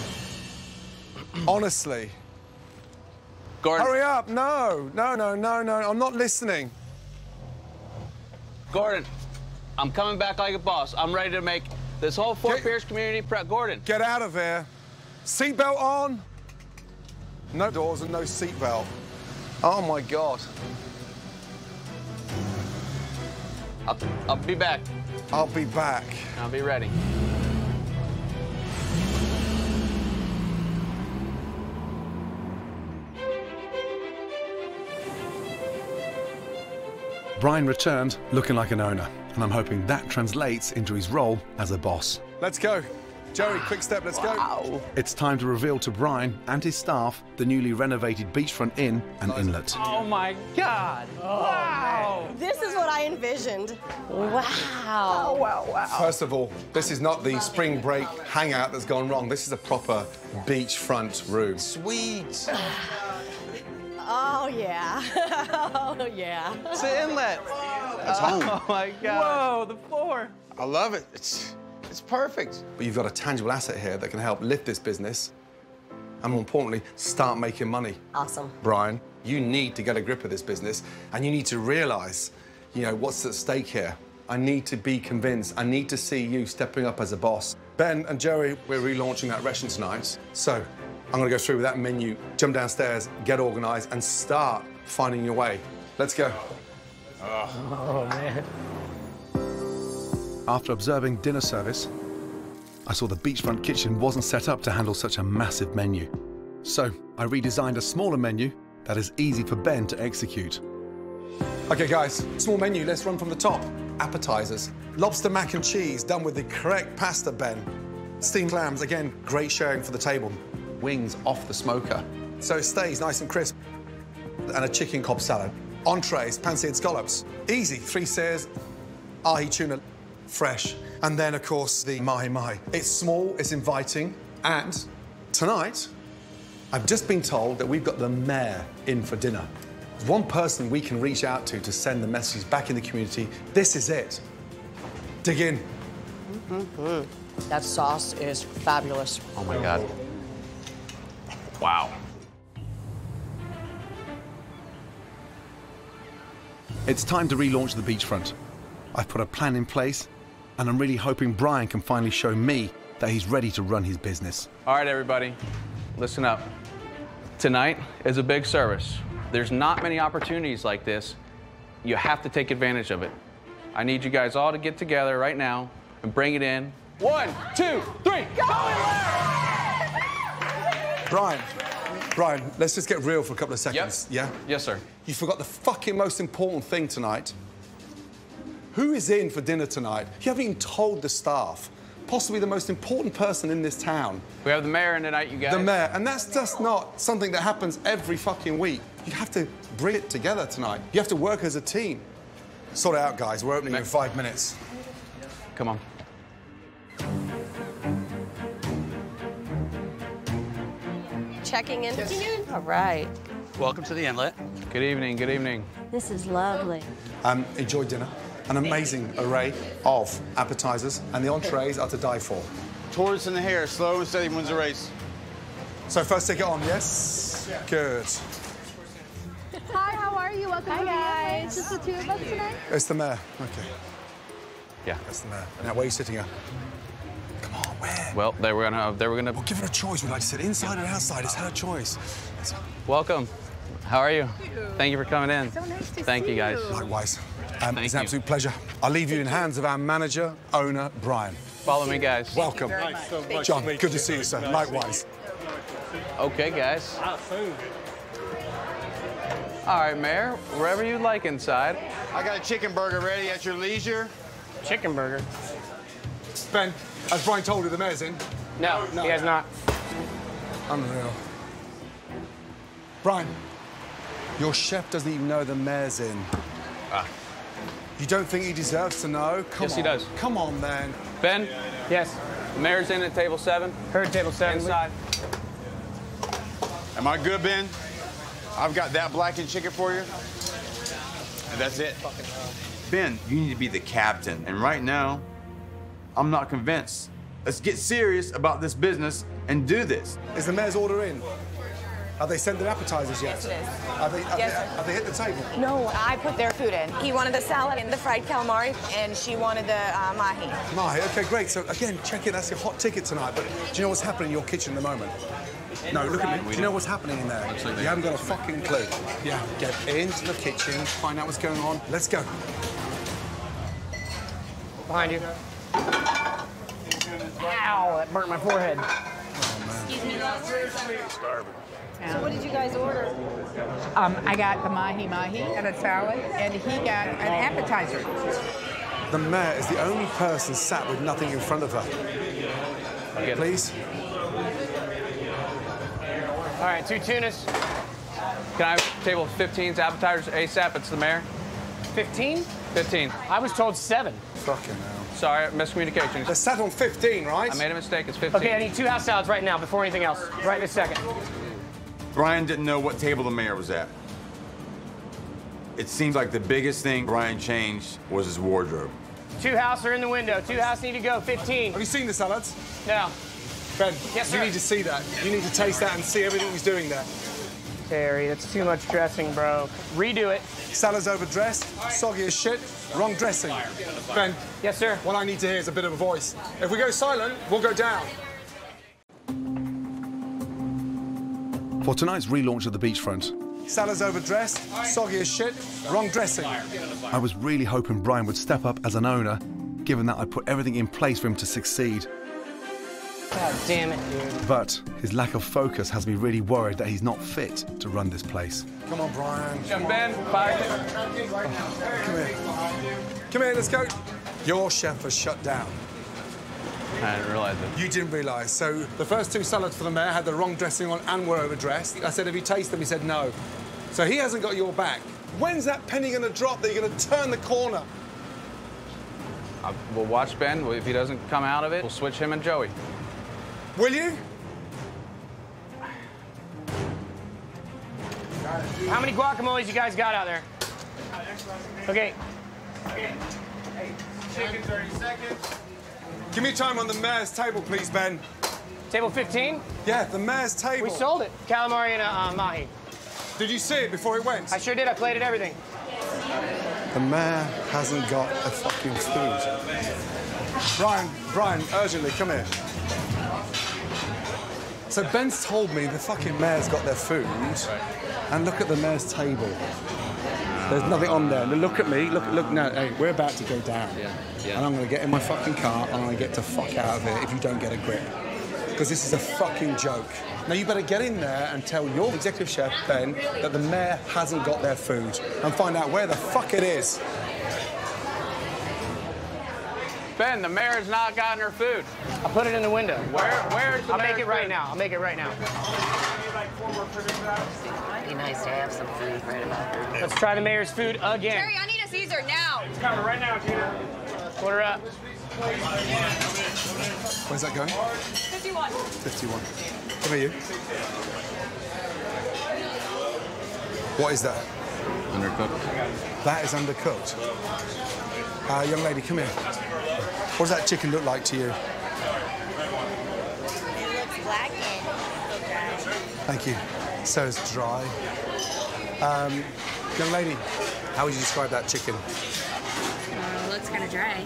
Honestly. Gordon. Hurry up. No, no, no, no, no. I'm not listening. Gordon, I'm coming back like a boss. I'm ready to make this whole Fort Pierce community prep. Gordon. Get out of here. Seatbelt on. No doors and no seatbelt. Oh my God. I'll, I'll be back. I'll be back. I'll be ready. Brian returned looking like an owner, and I'm hoping that translates into his role as a boss. Let's go. Joey, quick step, let's go. It's time to reveal to Brian and his staff the newly renovated beachfront inn and inlet. Oh my God! Oh, wow! This is what I envisioned. Wow. Oh, wow, wow. First of all, this is not the spring break hangout that's gone wrong. This is a proper beachfront room. Sweet. Oh, yeah. oh, yeah. It's an inlet. It's home. Oh my God. Whoa, the floor. I love it. It's, it's perfect. But you've got a tangible asset here that can help lift this business and, more importantly, start making money. Awesome. Brian, you need to get a grip of this business and you need to realize, you know, what's at stake here. I need to be convinced. I need to see you stepping up as a boss. Ben and Joey, we're relaunching that restaurant tonight. So I'm going to go through with that menu, jump downstairs, get organized, and start finding your way. Let's go. Oh man. After observing dinner service, I saw the beachfront kitchen wasn't set up to handle such a massive menu. So I redesigned a smaller menu that is easy for Ben to execute. Okay, guys, small menu. Let's run from the top. Appetizers. Lobster mac and cheese done with the correct pasta, Ben. Steamed clams, again, great sharing for the table. Wings off the smoker. So it stays nice and crisp. And a chicken Cobb salad. Entrees, pan-seared scallops. Easy, three sears, ahi tuna, fresh. And then, of course, the mahi-mahi. It's small, it's inviting, and tonight, I've just been told that we've got the mayor in for dinner. One person we can reach out to to send the messages back in the community. This is it. Dig in. Mm-hmm. That sauce is fabulous. Oh my God. Wow. It's time to relaunch the beachfront. I've put a plan in place, and I'm really hoping Brian can finally show me that he's ready to run his business. All right, everybody, listen up. Tonight is a big service. There's not many opportunities like this. You have to take advantage of it. I need you guys all to get together right now and bring it in. One, two, three, go! Brian, Brian, let's just get real for a couple of seconds. Yeah? Yes, sir. You forgot the fucking most important thing tonight. Who is in for dinner tonight? You haven't even told the staff. Possibly the most important person in this town. We have the mayor in tonight, you guys. The mayor. And that's just not something that happens every fucking week. You have to bring it together tonight. You have to work as a team. Sort it out, guys. We're opening in five minutes. Come on. Checking in. All right. Welcome to the inlet. Good evening. Good evening. This is lovely. Um, enjoy dinner. An amazing array of appetizers, and the entrees are to die for. Tortoise in the hare, slow and steady wins the race. So first ticket on, yes? Good. Hi, how are you? Welcome Hi, guys. Just the two of us tonight? It's the mayor. Okay. Yeah. That's the mayor. Now, where are you sitting at? Well, they were gonna. They were gonna. Well, give her a choice. We'd like to sit inside or outside. It's her choice. Welcome. How are you? Thank you for coming in. So nice to Thank see you guys. you. Likewise. Um, it's an you. absolute pleasure. I'll leave you in hands of our manager, owner, Brian. Follow me, guys. Welcome. John, good to see you, sir. Likewise. Okay, guys. All right, Mayor. Wherever you'd like inside. I got a chicken burger ready at your leisure. Chicken burger. Ben, has Brian told you the mayor's in? No, no he has not. Unreal. Brian, your chef doesn't even know the mayor's in. Ah. You don't think he deserves to know? Come Yes, on. he does. Come on, then. Ben. Yes. The mayor's in at table seven. Heard table seven. Inside. Am I good, Ben? I've got that blackened chicken for you. And that's it. Ben, you need to be the captain. And right now, I'm not convinced. Let's get serious about this business and do this. Is the mayor's order in? Have they sent their appetizers yet? Yes, it is. Have they, have, Yes, they, sir. have they hit the table? No, I put their food in. He wanted the salad and the fried calamari, and she wanted the uh, mahi. Mahi, okay, great. So again, check it. That's your hot ticket tonight. But do you know what's happening in your kitchen at the moment? No, look at me. Do you know what's happening in there? Absolutely. You haven't got a fucking clue. Yeah, get into the kitchen, find out what's going on. Let's go. Behind you. Ow, that burnt my forehead. Excuse me, love. Starving. So what did you guys order? Um, I got the mahi mahi and a salad, and he got an appetizer. The mayor is the only person sat with nothing in front of her. Please. All right, two tunas. Can I have table 15's appetizers ASAP? It's the mayor. 15? 15. I was told seven. Fucking hell. Sorry, miscommunication. They're sat on 15, right? I made a mistake. It's 15. Okay, I need two house salads right now before anything else. Right this second. Brian didn't know what table the mayor was at. It seems like the biggest thing Brian changed was his wardrobe. Two house are in the window. Two house need to go. 15. Have you seen the salads? No. Ben, Yes, you need to see that. You need to taste that and see everything he's doing there. Terry, that's too much dressing, bro. Redo it. Salads overdressed, soggy as shit, wrong dressing. Ben. Yes, sir. What I need to hear is a bit of a voice. If we go silent, we'll go down. For tonight's relaunch of the beachfront, salads overdressed, soggy as shit, wrong dressing. I was really hoping Brian would step up as an owner, given that I put everything in place for him to succeed. God damn it, dude. But his lack of focus has me really worried that he's not fit to run this place. Come on, Brian. Come Ben, five. Come here. Come here, let's go. Your chef has shut down. I didn't realize it. You didn't realise. So the first two salads for the mayor had the wrong dressing on and were overdressed. I said, have you tasted them? He said no. So he hasn't got your back. When's that penny going to drop that you're going to turn the corner? Uh, we'll watch Ben. If he doesn't come out of it, we'll switch him and Joey. Will you? How many guacamoles you guys got out there? Okay. Okay. Chicken 30 seconds. Give me time on the mayor's table, please, Ben. Table 15? Yeah, the mayor's table. We sold it. Calamari and uh, mahi. Did you see it before it went? I sure did. I plated everything. The mayor hasn't got a fucking food. Brian, Brian, urgently, come here. So Ben's told me the fucking mayor's got their food, and look at the mayor's table. There's nothing on there. Look at me. Look, look. No, hey, we're about to go down. Yeah, yeah. And I'm going to get in my fucking car and I'm going to get the fuck out of here if you don't get a grip. Because this is a fucking joke. Now you better get in there and tell your executive chef Ben that the mayor hasn't got their food and find out where the fuck it is. Ben, the mayor's not gotten her food. I'll put it in the window. Where? Where's the I'll make mayor's it right food? now. I'll make it right now. Be nice to have some food right about now. Let's try the mayor's food again. Jerry, I need a Caesar now. It's coming right now, Gina. Order up. Where's that going? 51. 51. Come here, you. What is that? Undercooked. That is undercooked. Uh, young lady, come here. What does that chicken look like to you? It looks blackened. Thank you. So it's dry. Um, young lady, how would you describe that chicken? Uh, looks kind of dry.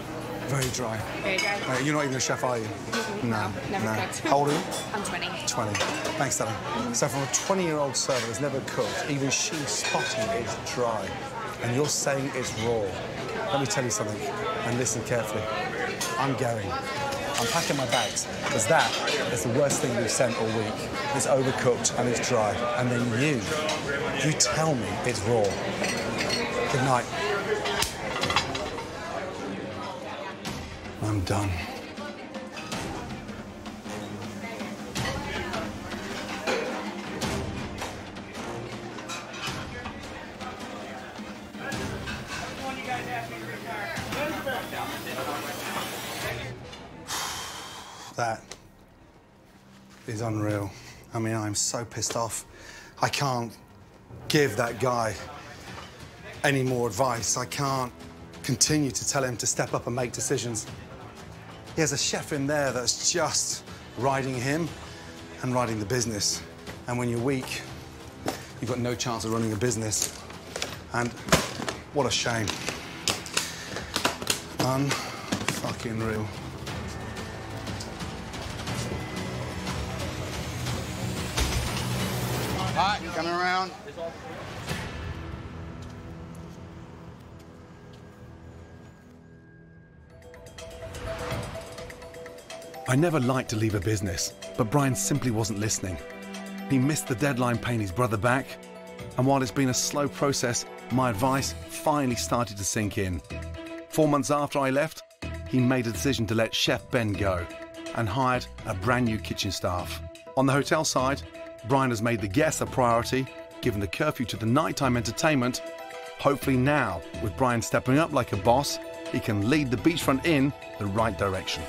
Very dry. Very dry. Uh, you're not even a chef, are you? No. never no. cooked. How old are you? I'm 20. 20. Thanks, darling. So from a 20-year-old server that's never cooked, even she spotting it's dry. And you're saying it's raw. Let me tell you something, and listen carefully. I'm going. I'm packing my bags, because that is the worst thing we've sent all week. It's overcooked and it's dry. And then you, you tell me it's raw. Good night. I'm done. Is unreal. I mean, I'm so pissed off. I can't give that guy any more advice. I can't continue to tell him to step up and make decisions. He has a chef in there that's just riding him and riding the business. And when you're weak, you've got no chance of running a business. And what a shame. Unfucking Coming around. I never liked to leave a business, but Brian simply wasn't listening. He missed the deadline paying his brother back, and while it's been a slow process, my advice finally started to sink in. Four months after I left, he made a decision to let Chef Ben go and hired a brand new kitchen staff. On the hotel side, Brian has made the guests a priority, given the curfew to the nighttime entertainment. Hopefully, now, with Brian stepping up like a boss, he can lead the beachfront in the right direction.